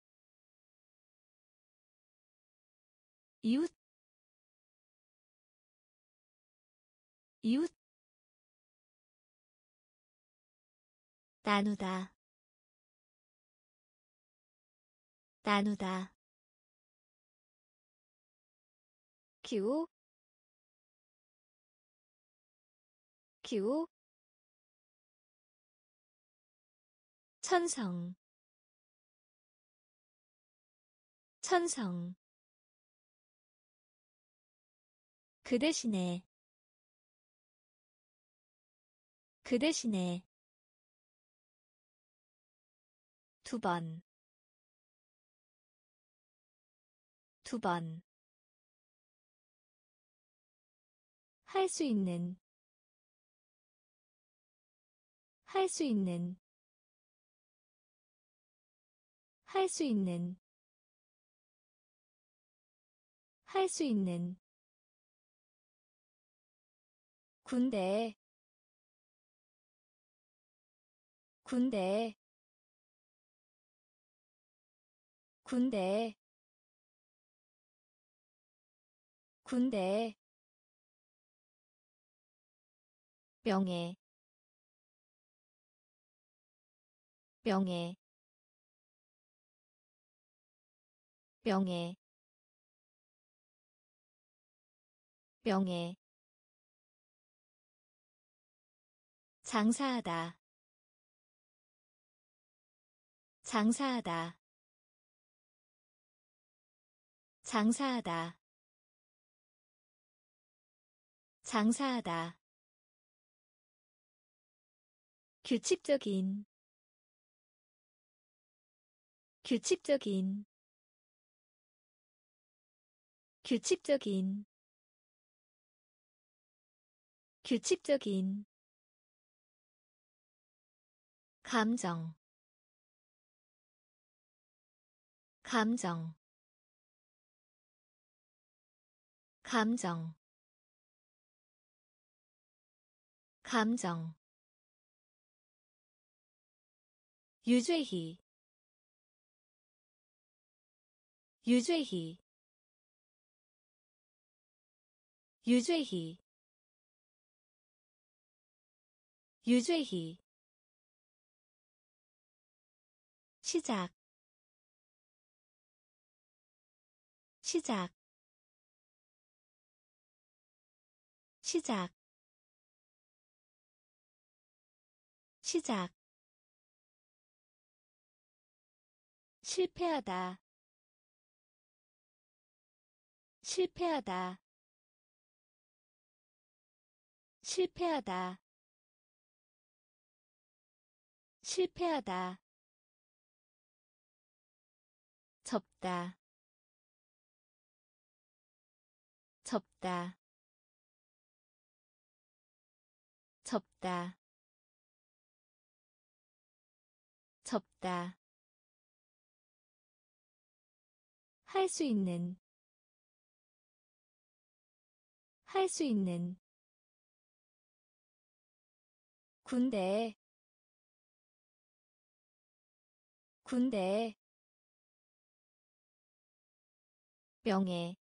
이웃 이웃 나누다. 나누다. 기후 기후 천성. 천성. 그 대신에. 그 대신에 두 번, 두 번. 할 수 있는, 할 수 있는, 할 수 있는, 할 수 있는. 군대. 군대 군대 군대 명예 명예 명예 명예 장사하다 장사하다 장사하다. 장사하다. 규칙적인. 규칙적인. 규칙적인. 규칙적인. 감정. 감정 감정 감정 유죄희 유죄희 유죄희 유죄희. 시작. 시작 시작. 시작. 실패하다. 실패하다. 실패하다. 실패하다. 접다. 접다 접다. 접다. 할 수 있는. 할 수 있는. 군대. 군대. 명예.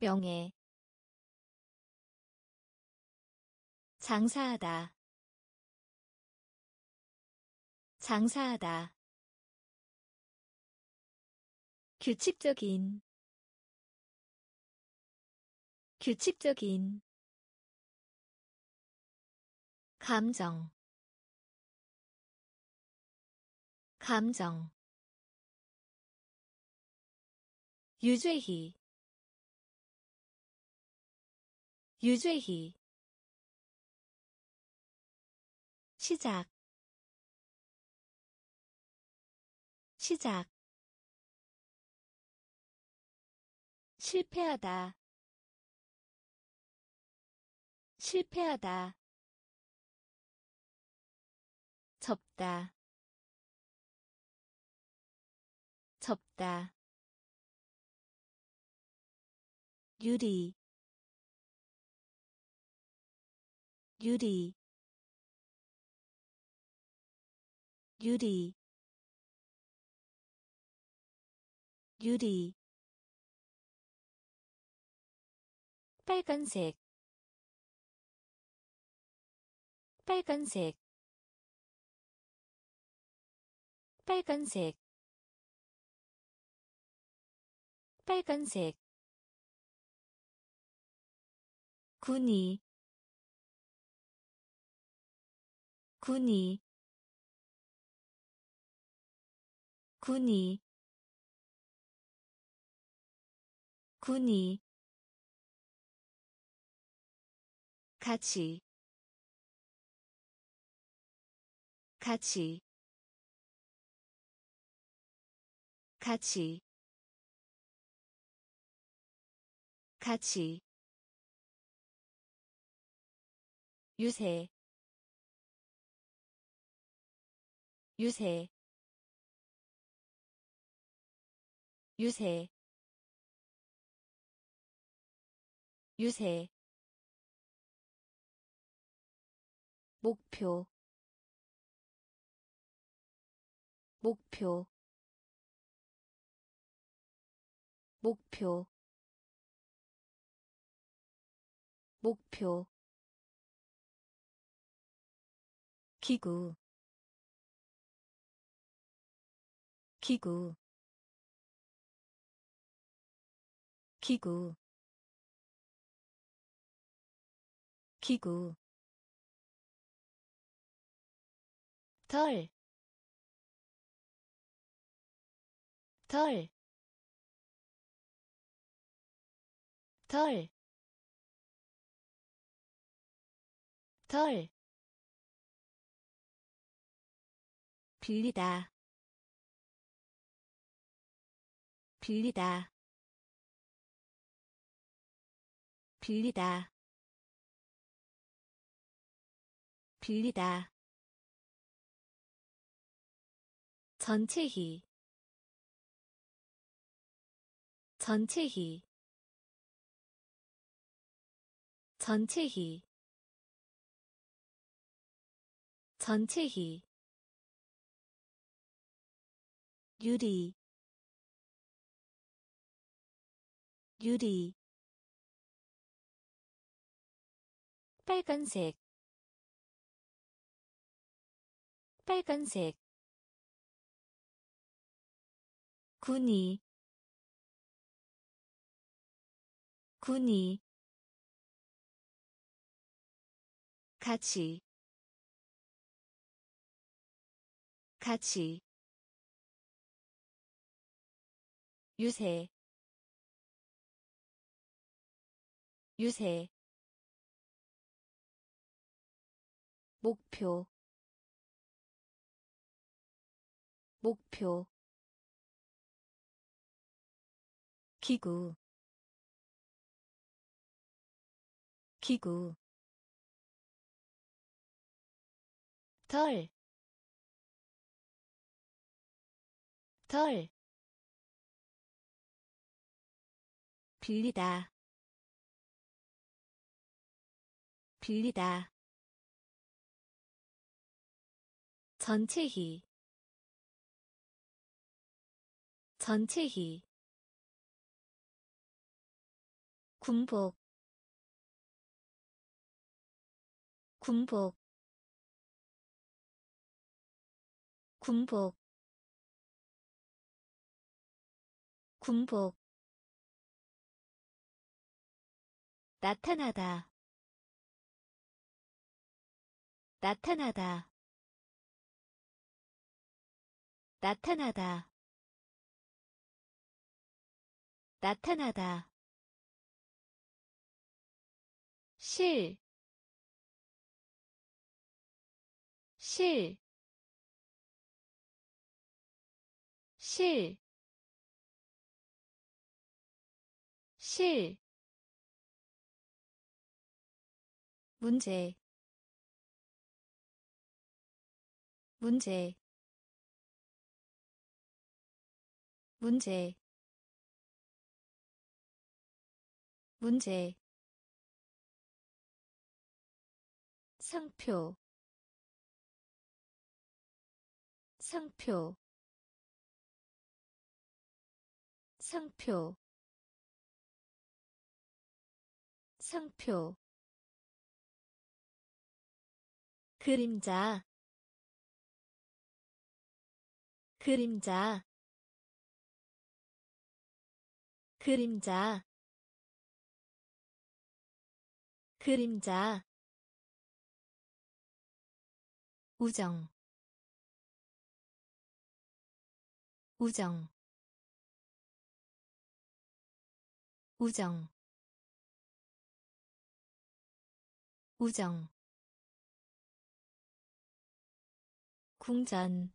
명예 장사하다. 장사하다. 규칙적인. 규칙적인. 감정. 감정. 유죄희. 유죄희 시작. 시작. 실패하다. 실패하다. 접다. 접다. 유리. 유리 유리 유리. 빨간색 빨간색. 빨간색 빨간색. 군이 군이 군이 군이 같이 같이 같이 같이. 유세 유세 유세 유세 목표 목표 목표 목표. 기구 기구 기구 기구 털, 털, 털, 털, 빌리다, 빌리다, 빌리다, 빌리다. 전체히. 전체히. 전체히. 전체히. 유리. 유리 빨간색 빨간색 군이 군이 같이 같이 유세 유세 목표 목표 기구 기구 털, 털, 빌리다, 빌리다, 전체히, 전체히, 군복. 군복. 군복. 군복. 나타나다. 나타나다 나타나다. 나타나다. 실, 실, 실, 실, 문제, 문제, 문제, 문제 상표 상표 상표 상표. 그림자 그림자 그림자 그림자 우정 우정 우정 우정. 궁전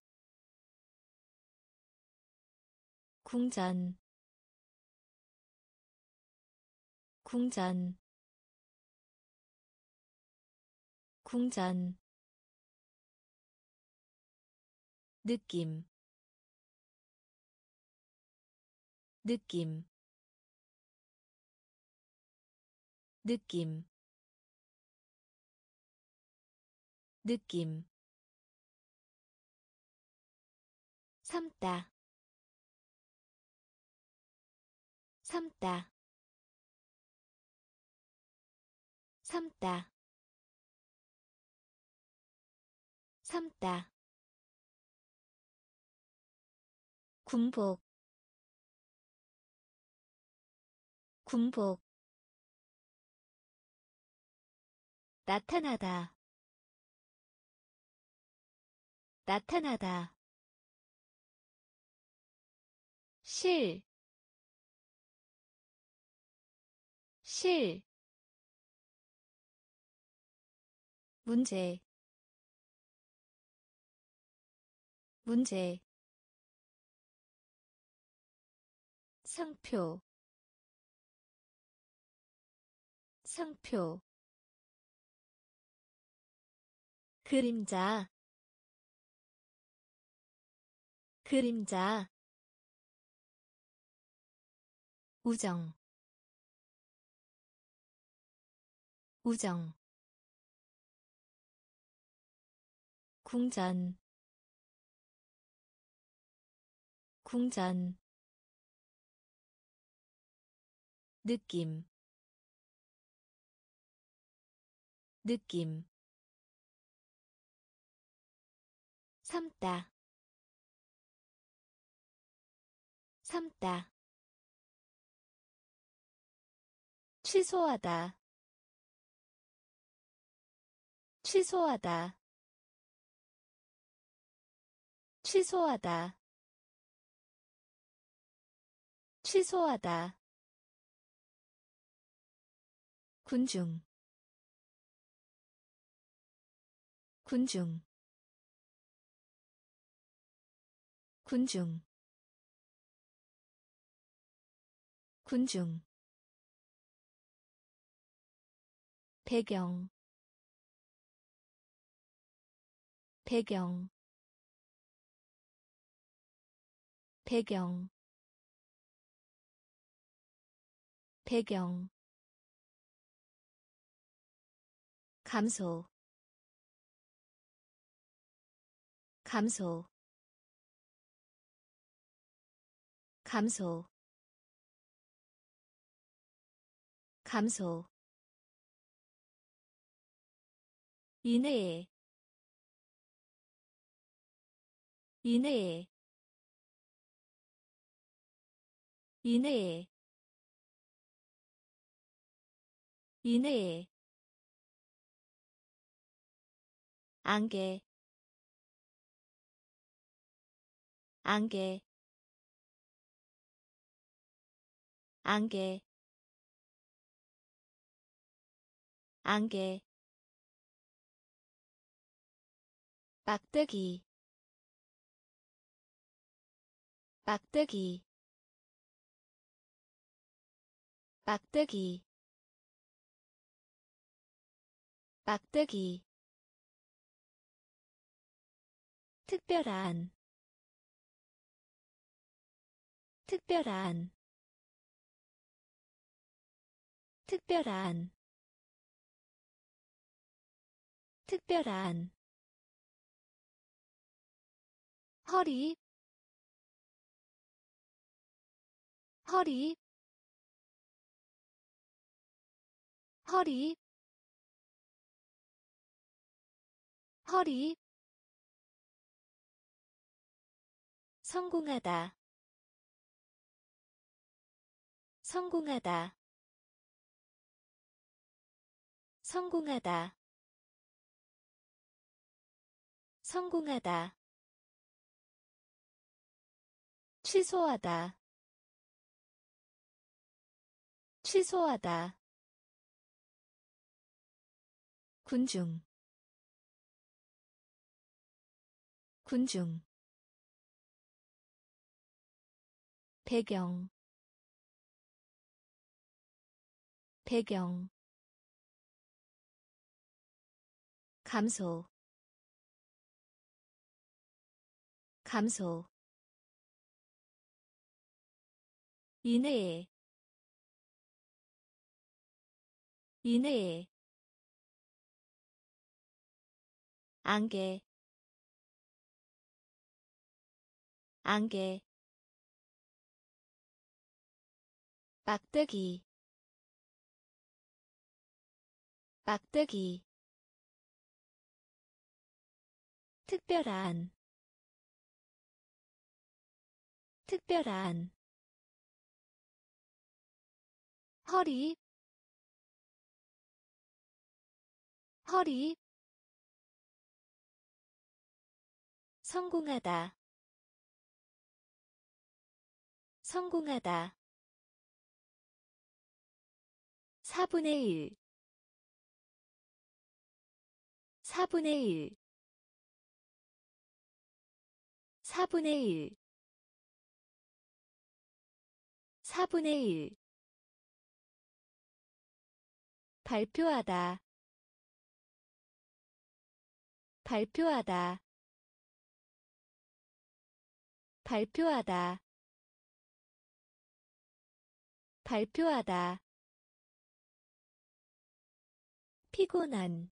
궁전 궁전. 궁전. 느낌. 느낌. 느낌. 느낌. 삼다. 삼다 삼다. 삼다. 군복. 군복. 나타나다. 나타나다. 실, 실, 문제, 문제, 상표, 상표, 그림자, 그림자 우정 우정 궁전. 궁전. 느낌. 느낌. 삼다. 삼다. 취소하다. 취소하다 취소하다. 취소하다. 군중. 군중. 군중. 군중. 배경. 배경 배경. 배경. 감소. 감소. 감소. 감소. 이내에. 이내에 이내에 이내에 안개 안개 안개 안개. 빡뜨기 빡뜨기 빡뜨기 빡뜨기 특별한 특별한 특별한 특별한. 허리 허리 허리 허리. 성공하다. 성공하다. 성공하다. 성공하다. 취소하다. 취소하다 군중 군중 배경 배경 감소 감소 이내에 이내에 안개 안개 막대기 막대기 특별한 특별한 허리 허리 성공하다. 성공하다. 4분의 1 4분의 1 4분의 1 4분의 1 발표하다. 발표하다 발표하다. 발표하다. 피곤한.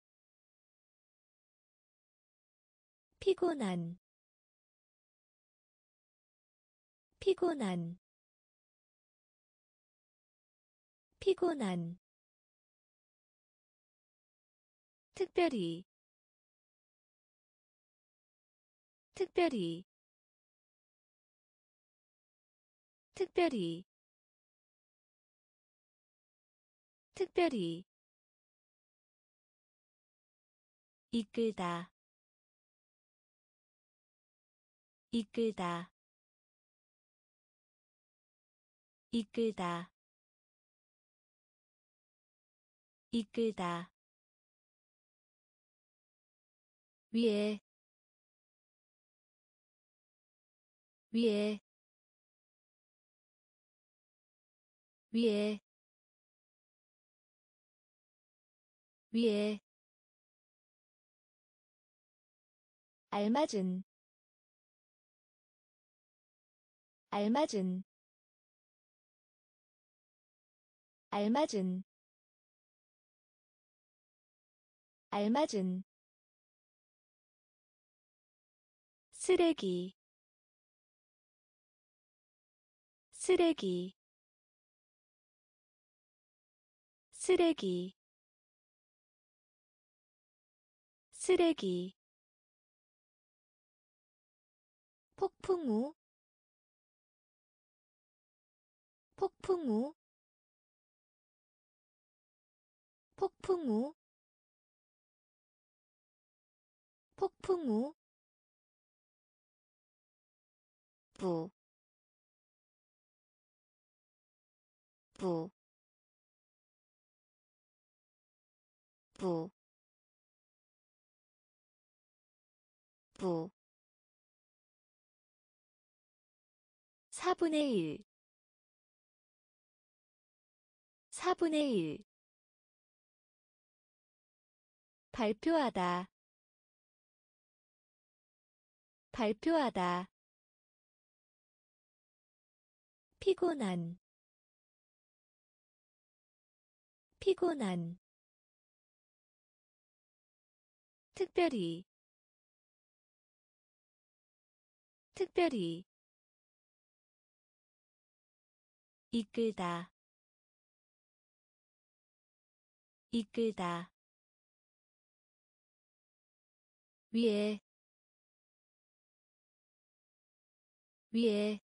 피곤한. 피곤한. 피곤한. 특별히. 특별히 특별히 특별히 이끌다 이끌다 이끌다 이끌다. 위에 위에 위에 위에 알맞은 알맞은 알맞은 알맞은. 쓰레기 쓰레기 쓰레기. 쓰레기. 폭풍우. 폭풍우. 폭풍우. 폭풍우. 부, 부, 부, 부. 4분의 1 4분의 1 발표하다. 발표하다. 피곤한. 피곤한 특별히 특별히 이끌다 이끌다 위에 위에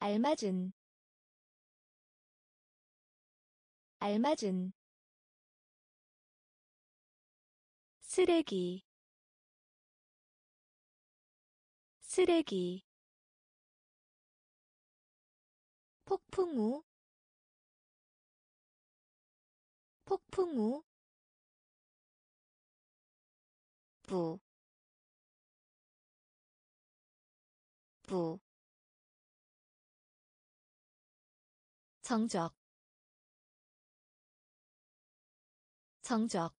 알맞은 알맞은 쓰레기. 쓰레기. 폭풍우. 폭풍우. 부, 부, 정적, 정적,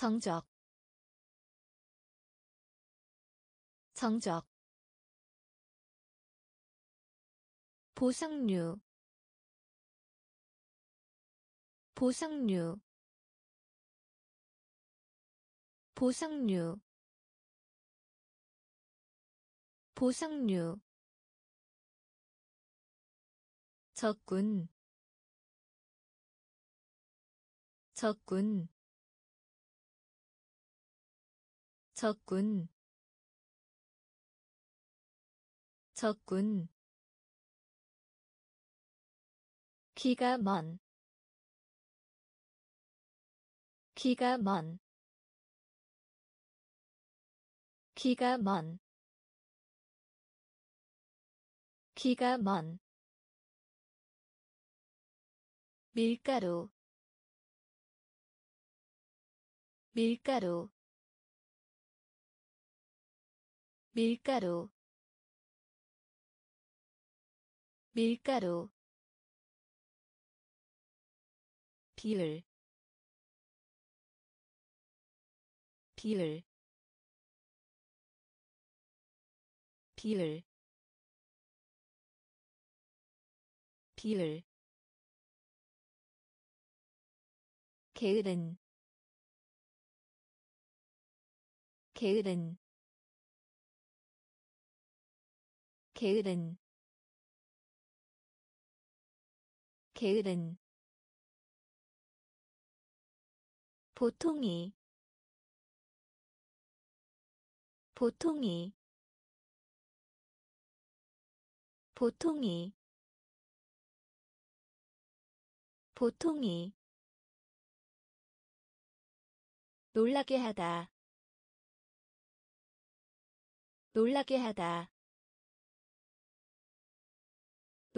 정적, 정적, 보상류, 보상류 보상류 보상류 적군 적군 적군 적군. 기가 먼 기가 먼. 기가 먼 기가 먼. 밀가루 밀가루 밀가루 밀가루 비율 비율 비율 비율. 게으른 게으른 게으른 게으른. 보통이 보통이. 보통이. 보통이. 놀라게 하다. 놀라게 하다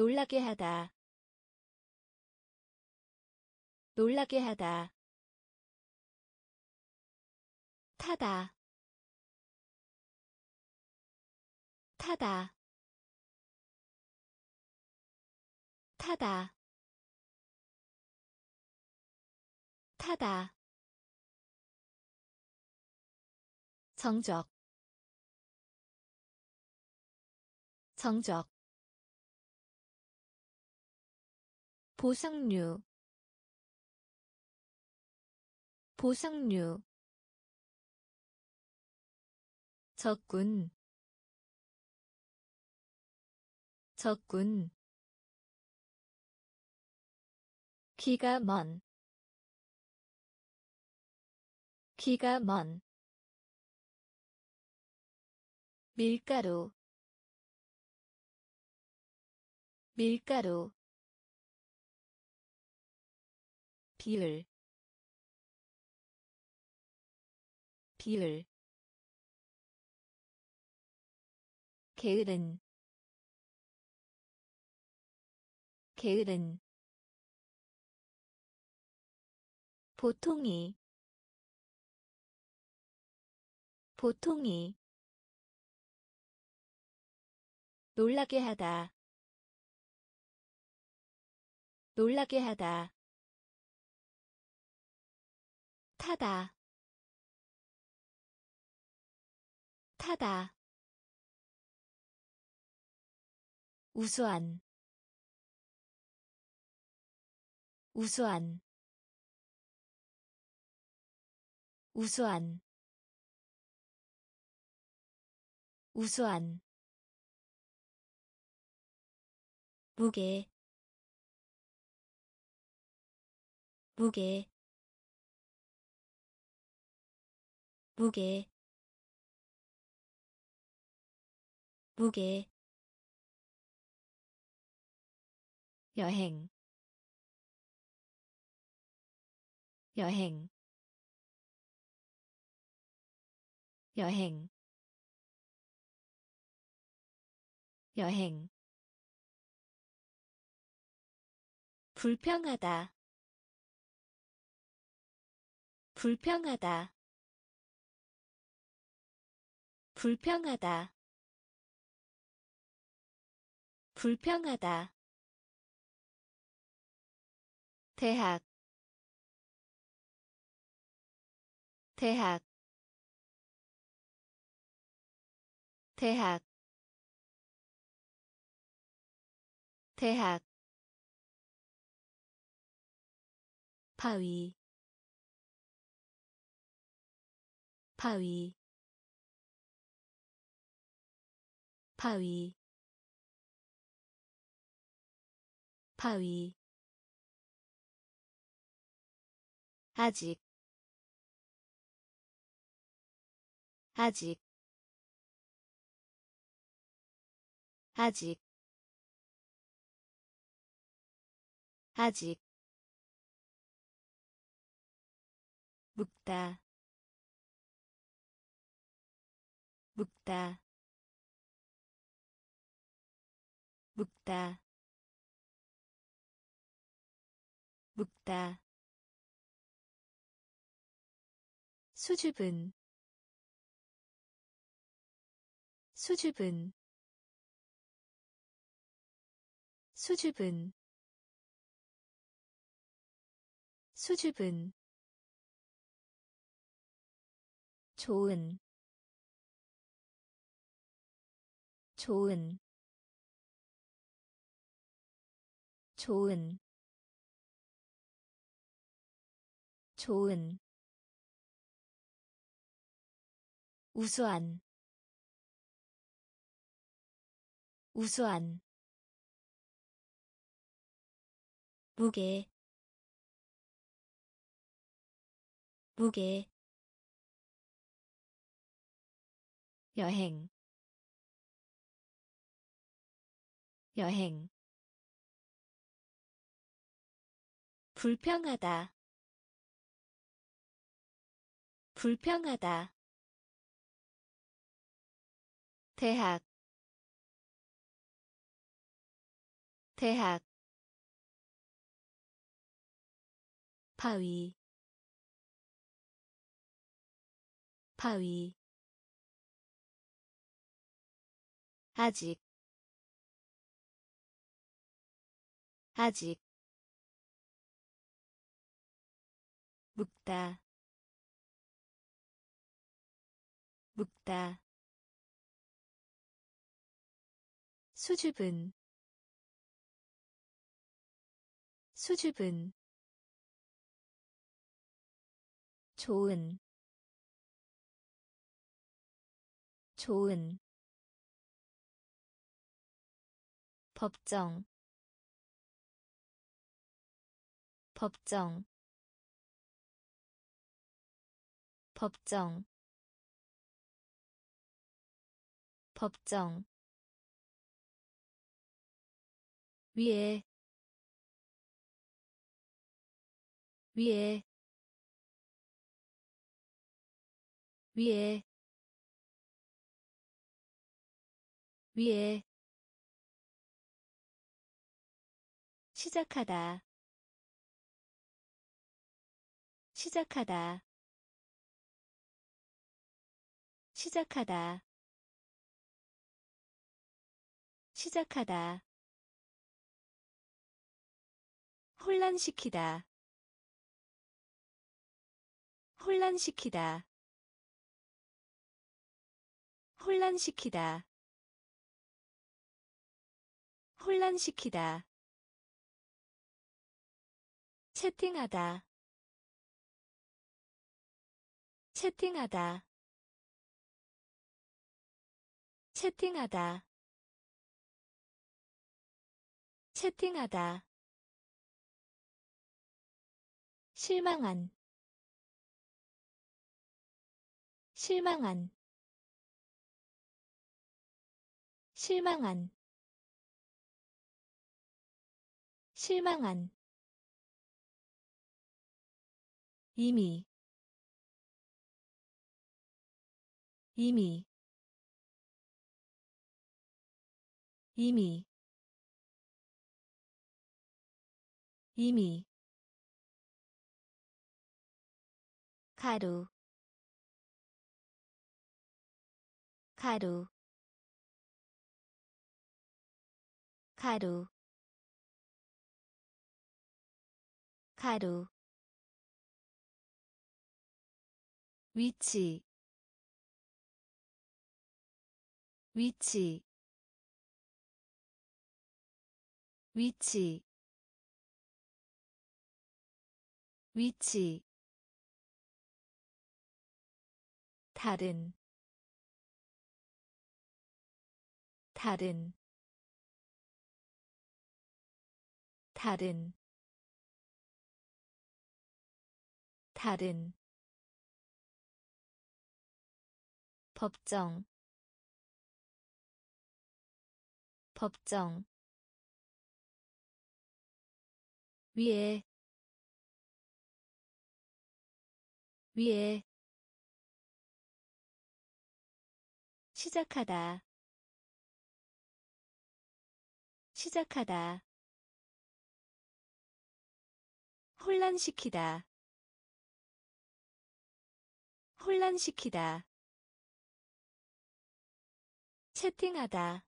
놀라게 하다. 놀라게 하다. 타다. 타다. 타다. 타다. 정적. 정적 보상류 보상류 적군 적군 기가 먼 기가 먼 밀가루 밀가루 비율 비율 게으른 게으른 보통이 보통이 놀라게 하다. 놀라게 하다 타다. 타다. 우수한. 우수한. 우수한. 우수한. 무게. 무게 무게 무게 여행 여행 여행 여행. 불평하다 불평하다 불평하다. 불평하다. 대학. 대학. 대학. 대학. 바위. 바위 바위. 바위. 아직. 아직. 아직. 아직. 묵다. 묵다 묵다. 묵다. 수줍은. 수줍은. 수줍은. 수줍은. 좋은. 좋은 좋은 좋은 우수한 우수한 무게 무게 여행 여행 불평하다. 불평하다. 대학. 대학. 바위. 바위. 아직. 아직 묵다. 묵다. 수줍은. 수줍은. 좋은. 좋은. 법정. 법정 법정 법정 위에 위에 위에 위에. 시작하다 시작하다 시작하다. 시작하다. 혼란시키다. 혼란시키다. 혼란시키다. 혼란시키다. 채팅하다. 채팅하다 채팅하다. 채팅하다. 실망한. 실망한. 실망한. 실망한. 이미. 이미 이미 이미 가루 가루 가루 가루. 위치 위치 위치 위치 다른 다른 다른 다른. 법정 법정 위에 위에 시작하다 시작하다 혼란시키다 혼란시키다 채팅하다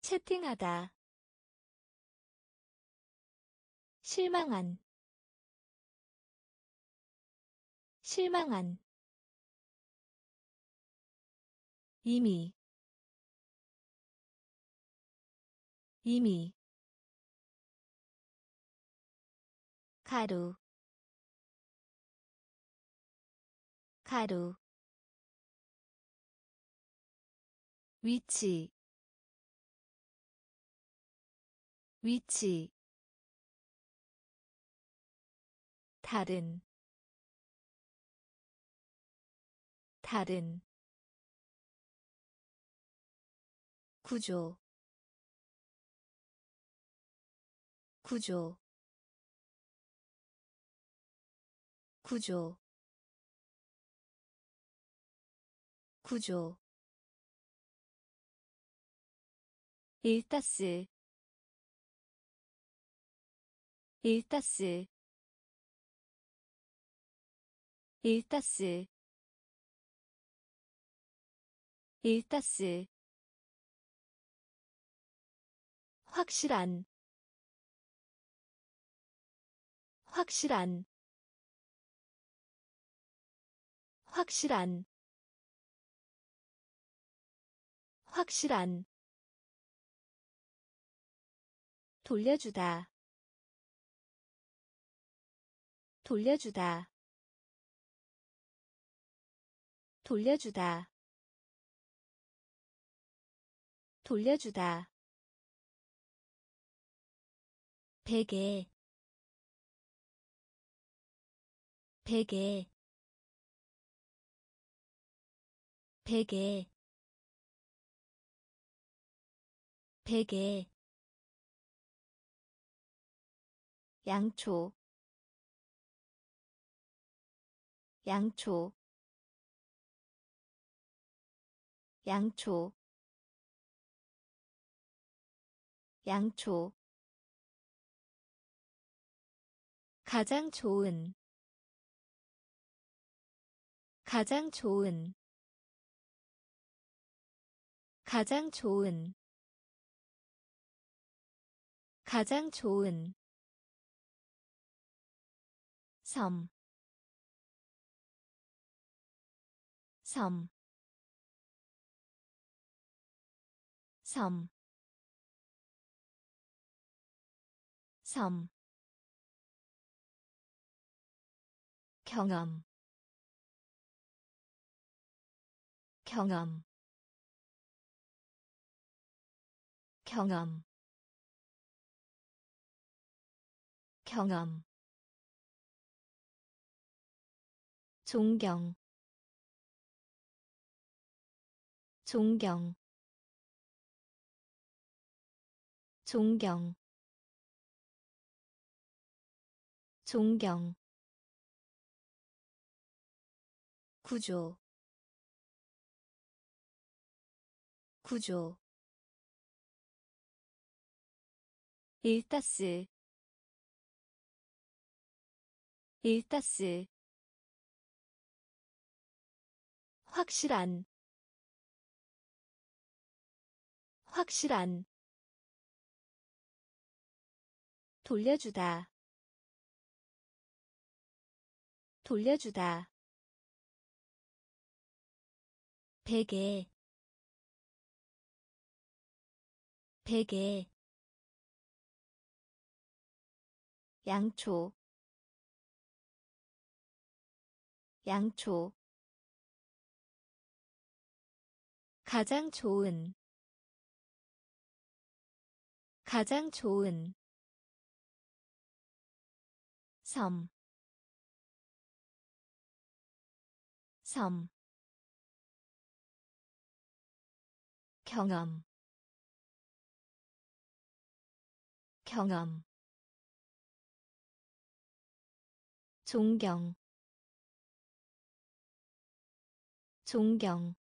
채팅하다 실망한. 실망한. 이미. 이미. 가루. 가루. 위치. 위치 다른 다른 구조 구조 구조 구조. 일타스 일타스 일타스 일타스. 확실한 확실한 확실한. 확실한. 돌려주다. 돌려주다 돌려주다. 돌려주다. 베개. 베개. 베개. 베개. 양초. 양초 양초 양초. 가장 좋은 가장 좋은 가장 좋은 가장 좋은 섬, 섬, 섬, 섬, 경험, 경험, 경험, 경험. 존경. 존경 존경 존경 구조 구조. 일타스 일타스. 확실한 확실한 돌려주다. 돌려주다. 베개. 베개. 양초. 양초. 가장 좋은. 가장 좋은 섬, 섬, 경험, 경험, 존경, 존경,